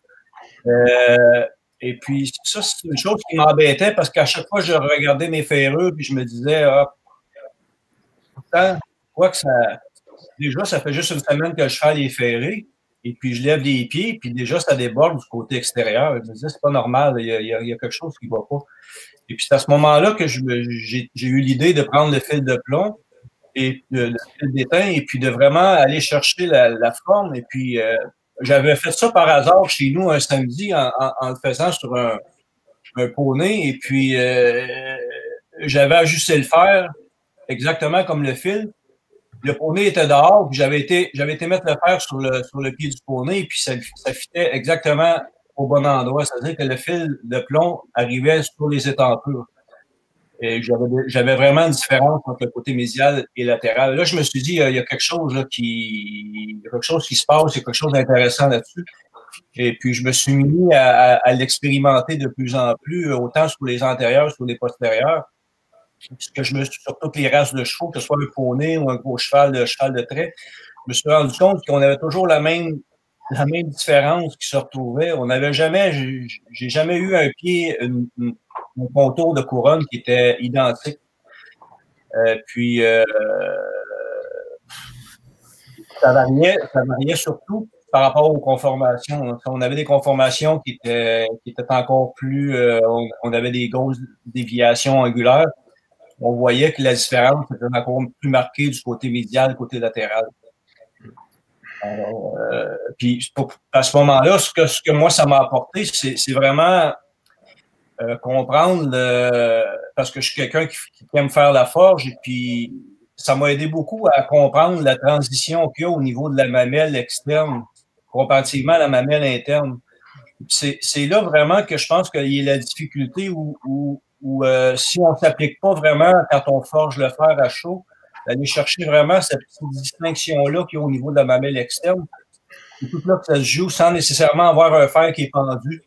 Euh, et puis, ça, c'est une chose qui m'embêtait parce qu'à chaque fois, je regardais mes ferreux puis je me disais, ah, quoi que ça. Déjà, ça fait juste une semaine que je fais les ferrés, et puis je lève les pieds, puis déjà, ça déborde du côté extérieur. Je me disais, c'est pas normal, il y, a, quelque chose qui va pas. Et puis c'est à ce moment-là que j'ai eu l'idée de prendre le fil de plomb et le, fil d'étain, et puis de vraiment aller chercher la, forme. Et puis euh, j'avais fait ça par hasard chez nous un samedi en, le faisant sur un, un poney, et puis euh, j'avais ajusté le fer exactement comme le fil. Le poney était dehors, puis j'avais été, j'avais été mettre le fer sur le, sur le pied du poney, puis ça, fitait exactement au bon endroit. C'est-à-dire que le fil de plomb arrivait sur les étampures. Et j'avais vraiment une différence entre le côté médial et latéral. Là, je me suis dit, il y a quelque chose là, qui, quelque chose qui se passe, il y a quelque chose d'intéressant là-dessus. Et puis, je me suis mis à, l'expérimenter de plus en plus, autant sur les antérieurs, sur les postérieurs puisque je me suis sur toutes les races de chevaux, que ce soit le poney ou un gros cheval, de cheval de trait, je me suis rendu compte qu'on avait toujours la même la même différence qui se retrouvait. On n'avait jamais, j'ai jamais eu un pied, un contour de couronne qui était identique. Euh, puis, euh, ça, variait, ça variait surtout par rapport aux conformations. On avait des conformations qui étaient, qui étaient encore plus, euh, on, avait des grosses déviations angulaires. On voyait que la différence était encore plus marquée du côté médial, côté latéral. Euh, puis à ce moment-là, ce que, ce que moi, ça m'a apporté, c'est vraiment euh, comprendre, parce que je suis quelqu'un qui, aime faire la forge, et puis ça m'a aidé beaucoup à comprendre la transition qu'il y a au niveau de la mamelle externe comparativement à la mamelle interne. C'est là vraiment que je pense qu'il y a la difficulté où, où euh, si on ne s'applique pas vraiment quand on forge le fer à chaud, d'aller chercher vraiment cette petite distinction-là qu'il y a au niveau de la mamelle externe. C'est tout là que ça se joue sans nécessairement avoir un fer qui est pendu.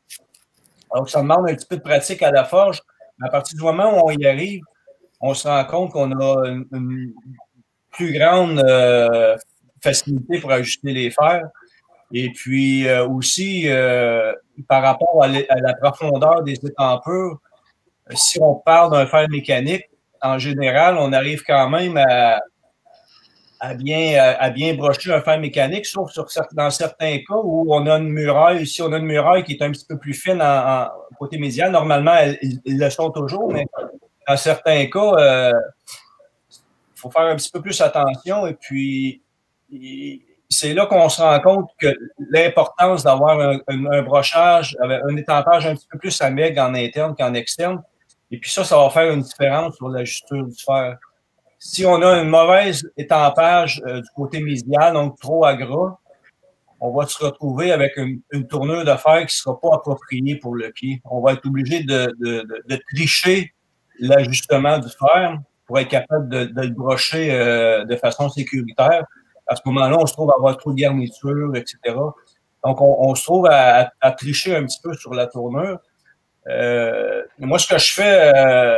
Donc, ça demande un petit peu de pratique à la forge. Mais à partir du moment où on y arrive, on se rend compte qu'on a une, plus grande euh, facilité pour ajuster les fers. Et puis euh, aussi, euh, par rapport à, la profondeur des étampures, si on parle d'un fer mécanique, en général, on arrive quand même à, bien, à, bien brocher un fer mécanique, sauf sur, dans certains cas où on a une muraille, si on a une muraille qui est un petit peu plus fine côté médial, normalement, ils, le sont toujours, mais dans certains cas, il euh, faut faire un petit peu plus attention et puis c'est là qu'on se rend compte que l'importance d'avoir un, brochage, un étampage un petit peu plus à en interne qu'en externe. Et puis ça, ça va faire une différence sur l'ajusture du fer. Si on a une mauvaise étampage euh, du côté médial, donc trop à gras, on va se retrouver avec une, tournure de fer qui ne sera pas appropriée pour le pied. On va être obligé de, tricher l'ajustement du fer pour être capable de, le brocher euh, de façon sécuritaire à ce moment-là, on se trouve à avoir trop de garniture, etc. Donc, on, se trouve à, tricher un petit peu sur la tournure. Euh, moi, ce que je fais, euh,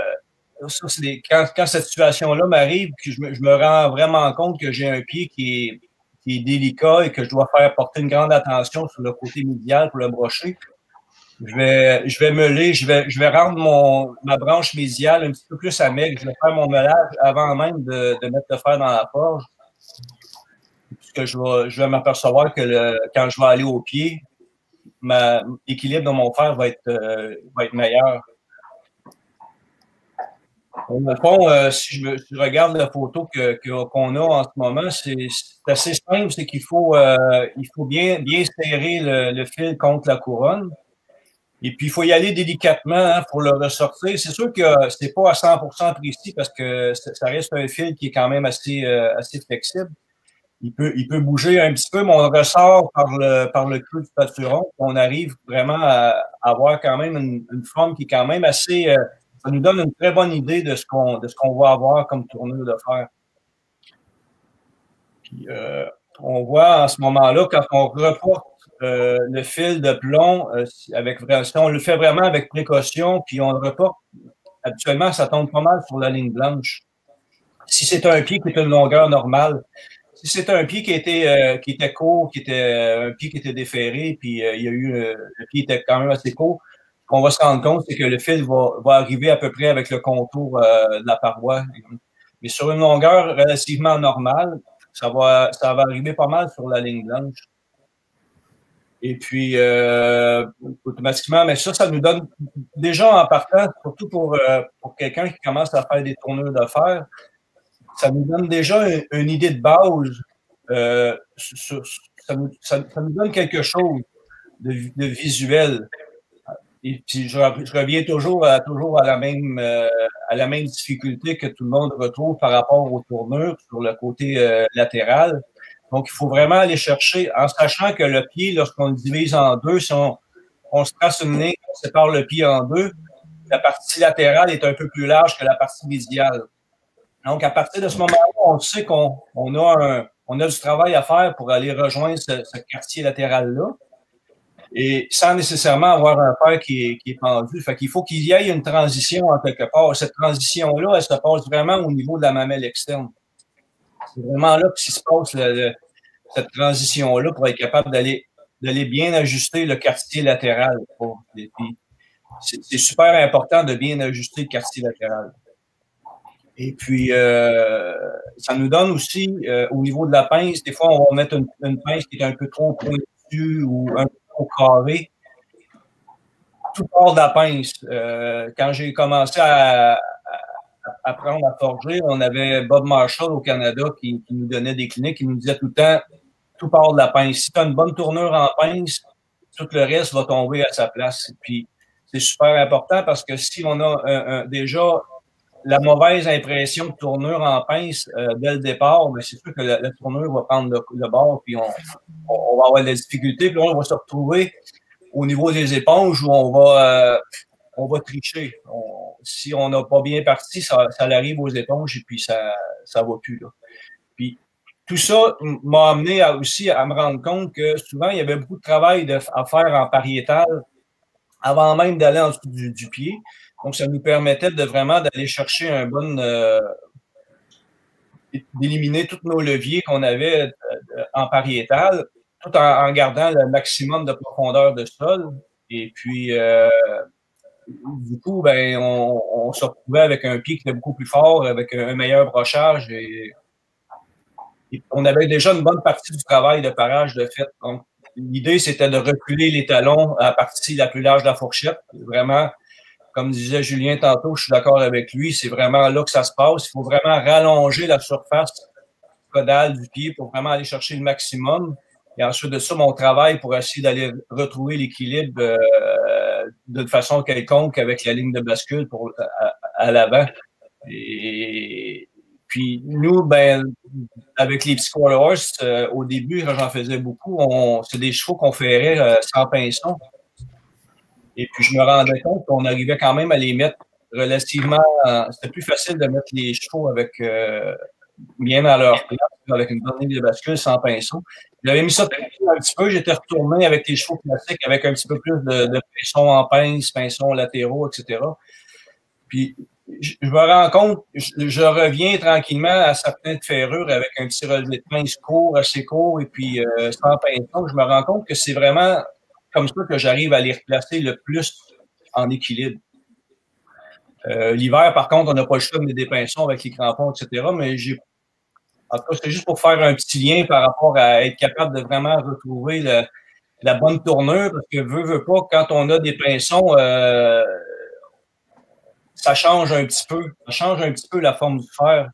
quand, cette situation-là m'arrive, je me, rends vraiment compte que j'ai un pied qui est, délicat et que je dois faire porter une grande attention sur le côté médial pour le brocher, je vais, je vais meuler, je vais, je vais rendre mon, ma branche médiale un petit peu plus maigre. Je vais faire mon meulage avant même de, mettre le fer dans la forge je vais, m'apercevoir que quand je vais aller au pied, l'équilibre de mon fer va être, euh, être meilleur. Au fond, euh, si, je, regarde la photo qu'on a en ce moment, c'est assez simple, c'est qu'il faut, euh, il faut bien, bien serrer le, fil contre la couronne. Et puis, il faut y aller délicatement hein, pour le ressortir. C'est sûr que ce n'est pas à 100% précis parce que ça reste un fil qui est quand même assez, assez flexible il peut, bouger un petit peu, mais on ressort par le, par le creux du pâturon. On arrive vraiment à, avoir quand même une, forme qui est quand même assez. Euh, ça nous donne une très bonne idée de ce qu'on va avoir comme tournure de fer. Euh, on voit en ce moment-là, quand on reporte euh, le fil de plomb, avec, si on le fait vraiment avec précaution, puis on le reporte, habituellement, ça tombe pas mal sur la ligne blanche. Si c'est un pied qui est une longueur normale, si c'était un pied qui était, euh, qui était court, qui était euh, un pied qui était déféré, puis euh, il y a eu le pied était quand même assez court, qu'on va se rendre compte, c'est que le fil va, arriver à peu près avec le contour de la paroi. Mais sur une longueur relativement normale, ça va, ça va arriver pas mal sur la ligne blanche. Et puis, automatiquement, mais ça, ça nous donne déjà en partant, surtout pour, pour quelqu'un qui commence à faire des tournures fer, ça nous donne déjà une, idée de base. Euh, ça, nous, donne quelque chose de, visuel. Et puis, je, reviens toujours à, toujours à, la même, euh, à la même difficulté que tout le monde retrouve par rapport aux tournures sur le côté euh, latéral. Donc, il faut vraiment aller chercher, en sachant que le pied, lorsqu'on le divise en deux, si on, on se trace une ligne, on sépare le pied en deux, la partie latérale est un peu plus large que la partie médiale. Donc, à partir de ce moment-là, on sait qu'on a, on a du travail à faire pour aller rejoindre ce, quartier latéral-là. Et sans nécessairement avoir un fer qui est, qui est pendu. Fait qu'il faut qu'il y ait une transition en quelque part. Cette transition-là, elle se passe vraiment au niveau de la mamelle externe. C'est vraiment là que se passe cette transition-là pour être capable d'aller d'aller bien ajuster le quartier latéral. C'est super important de bien ajuster le quartier latéral. Et puis, euh, ça nous donne aussi, euh, au niveau de la pince, des fois, on va mettre une, pince qui est un peu trop pointue ou un peu trop carrée. Tout part de la pince. Euh, quand j'ai commencé à, apprendre à forger, on avait Bob Marshall au Canada qui, qui, nous donnait des cliniques, qui nous disait tout le temps, tout part de la pince. Si tu as une bonne tournure en pince, tout le reste va tomber à sa place. Puis, c'est super important parce que si on a déjà la mauvaise impression de tournure en pince euh, dès le départ, mais c'est sûr que la, tournure va prendre le, bord, puis on, va avoir des difficultés, puis on va se retrouver au niveau des éponges où on va, euh, tricher. si on n'a pas bien parti, ça, arrive aux éponges et puis ça ça va plus. Là. Puis tout ça m'a amené aussi à me rendre compte que souvent, il y avait beaucoup de travail à faire en pariétal avant même d'aller en dessous du pied. Donc, ça nous permettait de vraiment d'aller chercher un bon. Euh, d'éliminer tous nos leviers qu'on avait euh, en pariétal, tout en, gardant le maximum de profondeur de sol. Et puis, euh, du coup, ben, on, se retrouvait avec un pied qui était beaucoup plus fort, avec un, meilleur brochage. Et, on avait déjà une bonne partie du travail de parage de fait. Donc, l'idée, c'était de reculer les talons à la partie la plus large de la fourchette, vraiment comme disait Julien tantôt, je suis d'accord avec lui, c'est vraiment là que ça se passe. Il faut vraiment rallonger la surface caudale du pied pour vraiment aller chercher le maximum. Et ensuite de ça, mon travail pour essayer d'aller retrouver l'équilibre euh, de façon quelconque avec la ligne de bascule pour, à, l'avant. Et puis nous, ben, avec les petits horse, euh, au début, quand j'en faisais beaucoup, c'est des chevaux qu'on ferait euh, sans pinceau. Et puis, je me rendais compte qu'on arrivait quand même à les mettre relativement. C'était plus facile de mettre les chevaux avec euh, bien à leur place, avec une bonne ligne de bascule sans pinceau. J'avais mis ça un petit peu, j'étais retourné avec les chevaux classiques avec un petit peu plus de, de pinceau en pince, pinceau latéraux, etc. Puis, je, me rends compte, je, reviens tranquillement à certaines ferrures avec un petit relevé de pince court, assez court, et puis euh, sans pinceau. Je me rends compte que c'est vraiment comme ça que j'arrive à les replacer le plus en équilibre. Euh, l'hiver, par contre, on n'a pas le choix de des pinceaux avec les crampons, etc. Mais j'ai. En tout cas, c'est juste pour faire un petit lien par rapport à être capable de vraiment retrouver la bonne tournure, parce que veut, veut pas, quand on a des pinceaux, euh, ça change un petit peu. Ça change un petit peu la forme du fer.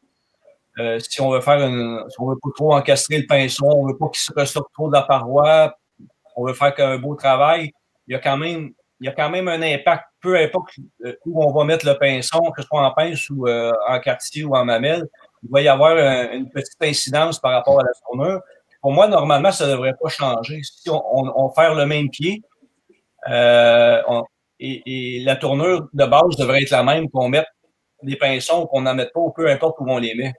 Euh, si on veut faire une, si on veut pas trop encastrer le pinceau, on veut pas qu'il se ressorte trop de la paroi, on veut faire un beau travail, il y a quand même, il y a quand même un impact, peu importe euh, où on va mettre le pinceau, que ce soit en pince ou euh, en quartier ou en mamelle, il va y avoir une petite incidence par rapport à la tournure. Pour moi, normalement, ça ne devrait pas changer. Si on, fait le même pied, euh, et, la tournure de base devrait être la même qu'on mette des pinceaux ou qu'on n'en mette pas, peu importe où on les met.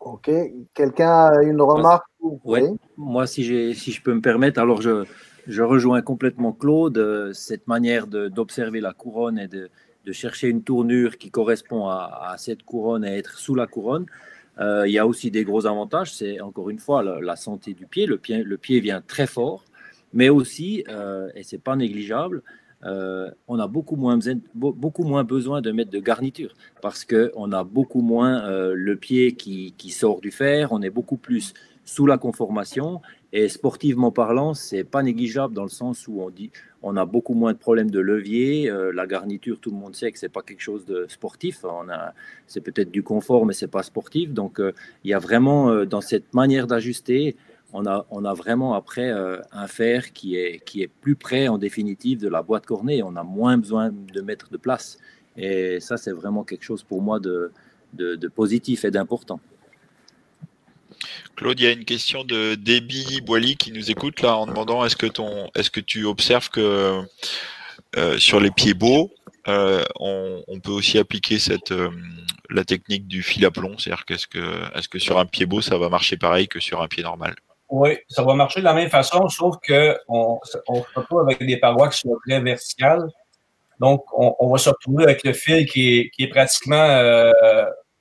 Ok. Quelqu'un a une remarque Oui. Moi, si, si je peux me permettre, alors je, je rejoins complètement Claude. Euh, cette manière d'observer la couronne et de, de, chercher une tournure qui correspond à, cette couronne et être sous la couronne. Euh, il y a aussi des gros avantages. C'est encore une fois la, santé du pied. Le, pied. le pied vient très fort, mais aussi, euh, et c'est pas négligeable, euh, on a beaucoup moins, beaucoup moins besoin de mettre de garniture parce qu'on a beaucoup moins euh, le pied qui, sort du fer, on est beaucoup plus sous la conformation et sportivement parlant, c'est pas négligeable dans le sens où on dit on a beaucoup moins de problèmes de levier. Euh, la garniture, tout le monde sait que c'est pas quelque chose de sportif. On a, c'est peut-être du confort, mais c'est pas sportif. Donc il y a vraiment dans cette manière d'ajuster on a, vraiment après euh, un fer qui est, plus près en définitive de la boîte cornée. On a moins besoin de mettre de place. Et ça, c'est vraiment quelque chose pour moi de, positif et d'important. Claude, il y a une question de Déby Boily qui nous écoute là en demandant est-ce que, tu observes que euh, sur les pieds beaux, euh, on, peut aussi appliquer la technique du fil à plomb? C'est-à-dire est-ce que sur un pied beau, ça va marcher pareil que sur un pied normal? Oui, ça va marcher de la même façon, sauf qu'on on fera pas avec des parois qui sont très verticales. Donc, on, va se retrouver avec le fil qui est, qui est pratiquement euh,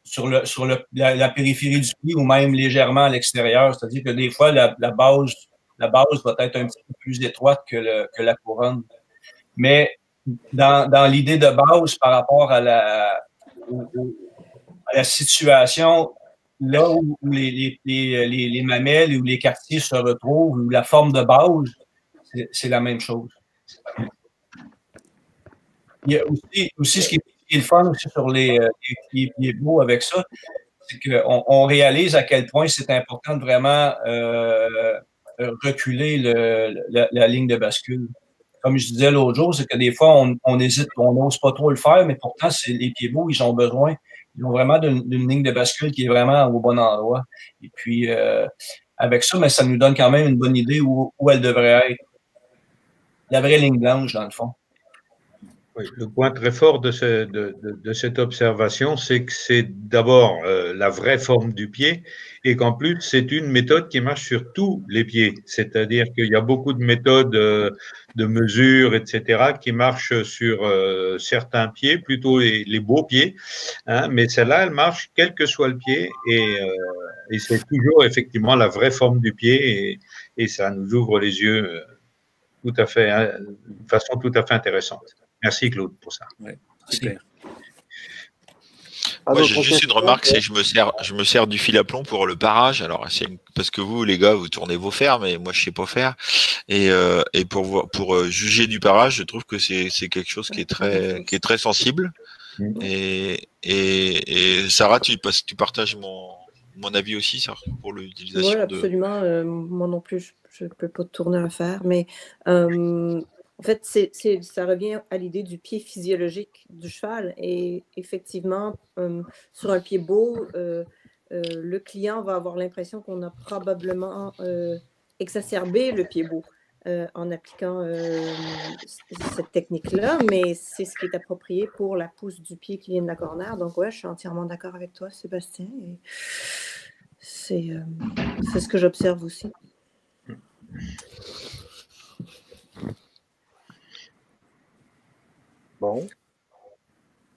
sur, le, sur le, la, périphérie du pied ou même légèrement à l'extérieur. C'est-à-dire que des fois, la, la, base, la base va être un petit peu plus étroite que, le, que la couronne. Mais dans, dans l'idée de base par rapport à la, à la situation, là où, les, les, les, les, mamelles ou les quartiers se retrouvent, où la forme de base, c'est la même chose. Il y a aussi, ce qui est le fun aussi sur les, les pieds beaux avec ça, c'est qu'on on réalise à quel point c'est important de vraiment euh, reculer le, la, ligne de bascule. Comme je disais l'autre jour, c'est que des fois, on, hésite, on n'ose pas trop le faire, mais pourtant, les pieds beaux, ils ont besoin ils ont vraiment d'une ligne de bascule qui est vraiment au bon endroit. Et puis, euh, avec ça, mais ça nous donne quand même une bonne idée où, elle devrait être. La vraie ligne blanche, dans le fond le point très fort de, cette observation, c'est que c'est d'abord euh, la vraie forme du pied et qu'en plus, c'est une méthode qui marche sur tous les pieds. C'est-à-dire qu'il y a beaucoup de méthodes euh, de mesure, etc., qui marchent sur euh, certains pieds, plutôt les, beaux pieds. Hein, mais celle-là, elle marche quel que soit le pied et, c'est toujours effectivement la vraie forme du pied et, et ça nous ouvre les yeux tout à fait, hein, de façon tout à fait intéressante. Merci Claude pour ça. super. Moi, j'ai juste une remarque, c'est je me sers, je me sers du fil à plomb pour le parage. Alors, c'est parce que vous, les gars, vous tournez vos fers, mais moi, je sais pas faire. Et, euh, et pour pour euh, juger du parage, je trouve que c'est quelque chose qui est très qui est très sensible. Mm. Et, et, et Sarah, tu, tu partages mon, mon avis aussi, ça, pour l'utilisation. Oui, absolument. Euh, moi non plus, je ne peux pas tourner à faire, mais en fait, ça revient à l'idée du pied physiologique du cheval. Et effectivement, euh, sur un pied beau, euh, euh, le client va avoir l'impression qu'on a probablement exacerbé le pied beau en appliquant cette technique-là, mais c'est ce qui est approprié pour la pousse du pied qui vient de la corner. Donc, ouais, je suis entièrement d'accord avec toi, Sébastien. c'est, c'est ce que j'observe aussi. Bon.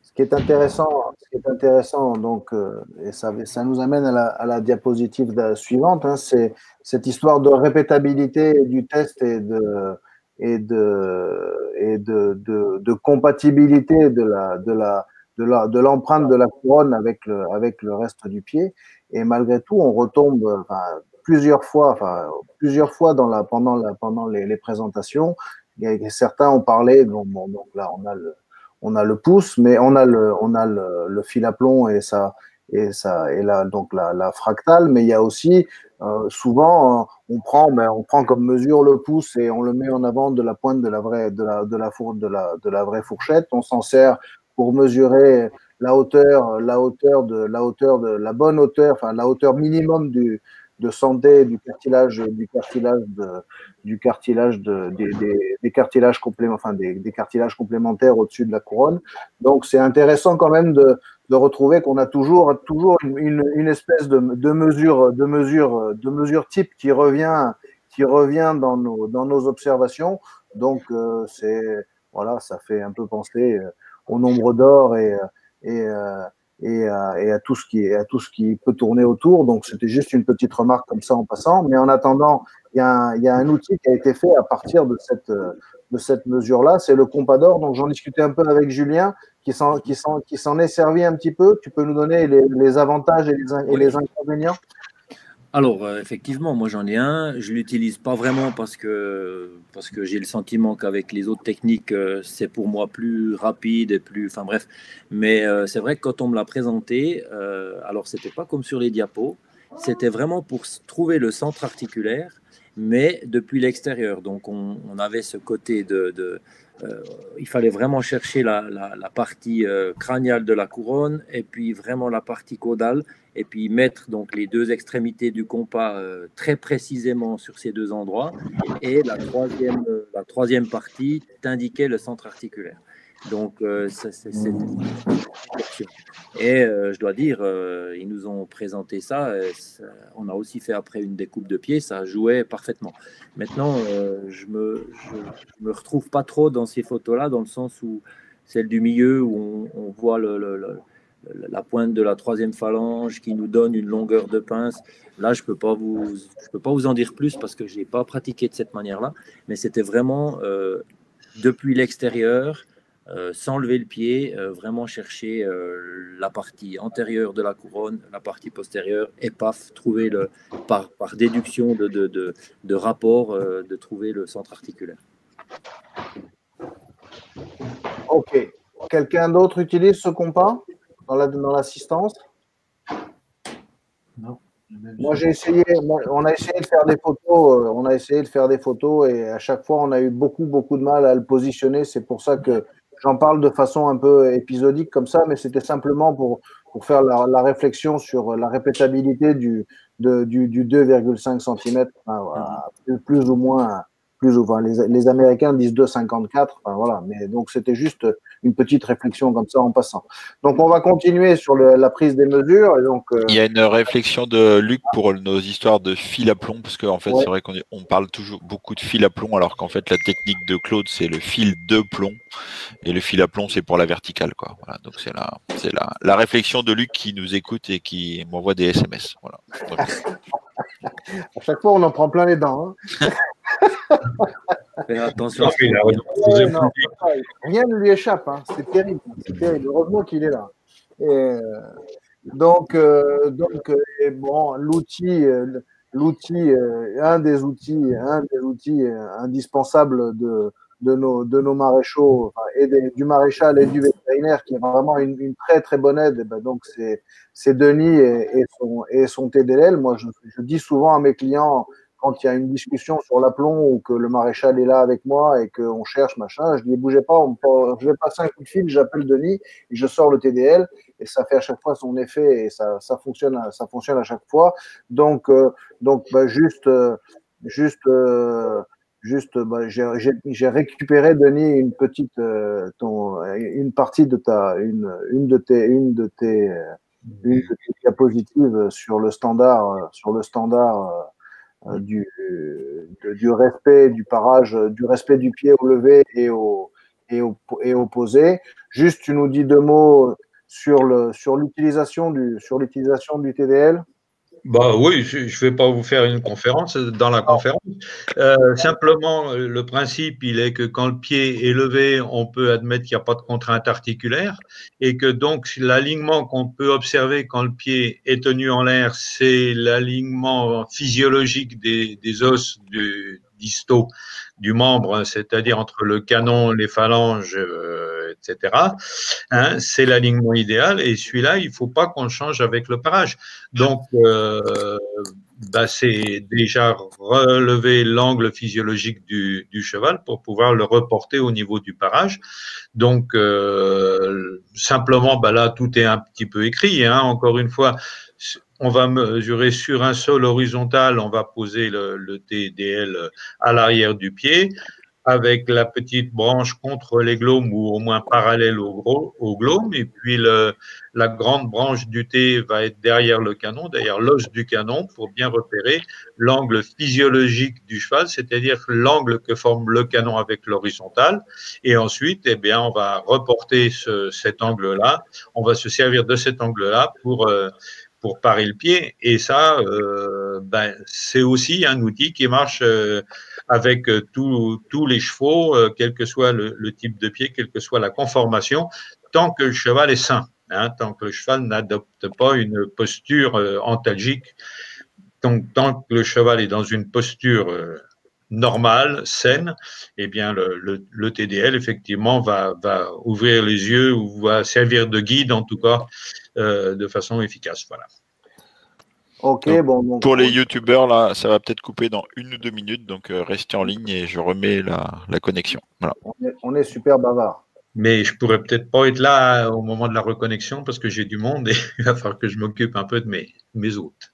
Ce qui est intéressant, ce qui est intéressant donc, euh, et ça, ça, nous amène à la, diapositive suivante, hein, c'est cette histoire de répétabilité du test et de, et de, et de, de, compatibilité de la, de la, de la, de l'empreinte de la couronne avec le, avec le reste du pied. Et malgré tout, on retombe plusieurs fois, plusieurs fois pendant, pendant les, les présentations certains ont parlé, donc, là on a le, on a le pouce, mais on a le, on a le, fil à plomb et ça, et ça, et là donc la, fractale, mais il y a aussi euh, souvent on prend, ben, on prend comme mesure le pouce et on le met en avant de la pointe de la vraie, de la, de la, four, de la, de la vraie fourchette. On s'en sert pour mesurer la hauteur, la hauteur de, la hauteur de, la bonne hauteur, enfin la hauteur minimum du, de santé du cartilage, du cartilage, de, du cartilage de, des, des, des cartilages complémentaires, enfin des, des cartilages complémentaires au-dessus de la couronne. Donc c'est intéressant quand même de, de retrouver qu'on a toujours, toujours une, une espèce de, de, mesure, de mesure, de mesure type qui revient, qui revient dans nos, dans nos observations. Donc euh, c'est voilà, ça fait un peu penser euh, au nombre d'or et, et euh, et à, et à, tout ce qui est, à tout ce qui peut tourner autour. Donc c'était juste une petite remarque comme ça en passant. Mais en attendant, il y, a un, il y a un outil qui a été fait à partir de cette, de cette mesure-là, c'est le Compador. Donc j'en discutais un peu avec Julien, qui s'en, qui s'en, qui s'en est servi un petit peu. Tu peux nous donner les, les avantages et les, et les inconvénients? Alors, euh, effectivement, moi j'en ai un. Je l'utilise pas vraiment parce que, parce que j'ai le sentiment qu'avec les autres techniques, euh, c'est pour moi plus rapide et plus. Enfin bref. Mais euh, c'est vrai que quand on me l'a présenté, alors c'était pas comme sur les diapos, c'était vraiment pour trouver le centre articulaire, mais depuis l'extérieur. Donc on, avait ce côté de euh, il fallait vraiment chercher la, partie euh, crâniale de la couronne et puis vraiment la partie caudale et puis mettre donc les deux extrémités du compas euh, très précisément sur ces deux endroits et la troisième, troisième partie t'indiquait le centre articulaire. Donc, euh, c'est Et euh, je dois dire, euh, ils nous ont présenté ça, On a aussi fait après une découpe de pied. Ça jouait parfaitement. Maintenant, je me, je, me retrouve pas trop dans ces photos-là, dans le sens où celle du milieu où on, voit la pointe de la troisième phalange qui nous donne une longueur de pince. Là, je peux, pas vous, je peux pas vous en dire plus parce que je n'ai pas pratiqué de cette manière-là, mais c'était vraiment euh, depuis l'extérieur, euh, sans lever le pied, euh, vraiment chercher la partie antérieure de la couronne, la partie postérieure, et paf, trouver le, par, par déduction de, de, de, de rapport, de trouver le centre articulaire. Ok. Quelqu'un d'autre utilise ce compas dans l'assistance? Non. Moi, j'ai essayé, on a essayé de faire des photos, euh, on a essayé de faire des photos et à chaque fois, on a eu beaucoup, beaucoup de mal à le positionner. C'est pour ça que j'en parle de façon un peu épisodique comme ça, mais c'était simplement pour, pour faire la, réflexion sur la répétabilité du, du, du 2,5 cm, plus, ou moins plus ou moins. Les, les Américains disent 2,54. Enfin, voilà. Mais donc, c'était juste une petite réflexion comme ça en passant. Donc, on va continuer sur le, la prise des mesures. Et donc, euh, Il y a une réflexion de Luc pour nos histoires de fil à plomb, parce qu'en fait, c'est vrai qu'on on parle toujours beaucoup de fil à plomb, alors qu'en fait, la technique de Claude, c'est le fil de plomb. Et le fil à plomb, c'est pour la verticale. Quoi. Voilà, donc, c'est la, c'est la, la réflexion de Luc qui nous écoute et qui m'envoie des SMS. Voilà. <laughs> à chaque fois, on en prend plein les dents. Hein. <laughs> attention. rien ne lui échappe. Hein. C'est terrible. C'est terrible. Heureusement qu'il est là. Euh, donc, euh, donc euh, bon, l'outil, l'outil, un des outils, un des outils indispensables de, de nos, de nos maréchaux et du maréchal et du vétérinaire qui est vraiment une, une très très bonne aide. Et ben donc c'est, c'est Denis et, et, son, et son TDL. Moi, je, je dis souvent à mes clients, quand il y a une discussion sur l'aplomb ou que le maréchal est là avec moi et qu'on cherche machin, je dis bougez pas, on, je vais passer un coup de fil, j'appelle Denis et je sors le TDL et ça fait à chaque fois son effet et ça, ça fonctionne, ça fonctionne à chaque fois. Donc, euh, donc bah, juste, euh, juste, euh, juste, bah, j'ai récupéré Denis une petite, ton, une partie de ta, une, une de tes, une de tes, une de tes diapositives sur le standard, sur le standard euh, du, du, respect du parage, du respect du pied au lever et au, et au, et au posé. Juste, tu nous dis deux mots sur le sur l'utilisation du sur l'utilisation du TDL. Bah oui, je ne vais pas vous faire une conférence dans la conférence. Euh, simplement, le principe, il est que quand le pied est levé, on peut admettre qu'il n'y a pas de contrainte articulaire et que donc l'alignement qu'on peut observer quand le pied est tenu en l'air, c'est l'alignement physiologique des, des os du, distaux du membre, c'est-à-dire entre le canon, les phalanges, euh, etc. Hein, c'est l'alignement idéal et celui-là, il ne faut pas qu'on change avec le parage. Donc, euh, bah, c'est déjà relever l'angle physiologique du, cheval pour pouvoir le reporter au niveau du parage. Donc, euh, simplement, bah, là, tout est un petit peu écrit. Hein. Encore une fois, on va mesurer sur un sol horizontal, on va poser le, TDL à l'arrière du pied avec la petite branche contre les glomes ou au moins parallèle au, glome. Et puis la grande branche du T va être derrière le canon, derrière l'os du canon, pour bien repérer l'angle physiologique du cheval, c'est-à-dire l'angle que forme le canon avec l'horizontale. Et ensuite, eh bien, on va reporter cet angle-là. On va se servir de cet angle-là pour euh, pour parer le pied. Et ça, euh, ben, c'est aussi un outil qui marche euh, avec euh, tous les chevaux, quel que soit le, type de pied, quelle que soit la conformation, tant que le cheval est sain, hein, tant que le cheval n'adopte pas une posture antalgique. Donc, tant que le cheval est dans une posture normale, saine, eh bien le, le, TDL effectivement va, va, ouvrir les yeux ou va servir de guide en tout cas euh, de façon efficace. Voilà. Ok, bon. pour les youtubeurs, là, ça va peut-être couper dans une ou deux minutes, donc euh, restez en ligne et je remets la, la connexion. Voilà. On, est, super bavard. Mais je pourrais peut-être pas être là au moment de la reconnexion parce que j'ai du monde et <laughs> il va falloir que je m'occupe un peu de mes, mes hôtes.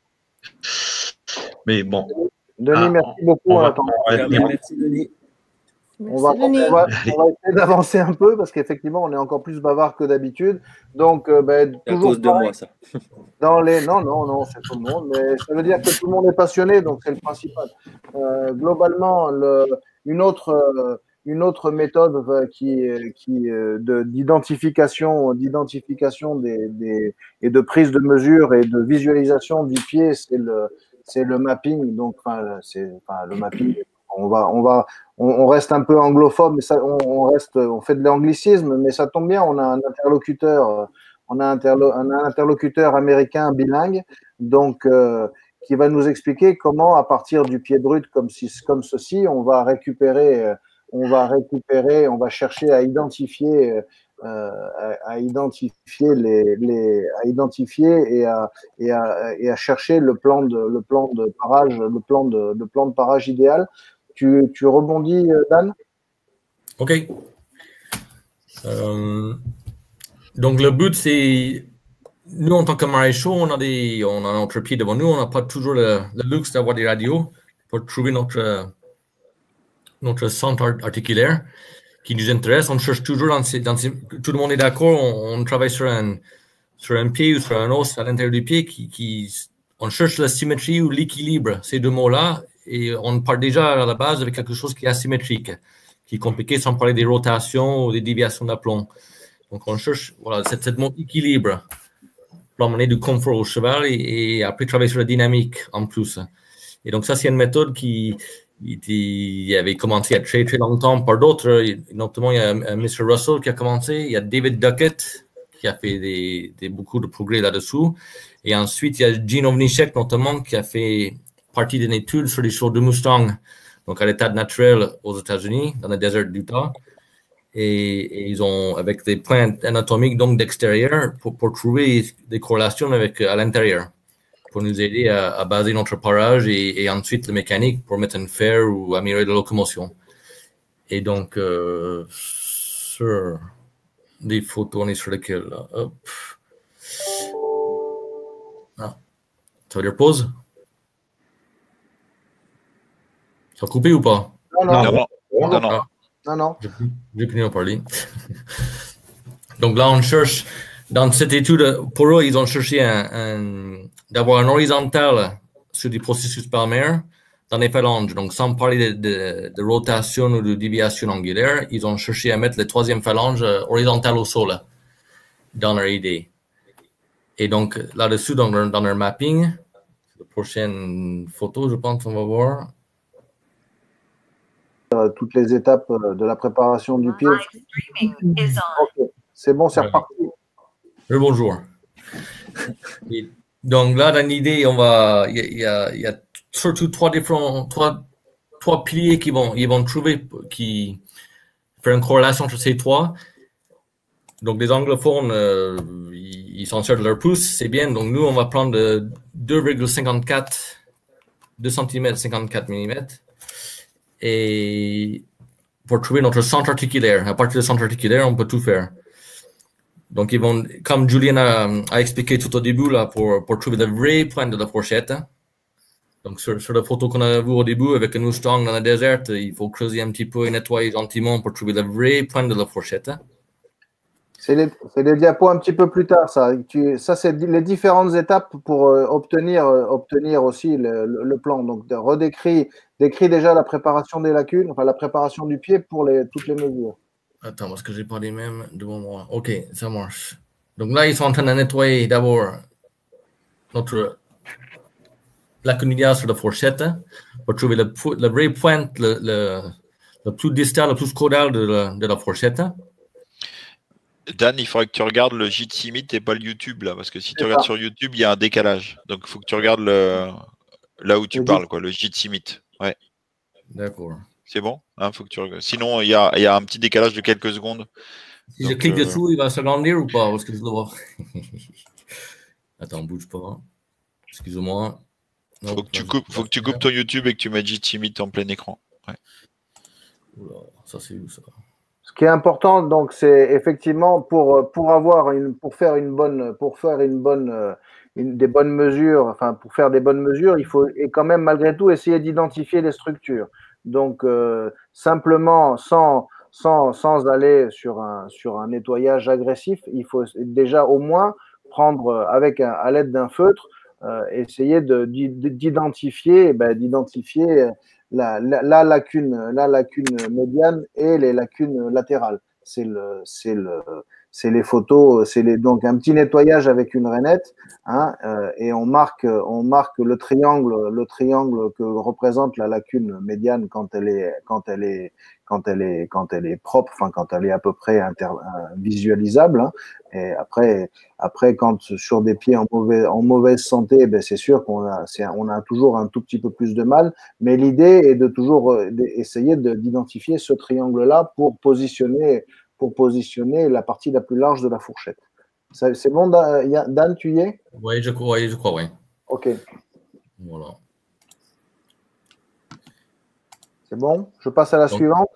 Mais bon. Denis, ah, merci beaucoup. On va, merci, Denis. On va, essayer d'avancer un peu parce qu'effectivement, on est encore plus bavard que d'habitude. Donc, euh, ben, à cause de moi, ça. <laughs> Dans les... Non, non, non, c'est tout le monde. Mais ça veut dire que tout le monde est passionné, donc c'est le principal. Euh, globalement, le... une, autre, une autre méthode qui, qui d'identification, d'identification des, des, et de prise de mesure et de visualisation du pied, c'est le, c'est le mapping. Donc, le mapping. On va, on va, on, reste un peu anglophone, mais ça, on, reste, on fait de l'anglicisme, mais ça tombe bien. On a un interlocuteur, on a un, interlocuteur américain bilingue, donc euh, qui va nous expliquer comment, à partir du pied brut comme, si, comme ceci, on va récupérer, on va récupérer, on va chercher à identifier euh, à, identifier les, les, à identifier et à, et à, et à chercher le plan de le plan de parage le plan de le plan de parage idéal. Tu, tu rebondis, euh, Dan? Ok. Euh, donc le but c'est nous en tant que maréchaux, on a des on a notre pied devant nous, on n'a pas toujours le, le luxe d'avoir des radios pour trouver notre notre centre articulaire qui nous intéresse. On cherche toujours dans, ces, dans tout le monde est d'accord, on, travaille sur un, sur un pied ou sur un os à l'intérieur du pied qui, qui, on cherche la symétrie ou l'équilibre, ces deux mots-là, et on part déjà à la base avec quelque chose qui est asymétrique, qui est compliqué sans parler des rotations ou des déviations d'aplomb. Donc on cherche, voilà, cet, cet mot équilibre pour amener du confort au cheval et, et après travailler sur la dynamique en plus. Et donc ça, c'est une méthode qui, il, avait commencé a très très longtemps par d'autres, notamment il y a Mr. Russell qui a commencé, il y a David Duckett qui a fait beaucoup de progrès là-dessous, et ensuite il y a Gene Ovnichek notamment qui a fait partie d'une étude sur les choses de Mustang, donc à l'état naturel aux États-Unis, dans le désert d'Utah, et, et, ils ont avec des points anatomiques donc d'extérieur pour, pour trouver des corrélations avec à l'intérieur pour nous aider à, baser notre parage et, ensuite le mécanique pour mettre un fer ou améliorer la locomotion. Et donc, euh, sur des photos, on est sur lesquelles là? Hop. Ah. Ça veut dire pause? Ça a coupé ou pas? Non, non, non. non, non. non, non. J'ai pu en parler. donc là, on cherche dans cette étude, pour eux, ils ont cherché un, d'avoir un horizontal sur des processus palmaires dans les phalanges. Donc, sans parler de, de, rotation ou de déviation angulaire, ils ont cherché à mettre la troisième phalange euh, horizontale au sol dans leur idée. Et donc, là-dessus, dans, leur, dans leur mapping, la prochaine photo, je pense qu'on va voir. Euh, toutes les étapes euh, de la préparation du pied. C'est bon, c'est reparti. Bonjour. Donc là, dans l'idée, on va, il y, y, a surtout trois différents, trois, trois piliers qui vont, ils vont trouver, qui faire une corrélation entre ces trois. Donc les anglophones, euh, ils s'en servent de leur pouce, c'est bien. Donc nous, on va prendre 2,54, 2 cm 54 mm. Et pour trouver notre centre articulaire, à partir du centre articulaire, on peut tout faire. Donc, ils vont, comme Julien a, expliqué tout au début, là, pour, pour trouver le vrai point de la fourchette. Donc, sur, sur la photo qu'on a vue au début avec un Mustang dans le désert, il faut creuser un petit peu et nettoyer gentiment pour trouver le vrai point de la fourchette. C'est les, les, diapos un petit peu plus tard, ça. Ça, c'est les différentes étapes pour euh, obtenir, euh, obtenir aussi le, le, plan. Donc, redécrit décrit déjà la préparation des lacunes, enfin la préparation du pied pour les, toutes les mesures. Attends, parce que j'ai pas les mêmes devant moi. Ok, ça marche. Donc là, ils sont en train de nettoyer d'abord notre la sur la fourchette pour trouver le, le vrai point, le, le, le, plus distal, le plus caudal de la, de la fourchette. Dan, il faudrait que tu regardes le Jitsi Meet et pas le YouTube là, parce que si tu regardes sur YouTube, il y a un décalage. Donc il faut que tu regardes le, là où tu parles, quoi, le Jitsi Meet. Ouais. D'accord. C'est bon hein, faut que tu... Sinon, il y a, y a, un petit décalage de quelques secondes. Si je clique euh, dessous, il va s'agrandir ou pas Parce que je dois <laughs> Attends, bouge pas. Excuse-moi. Faut, que tu coupes, faut que tu coupes ton YouTube et que tu mets timide en plein écran. Ouais. Oula, ça c'est où ça? Ce qui est important, donc, c'est effectivement pour, pour avoir une, pour faire une bonne, pour faire une bonne, une, des bonnes mesures, enfin pour faire des bonnes mesures, il faut et quand même malgré tout essayer d'identifier les structures. Donc, euh, simplement, sans, sans, sans, aller sur un, sur un nettoyage agressif, il faut déjà au moins prendre avec à l'aide d'un feutre, euh, essayer d'identifier, ben, d'identifier la, la, lacune, la lacune médiane et les lacunes latérales. C'est le, c'est le, c'est les photos, c'est les, donc un petit nettoyage avec une rainette, hein, euh, et on marque, on marque le triangle, le triangle que représente la lacune médiane quand elle est, quand elle est, quand elle est, quand elle est propre, enfin quand elle est à peu près inter, euh, visualisable. Hein. Et après, après quand sur des pieds en mauvaise, en mauvaise santé, ben c'est sûr qu'on a, on a toujours un tout petit peu plus de mal. Mais l'idée est de toujours euh, essayer d'identifier ce triangle-là pour positionner pour positionner la partie la plus large de la fourchette. C'est bon, Dan, tu y es? Oui, je crois, je crois, oui. OK. Voilà. C'est bon? Je passe à la suivante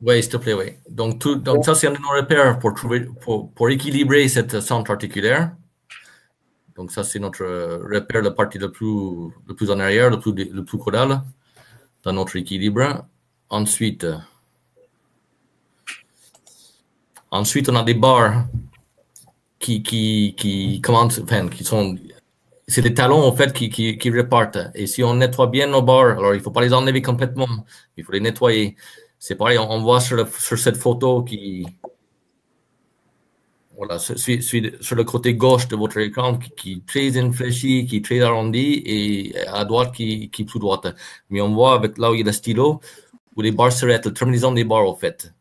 Oui, s'il te plaît, oui. Donc, tout, donc ça, c'est un de nos repères pour, trouver, pour, pour équilibrer cette centre articulaire. Donc, ça, c'est notre repère, la partie le plus, le plus en arrière, le plus, le plus caudal dans notre équilibre. Ensuite, Ensuite, on a des barres qui, qui, qui commencent, enfin, qui sont, c'est des talons, en fait, qui, qui, qui, repartent. Et si on nettoie bien nos barres, alors il faut pas les enlever complètement, il faut les nettoyer. C'est pareil, on, voit sur, sur, cette photo qui, voilà, sur, sur, le côté gauche de votre écran, qui, est très infléchi, qui est très arrondi, et à droite qui, qui est plus droite. Mais on voit avec là où il y a le stylo, où les barres s'arrêtent, la terminaison des barres, en fait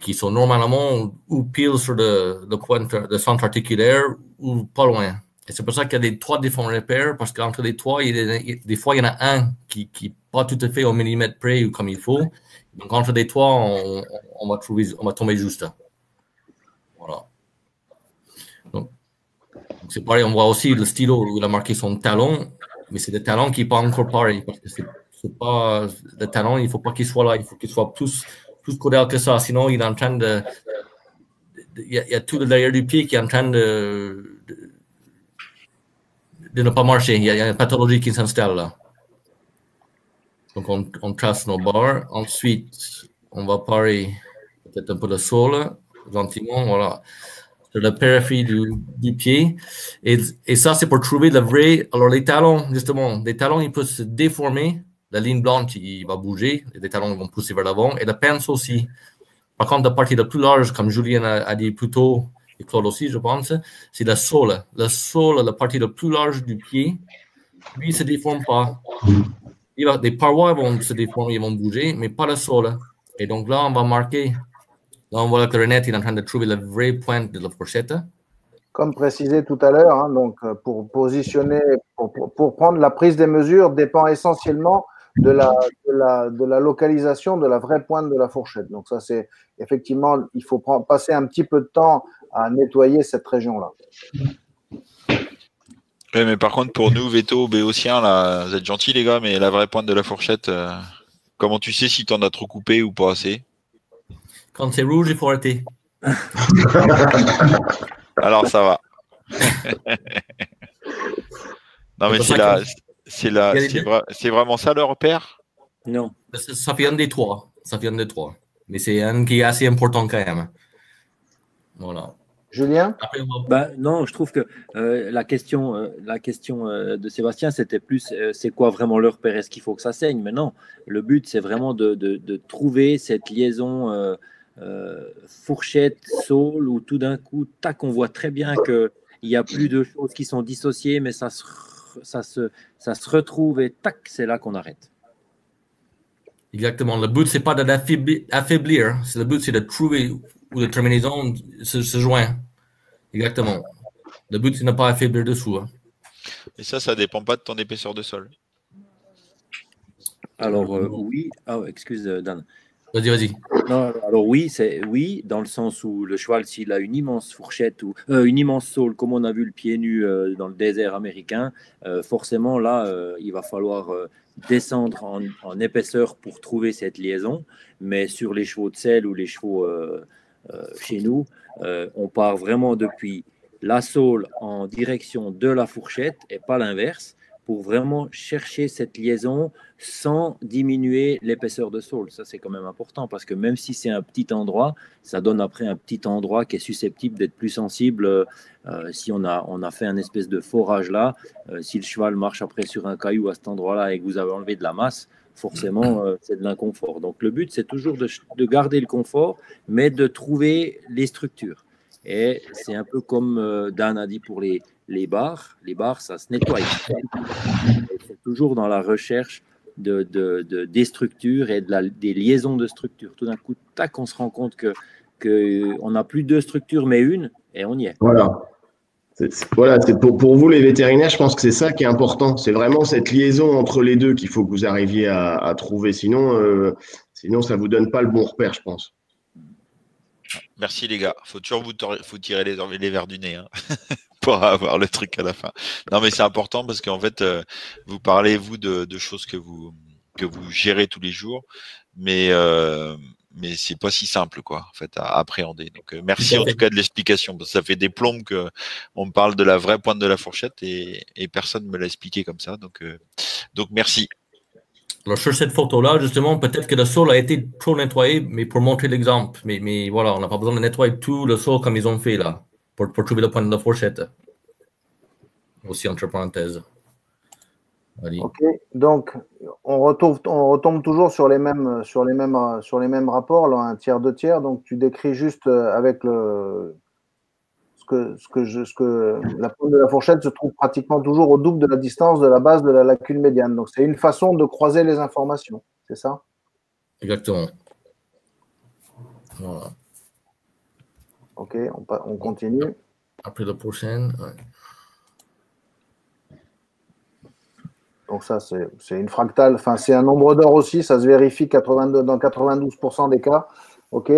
qui sont normalement ou pile sur le, le de centre articulaire ou pas loin. Et c'est pour ça qu'il y a des trois différents repères, parce qu'entre les trois, des fois, il y en a un qui n'est pas tout à fait au millimètre près ou comme il faut. Donc, entre les trois, on, on, va, trouver, on va tomber juste. Voilà. Donc, c'est pareil, on voit aussi le stylo où il a marqué son talon, mais c'est des talons qui ne sont pas encore pareil, parce que c'est pas le talon, il ne faut pas qu'il soit là, il faut qu'il soit plus plus codal que ça. Sinon, il est en train de. Il y, a, tout le derrière du pied qui est en train de, de, ne pas marcher. Il y, a, une pathologie qui s'installe là. Donc, on, on, trace nos barres. Ensuite, on va parer peut-être un peu le sol, gentiment. Voilà. Sur la périphérie du, du pied. Et, et ça, c'est pour trouver le vrai. Alors, les talons, justement, les talons, ils peuvent se déformer la ligne blanche, il va bouger, les talons vont pousser vers l'avant, et la pince aussi. Par contre, la partie la plus large, comme Julien a, dit plus tôt, et Claude aussi, je pense, c'est la sole. La sole, la partie la plus large du pied, lui, ne se déforme pas. Il va, les parois vont se déformer, ils vont bouger, mais pas la sole. Et donc là, on va marquer. Là, on voit la clarinette, il est en train de trouver le vrai point de la fourchette. Comme précisé tout à l'heure, hein, donc pour positionner, pour, pour, prendre la prise des mesures dépend essentiellement de la, de, la, localisation de la vraie pointe de la fourchette. Donc ça, c'est effectivement, il faut passer un petit peu de temps à nettoyer cette région-là. Oui, mais par contre, pour nous, Veto, Béotien, là, vous êtes gentils, les gars, mais la vraie pointe de la fourchette, euh, comment tu sais si tu en as trop coupé ou pas assez? Quand c'est rouge, il faut arrêter. <laughs> Alors, ça va. <laughs> non, mais c'est la, c'est la, c'est vraiment ça le repère Non, ça, vient des trois. Ça vient des trois. Mais c'est un qui est assez important quand même. Voilà. Julien? Bah, Non, je trouve que euh, la question, euh, la question euh, de Sébastien, c'était plus c'est quoi vraiment le repère Est-ce qu'il faut que ça saigne? Mais non, le but, c'est vraiment de, de, de, trouver cette liaison fourchette, saule, où tout d'un coup, tac, on voit très bien qu'il n'y a plus de choses qui sont dissociées, mais ça se ça se, ça se retrouve et tac, c'est là qu'on arrête. Exactement. Le but, c'est pas d'affaiblir. Le but, c'est de trouver où la terminaison se, se joint. Exactement. Le but, c'est de ne pas affaiblir dessous. Hein. Et ça, ça dépend pas de ton épaisseur de sol. Alors, euh, oui. Ah, excuse, euh, Dan. Vas-y, vas-y. Alors oui, c'est oui, dans le sens où le cheval, s'il a une immense fourchette ou euh, une immense saule, comme on a vu le pied nu euh, dans le désert américain, euh, forcément là, il va falloir descendre en, épaisseur pour trouver cette liaison. Mais sur les chevaux de sel ou les chevaux chez nous, on part vraiment depuis la saule en direction de la fourchette et pas l'inverse pour vraiment chercher cette liaison sans diminuer l'épaisseur de sol. Ça, c'est quand même important parce que même si c'est un petit endroit, ça donne après un petit endroit qui est susceptible d'être plus sensible euh, si on a, on a fait un espèce de forage là. Euh, si le cheval marche après sur un caillou à cet endroit-là et que vous avez enlevé de la masse, forcément, euh, c'est de l'inconfort. Donc, le but, c'est toujours de, garder le confort, mais de trouver les structures. Et c'est un peu comme Dan a dit pour les, les bars. Les bars, ça se nettoie. C'est toujours dans la recherche de, des structures et de la, des liaisons de structures. Tout d'un coup, tac, on se rend compte que qu'on n'a plus deux structures, mais une, et on y est. Voilà. Voilà, c'est pour, pour vous les vétérinaires, je pense que c'est ça qui est important. C'est vraiment cette liaison entre les deux qu'il faut que vous arriviez à, trouver. Sinon, euh, sinon, ça ne vous donne pas le bon repère, je pense. Merci les gars. Faut toujours vous faut tirer les, les verres du nez hein, <laughs> pour avoir le truc à la fin. Non, mais c'est important parce qu'en fait, euh, vous parlez vous de, choses que vous que vous gérez tous les jours, mais euh, mais c'est pas si simple quoi en fait à appréhender. Donc euh, merci en tout cas de l'explication ça fait des plombes que on me parle de la vraie pointe de la fourchette et, personne me l'a expliqué comme ça. Donc euh, donc merci. Alors sur cette photo là justement peut-être que le sol a été trop nettoyé mais pour montrer l'exemple mais voilà on n'a pas besoin de nettoyer tout le sol comme ils ont fait là pour, pour trouver la pointe de la fourchette. Aussi entre parenthèses. Ok, donc on retombe, on retombe toujours sur les mêmes, sur les mêmes, sur les mêmes rapports, là, un tiers, deux tiers. Donc tu décris juste euh, avec le, ce que, ce que, je, ce que la pointe de la fourchette se trouve pratiquement toujours au double de la distance de la base de la lacune médiane. Donc c'est une façon de croiser les informations, c'est ça? Exactement. Voilà. Ok, on, on continue. Après la prochaine. Donc ça, c'est une fractale, enfin c'est un nombre d'or aussi, ça se vérifie 82, dans 92% des cas. OK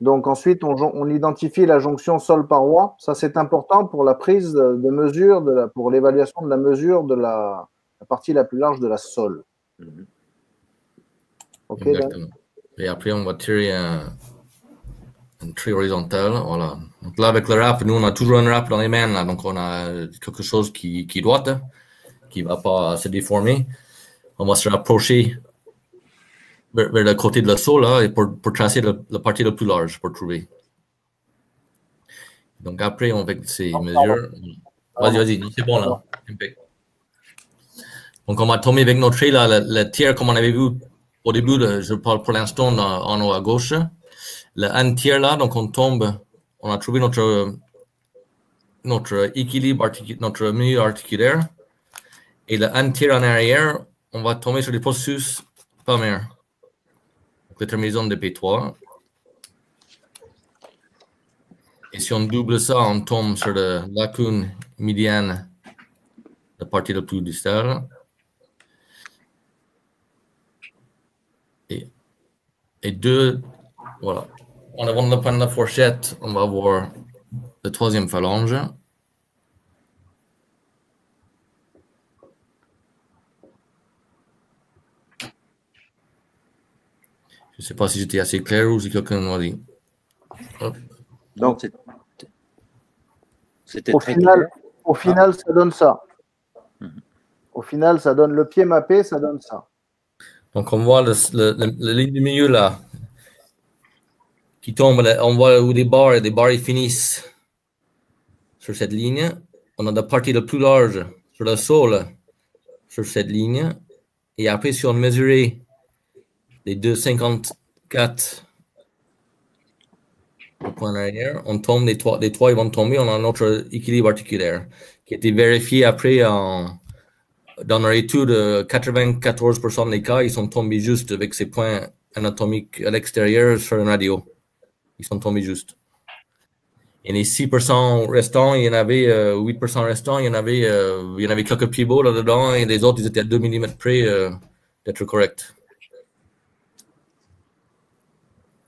Donc ensuite, on, identifie la jonction sol-paroi. Ça, c'est important pour la prise de mesure, de la, pour l'évaluation de la mesure de la, partie la plus large de la sol. OK Et après, on va tirer un, un tri horizontal. Voilà. Donc là, avec le rap, nous, on a toujours un rap dans les mains. Là, donc on a quelque chose qui, qui doit qui ne va pas se déformer. On va se rapprocher vers, le côté de la là, et pour, pour tracer la partie la plus large pour trouver. Donc après, on fait ces mesures. Vas-y, vas-y, c'est bon là. Donc on va tomber avec notre trait là, le, tiers comme on avait vu au début, je parle pour l'instant en haut à gauche. Le un tiers là, donc on tombe, on a trouvé notre, notre équilibre, notre milieu articulaire. Et le tiers en arrière, on va tomber sur les processus palmaires. Déterminaison de P3. Et si on double ça, on tombe sur la lacune médiane, la partie la plus distale. Et, et deux, voilà. En avant de la la fourchette, on va voir la troisième phalange. Je ne sais pas si j'étais assez clair ou si quelqu'un m'a dit. Donc, c'était au final, Au final, ça donne ça. Mhm. Au final, ça donne le pied mappé, ça donne ça. Donc, on voit le, le, ligne du milieu là, qui tombe. On voit où les barres, les barres finissent sur cette ligne. On a la partie la plus large sur le sol sur cette ligne. Et après, si on mesurait les 2,54 au point arrière, on tombe, les trois, les trois ils vont tomber, on a notre équilibre articulaire qui a été vérifié après en, dans notre étude, 94% des cas, ils sont tombés juste avec ces points anatomiques à l'extérieur sur une radio. Ils sont tombés juste. Et les 6% restants, il y en avait 8% euh, restants, il y en avait, euh, il y en avait quelques pieds là-dedans, et les autres, ils étaient à 2 mm près euh, d'être corrects.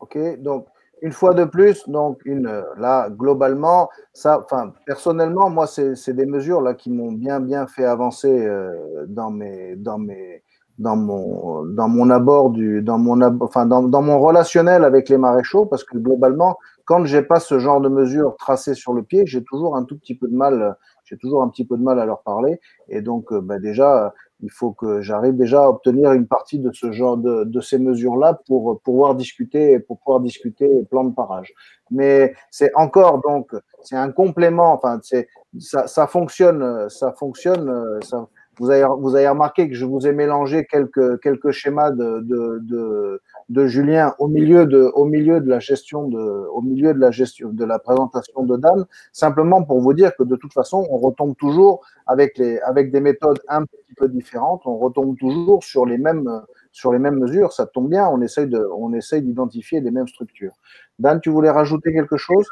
Ok, donc une fois de plus, donc une, là globalement, ça, enfin personnellement, moi c'est des mesures là qui m'ont bien bien fait avancer euh, dans mes dans mes dans mon dans mon abord du dans mon enfin dans, dans mon relationnel avec les maréchaux parce que globalement quand j'ai pas ce genre de mesures tracées sur le pied j'ai toujours un tout petit peu de mal j'ai toujours un petit peu de mal à leur parler et donc euh, bah, déjà il faut que j'arrive déjà à obtenir une partie de ce genre de, de ces mesures-là pour pouvoir discuter, pour pouvoir discuter plan de parage. Mais c'est encore donc c'est un complément. Enfin, c'est ça, ça fonctionne, ça fonctionne. Ça, vous avez, vous avez remarqué que je vous ai mélangé quelques, quelques schémas de, de, de, de Julien au milieu de, au milieu de la gestion de, au milieu de la gestion de la présentation de Dan, simplement pour vous dire que de toute façon, on retombe toujours avec les, avec des méthodes un petit peu différentes, on retombe toujours sur les mêmes, sur les mêmes mesures. Ça tombe bien, on essaye de, on essaye d'identifier les mêmes structures. Dan, tu voulais rajouter quelque chose?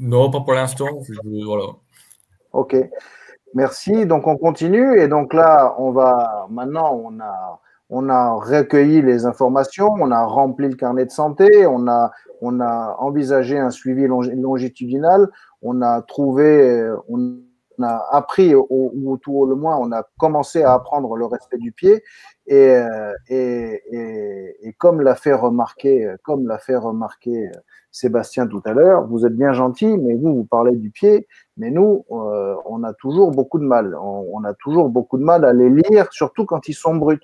Non, pas pour l'instant. Voilà. Ok. Merci. Donc on continue et donc là on va maintenant on a on a recueilli les informations, on a rempli le carnet de santé, on a on a envisagé un suivi longitudinal, on a trouvé on a appris ou tout au moins on a commencé à apprendre le respect du pied et et, et, et comme l'a fait remarquer comme l'a fait remarquer Sébastien tout à l'heure, vous êtes bien gentil, mais vous, vous parlez du pied, mais nous, euh, on a toujours beaucoup de mal. On, on, a toujours beaucoup de mal à les lire, surtout quand ils sont bruts.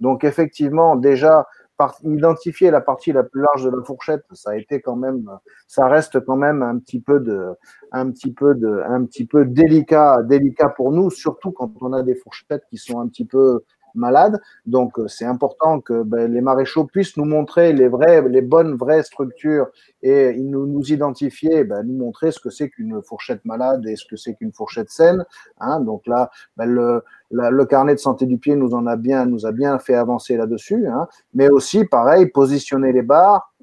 Donc, effectivement, déjà, par, identifier la partie la plus large de la fourchette, ça a été quand même, ça reste quand même un petit peu de, un petit peu de, un petit peu délicat, délicat pour nous, surtout quand on a des fourchettes qui sont un petit peu malades. Donc, c'est important que ben, les maréchaux puissent nous montrer les vraies, les bonnes vraies structures et nous, identifier, ben, nous montrer ce que c'est qu'une fourchette malade et ce que c'est qu'une fourchette saine. Hein. Donc là, ben, le, carnet de santé du pied nous en a bien, nous a bien fait avancer là-dessus. Hein. Mais aussi, pareil, positionner les barres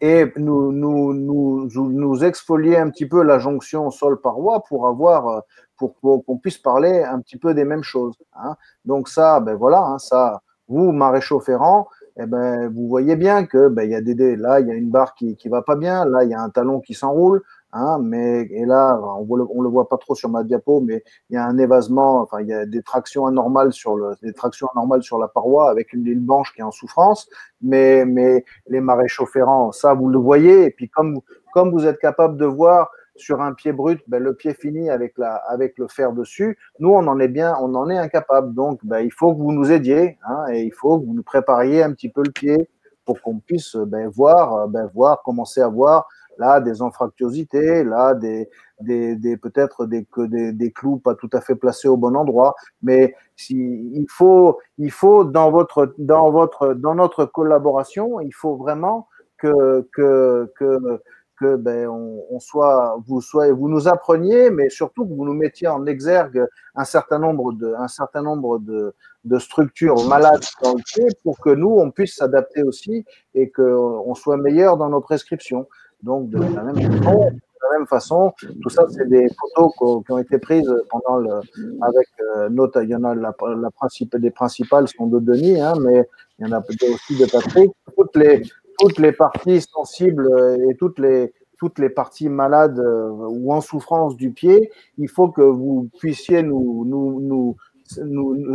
et nous, nous, exfolier un petit peu la jonction sol-paroi pour avoir pour, qu'on puisse parler un petit peu des mêmes choses. Hein. Donc ça, ben voilà, hein, ça, vous, maréchaux ferrand, eh ben, vous voyez bien que ben, y a des, là, il y a une barre qui qui va pas bien, là, il y a un talon qui s'enroule, hein, mais et là, on le, on le voit pas trop sur ma diapo, mais il y a un évasement, enfin, il y a des tractions anormales sur le, des tractions anormales sur la paroi avec une ligne blanche qui est en souffrance, mais mais les maréchaux ferrand, ça, vous le voyez, et puis comme comme vous êtes capable de voir sur un pied brut, ben, le pied fini avec, la, avec le fer dessus. Nous, on en est bien, on en est incapable. Donc, ben, il faut que vous nous aidiez hein, et il faut que vous nous prépariez un petit peu le pied pour qu'on puisse ben, voir, ben, voir, commencer à voir là des anfractuosités, là des, des, des peut-être des, des, des clous pas tout à fait placés au bon endroit. Mais si, il faut, il faut dans votre, dans votre, dans notre collaboration, il faut vraiment que, que, que que ben, on, soit, vous soyez, vous nous appreniez, mais surtout que vous nous mettiez en exergue un certain nombre de, un certain nombre de, de structures malades dans le pied pour que nous on puisse s'adapter aussi et que on soit meilleur dans nos prescriptions. Donc de la même façon, de la même façon tout ça c'est des photos qui ont été prises pendant le, avec euh, note, il y en a la, la principale, des principales sont de Denis, hein, mais il y en a peut-être aussi de Patrick. Toutes les toutes les parties sensibles et toutes les, toutes les parties malades euh, ou en souffrance du pied, il faut que vous puissiez nous, nous, nous,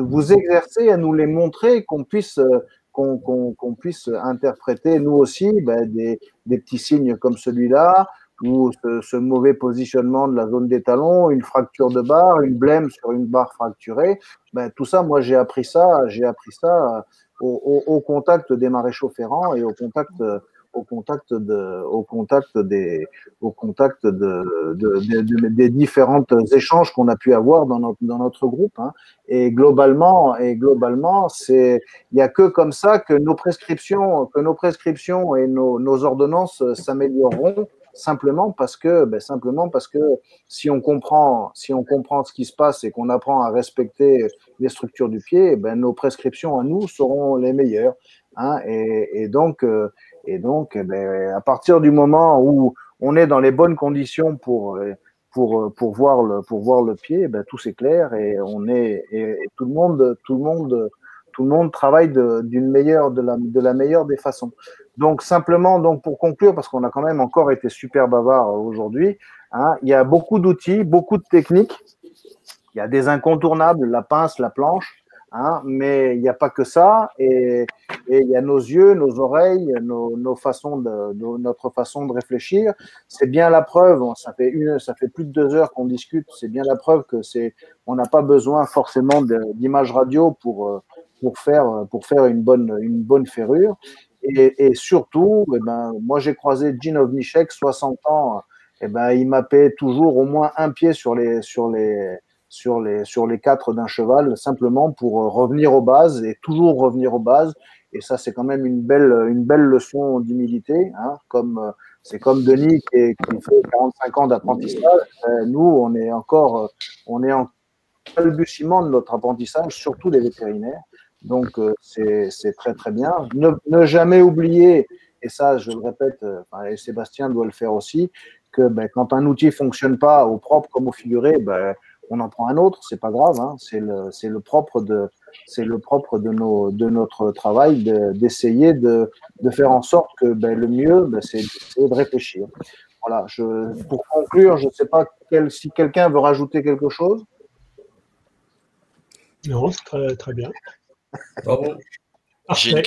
vous exercer à nous les montrer, qu'on puisse, qu'on qu'on puisse interpréter nous aussi ben, des, des petits signes comme celui-là, ou ce, ce, mauvais positionnement de la zone des talons, une fracture de barre, une blême sur une barre fracturée. Ben, tout ça, moi, j'ai appris ça, j'ai appris ça au, contact des maréchaux ferrants et au contact, au contact de, au contact des, au contact de, de, de des différents échanges qu'on a pu avoir dans notre, dans notre groupe. Hein. Et globalement, et globalement, c'est, il y a que comme ça que nos prescriptions, que nos prescriptions et nos, nos ordonnances s'amélioreront simplement parce que ben, simplement parce que si on comprend si on comprend ce qui se passe et qu'on apprend à respecter les structures du pied, ben, nos prescriptions à nous seront les meilleures. Hein, et, et, donc euh, et donc ben, à partir du moment où on est dans les bonnes conditions pour pour pour voir le pour voir le pied, ben, tout c'est clair et on est et tout le monde tout le monde tout le monde travaille d'une meilleure, de la, de la meilleure des façons. Donc simplement, donc pour conclure, parce qu'on a quand même encore été super bavard aujourd'hui, hein, il y a beaucoup d'outils, beaucoup de techniques. Il y a des incontournables, la pince, la planche, hein, mais il n'y a pas que ça. Et, il y a nos yeux, nos oreilles, nos, façons notre façon de réfléchir. C'est bien la preuve. Ça fait une, ça fait plus de deux heures qu'on discute. C'est bien la preuve que c'est, on n'a pas besoin forcément d'images radio pour pour faire pour faire une bonne une bonne ferrure. Et, surtout, eh ben, moi j'ai croisé Gene Ovnichek, 60 ans, eh ben, il mappait toujours au moins un pied sur les, sur les, sur les, sur les quatre d'un cheval, simplement pour revenir aux bases et toujours revenir aux bases. Et ça, c'est quand même une belle, une belle leçon d'humilité. Hein, comme c'est comme Denis qui, fait 45 ans d'apprentissage. nous, on est encore, on est en balbutiement de notre apprentissage, surtout des vétérinaires. Donc, c'est très, très bien. Ne, ne, jamais oublier, et ça, je le répète, et Sébastien doit le faire aussi, que ben, quand un outil fonctionne pas au propre comme au figuré, ben, on en prend un autre, c'est pas grave. Hein. c'est le, propre de, notre travail d'essayer de, faire en sorte que ben, le mieux, ben, c'est de réfléchir. Voilà. Pour conclure, je ne sais pas si quelqu'un veut rajouter quelque chose. Non, c'est très, très bien. J'ai une,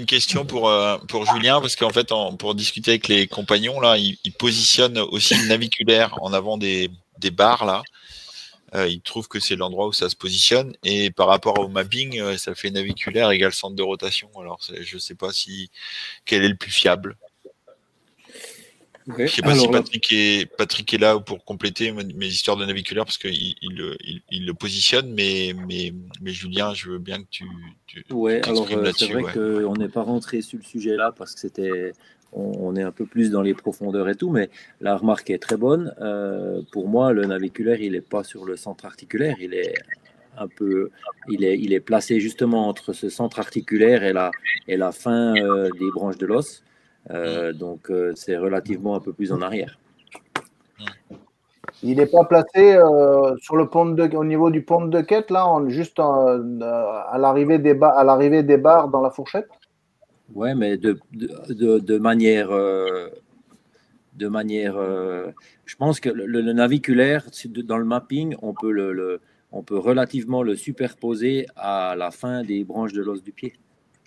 une, question pour, euh, pour Julien, parce qu'en fait, en, pour discuter avec les compagnons, là, il, il, positionne aussi le naviculaire en avant des, des barres, là. Euh, il trouve que c'est l'endroit où ça se positionne. Et par rapport au mapping, euh, ça fait naviculaire égale centre de rotation. Alors, je ne sais pas si quel est le plus fiable. Je ne sais pas si Patrick est, Patrick est là pour compléter mes, histoires de naviculaire parce qu'il il, il, le positionne, mais, mais, mais, Julien, je veux bien que tu. tu ouais, alors euh, c'est vrai qu'on n'est pas rentré sur le sujet là parce que c'était. On, est un peu plus dans les profondeurs et tout, mais la remarque est très bonne. Euh, pour moi, le naviculaire, il n'est pas sur le centre articulaire, il est un peu, il est, il est placé justement entre ce centre articulaire et la, et la fin euh, des branches de l'os. Euh, donc, euh, c'est relativement un peu plus en arrière. Il n'est pas placé euh, sur le pont de, au niveau du pont de quête, là, juste à l'arrivée des, à l'arrivée des barres dans la fourchette? Ouais, mais de, de, de manière. de manière je pense que le, naviculaire, dans le mapping, on peut, le, on peut relativement le superposer à la fin des branches de l'os du pied.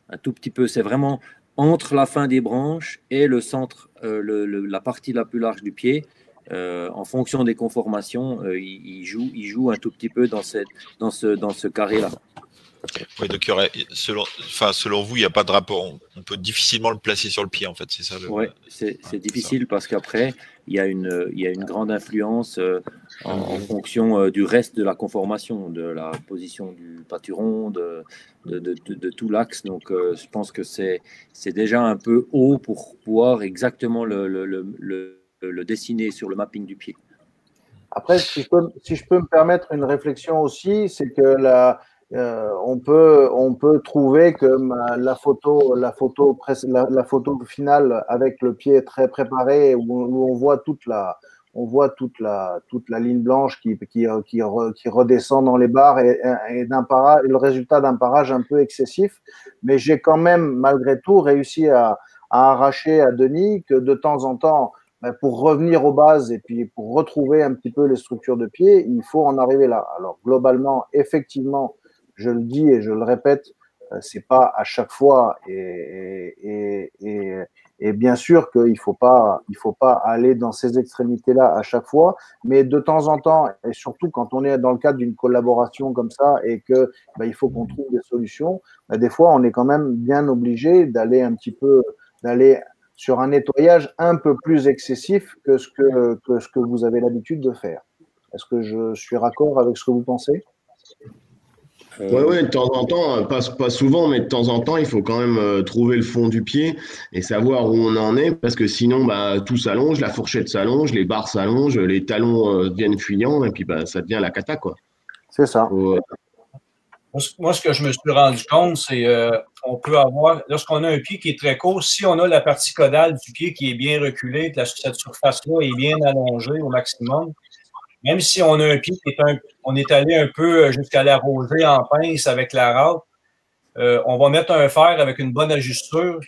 Un tout petit peu. C'est vraiment entre la fin des branches et le centre, euh, la partie la plus large du pied. Euh, en fonction des conformations, euh, il, joue, un tout petit peu dans, dans ce, dans ce carré-là. Oui, donc selon, enfin, selon vous, il n'y a pas de rapport. On, peut difficilement le placer sur le pied, en fait, c'est ça Oui, c'est difficile parce qu'après, il, y a une, il y a une grande influence en, en, fonction du reste de la conformation, de la position du pâturon, de, de, tout l'axe. Donc, euh, je pense que c'est déjà un peu haut pour pouvoir exactement le, le, dessiner sur le mapping du pied. Après, si je peux, si je peux me permettre une réflexion aussi, c'est que la, euh, on, peut, on peut trouver que la photo, la, photo, la, photo finale avec le pied très préparé, où on voit toute la, on voit toute la, toute la ligne blanche qui, qui, qui, redescend dans les barres et, d'un le résultat d'un parage un peu excessif. Mais j'ai quand même, malgré tout, réussi à, à, arracher à Denis que de temps en temps, ben, pour revenir aux bases et puis pour retrouver un petit peu les structures de pied, il faut en arriver là. Alors, globalement, effectivement, je le dis et je le répète, euh, c'est pas à chaque fois et, et, et et bien sûr qu'il faut pas, il faut pas aller dans ces extrémités-là à chaque fois, mais de temps en temps, et surtout quand on est dans le cadre d'une collaboration comme ça et que bah, il faut qu'on trouve des solutions, bah, des fois on est quand même bien obligé d'aller un petit peu, d'aller sur un nettoyage un peu plus excessif que ce que, que, ce que vous avez l'habitude de faire. Est-ce que je suis raccord avec ce que vous pensez? Oui, euh, ouais, de temps en temps, pas, pas, souvent, mais de temps en temps, il faut quand même euh, trouver le fond du pied et savoir où on en est, parce que sinon, bah, tout s'allonge, la fourchette s'allonge, les barres s'allongent, les talons euh, deviennent fuyants, et puis bah, ça devient la cata, quoi. C'est ça. moi, ce que je me suis rendu compte, c'est qu'on peut avoir, lorsqu'on a un pied qui est très court, si on a la partie caudale du pied qui est bien reculée, que cette surface-là est bien allongée au maximum, même si on a un pied qui est un, on est allé un peu jusqu'à la rosée en pince avec la râpe, euh, on va mettre un fer avec une bonne ajusture.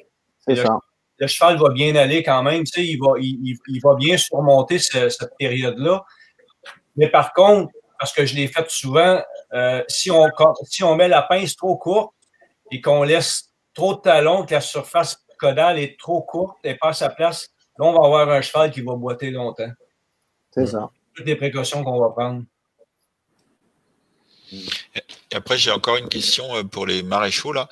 C'est ça. Le cheval va bien aller quand même, tu sais, il, va, il, il va bien surmonter cette période-là. Mais par contre, parce que je l'ai fait souvent, euh, si, on, si on met la pince trop courte et qu'on laisse trop de talons, que la surface caudale est trop courte et pas à sa place, là, on va avoir un cheval qui va boiter longtemps. C'est ça toutes les précautions qu'on va prendre. Et après, j'ai encore une question euh, pour les maréchaux. Là.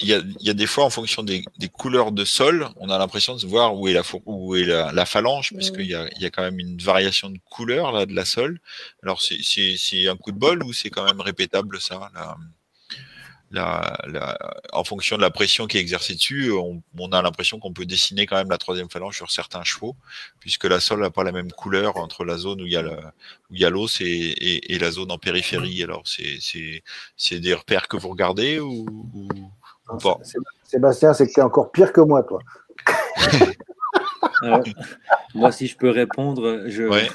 il y, a, il y a des fois, en fonction des, des couleurs de sol, on a l'impression de voir où est la, où est la, la phalange, parce qu'il y a, il y a quand même une variation de couleur là, de la sol. Alors, c'est un coup de bol ou c'est quand même répétable ça là la, la, en fonction de la pression qui est exercée dessus, on, on a l'impression qu'on peut dessiner quand même la troisième phalange sur certains chevaux, puisque la sol n'a pas la même couleur entre la zone où il y a où il y a l'os et, et, et, la zone en périphérie. Alors, c'est des repères que vous regardez ou, ou, ou pas Sébastien, c'est que tu es encore pire que moi, toi. Alors, <laughs> moi, si je peux répondre, je, Ouais.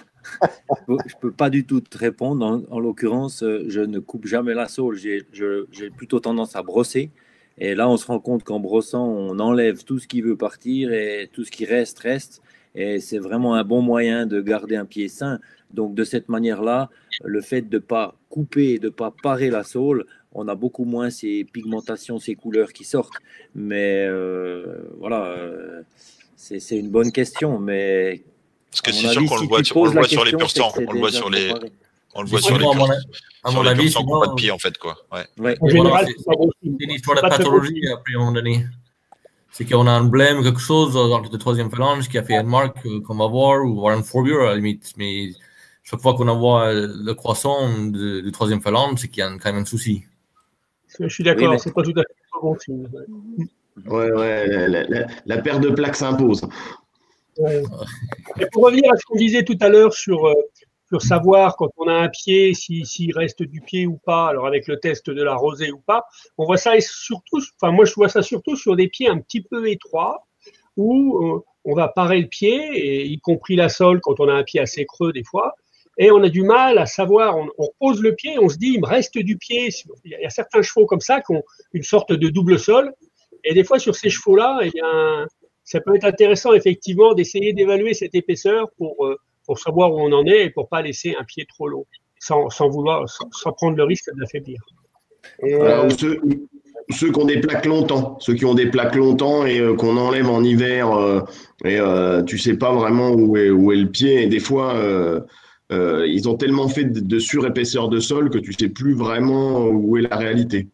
Je peux pas du tout te répondre. En, en l'occurrence, euh, je ne coupe jamais la saule. J'ai plutôt tendance à brosser. Et là, on se rend compte qu'en brossant, on enlève tout ce qui veut partir et tout ce qui reste, reste. Et c'est vraiment un bon moyen de garder un pied sain. Donc, de cette manière-là, le fait de ne pas couper, de ne pas parer la saule, on a beaucoup moins ces pigmentations, ces couleurs qui sortent. Mais euh, voilà, euh, c'est une bonne question. Mais Parce que c'est sûr qu'on si le voit, sur, on le voit sur les question, pur c'est que sang, on le voit sur les, on le voit Oui, sur les à mon, avis, pas de pied en fait quoi. Ouais. Ouais. En général, c'est une histoire de pathologie à un moment donné. C'est qu'on a un blême, quelque chose dans le troisième phalange qui a fait une marque euh, qu'on va voir ou voir une fourrure à la limite. Mais chaque fois qu'on voit euh, le croissant de- du troisième phalange, c'est qu'il y a quand même un souci. Je suis d'accord, mais- c'est pas tout à fait bon signe. ouais. Ouais, ouais, la, la- la- la paire de plaques s'impose. Pour revenir à ce qu'on disait tout à l'heure sur, euh, sur savoir quand on a un pied, si- s'il reste du pied ou pas, alors avec le test de la rosée ou pas, on voit ça surtout, enfin moi je vois ça surtout sur des pieds un petit peu étroits où euh, on va parer le pied, et y compris la sole quand on a un pied assez creux des fois, et on a du mal à savoir, on, on pose le pied, on se dit il me reste du pied. Il y a, il y a certains chevaux comme ça qui ont une sorte de double sol, et des fois sur ces chevaux-là, eh bien, ça peut être intéressant effectivement d'essayer d'évaluer cette épaisseur pour, euh, pour savoir où on en est et pour pas laisser un pied trop long, sans, sans vouloir, sans, sans prendre le risque de l'affaiblir. Euh, ou ceux, ceux qui ont des plaques longtemps, ceux qui ont des plaques longtemps et euh, qu'on enlève en hiver euh, et euh, tu sais pas vraiment où est, où est le pied et des fois euh, euh, ils ont tellement fait de, de surépaisseur de sol que tu sais plus vraiment où est la réalité.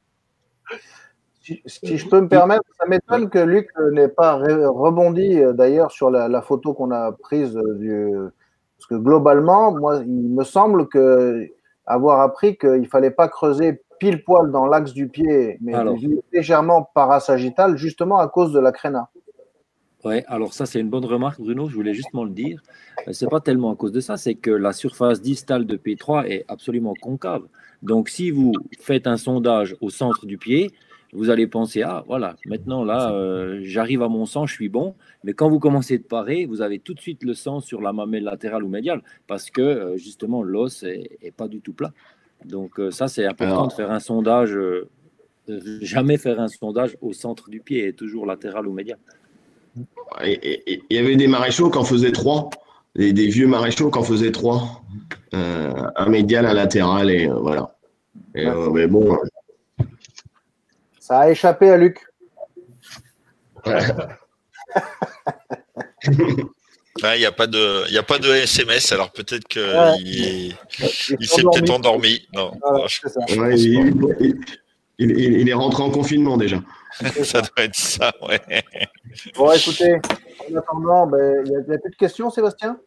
Si, si je peux me permettre, ça m'étonne que Luc euh, n'ait pas rebondi euh, d'ailleurs sur la, la photo qu'on a prise euh, du. Parce que globalement, moi, il me semble que avoir appris qu'il fallait pas creuser pile poil dans l'axe du pied, mais Alors. légèrement parasagittal, justement à cause de la créna. Ouais, alors ça c'est une bonne remarque Bruno, je voulais justement le dire. Euh, C'est pas tellement à cause de ça, c'est que la surface distale de P3 est absolument concave. Donc si vous faites un sondage au centre du pied, vous allez penser ah voilà, maintenant là euh, j'arrive à mon sang, je suis bon. Mais quand vous commencez de parer, vous avez tout de suite le sang sur la mamelle latérale ou médiale parce que euh, justement l'os est, est pas du tout plat. Donc euh, ça c'est important Alors. de faire un sondage, <laughs> jamais faire un sondage au centre du pied, et toujours latéral ou médial. Il y avait des maréchaux qui en faisaient trois, des, des vieux maréchaux qui en faisaient trois, un médial, un latéral et voilà. Et, mais bon, Ça a échappé à Luc. Il <laughs> n'y a pas de, y a pas de SMS, alors peut-être qu'il Ouais. il, Il s'est peut-être endormi. Non, Voilà, non, je c'est ça. je ouais, pense il, est rentré en confinement déjà. <laughs> Ça doit être ça, ouais. Bon, écoutez, en attendant, ben, il n'y a, il y a plus de questions, Sébastien?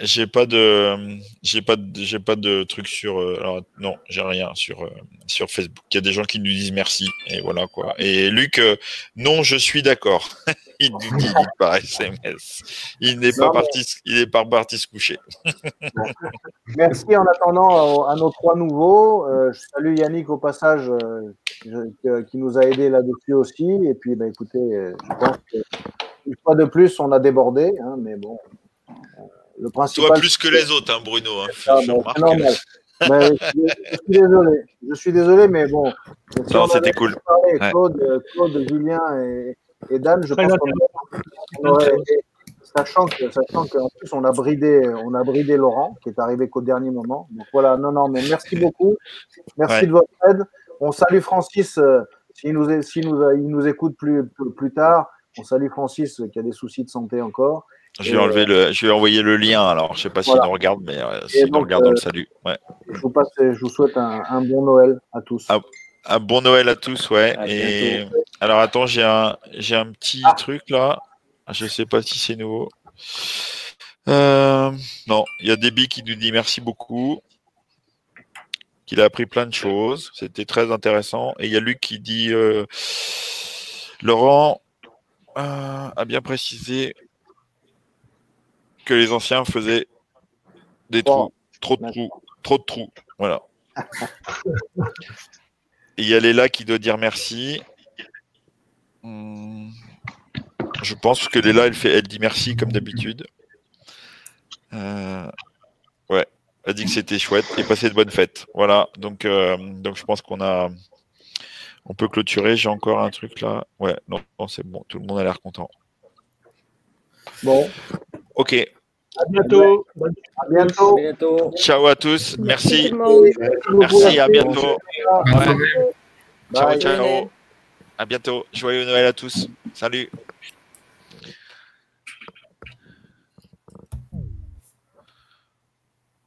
J'ai pas de, j'ai pas j'ai pas de truc sur, euh, alors, non, j'ai rien sur, euh, sur Facebook. Il y a des gens qui nous disent merci et voilà quoi. Et Luc, euh, non, je suis d'accord. <laughs> Il nous dit par SMS. Il n'est pas mais- parti, il est pas parti se coucher. <laughs> Merci en attendant à, à nos trois nouveaux. Euh, je salue Yannick au passage euh, je- qui nous a aidé là-dessus aussi. Et puis, ben, écoutez, je pense que une fois de plus, on a débordé. hein, mais bon, le principal. Toi plus que les autres, hein, Bruno. Hein, Ah, je ben, normal. Ben, je, je suis désolé. Je suis désolé, mais bon. si Non, on c'était cool. Ouais. Claude, Claude, Julien et, et Dan, je Très pense qu'on on aurait, sachant que, sachant qu'en plus on a bridé, on a bridé Laurent, qui est arrivé qu'au dernier moment. Donc voilà, non, non, mais merci beaucoup. Merci Ouais. de votre aide. On salue Francis, euh, s'il nous, est- s'il nous, a- il nous écoute plus, plus, plus tard. On salue Francis euh, qui a des soucis de santé encore. Je vais enlever le, je vais envoyer le lien. Alors, je sais pas s'il Voilà. nous regarde, mais euh, s'il nous regarde, on euh, le salue. Ouais. Je vous, passe, je vous souhaite un, un bon Noël à tous. Ah, Un bon Noël à tous, ouais. Et alors attends, j'ai un, j'ai un petit truc là. Je sais pas si c'est nouveau. Euh, non, il y a Déby qui nous dit merci beaucoup, qu'il a appris plein de choses. C'était très intéressant. Et il y a Luc qui dit euh, Laurent euh, a bien précisé que les anciens faisaient des trous, trop de trous, trop de trous. Voilà. <laughs> Il y a Léla qui doit dire merci. Hmm. Je pense que Léla, elle, fait, elle dit merci comme d'habitude. Euh, ouais, elle dit que c'était chouette et passer de bonnes fêtes. Voilà, donc, euh, donc je pense qu'on a. On peut clôturer. J'ai encore un truc là. Ouais, non, c'est bon. Tout le monde a l'air content. Bon. Ok. À bientôt. À bientôt. Ciao à tous. Merci. Merci, Merci, à bientôt. Bye. Ciao, ciao. À bientôt. Joyeux Noël à tous. Salut.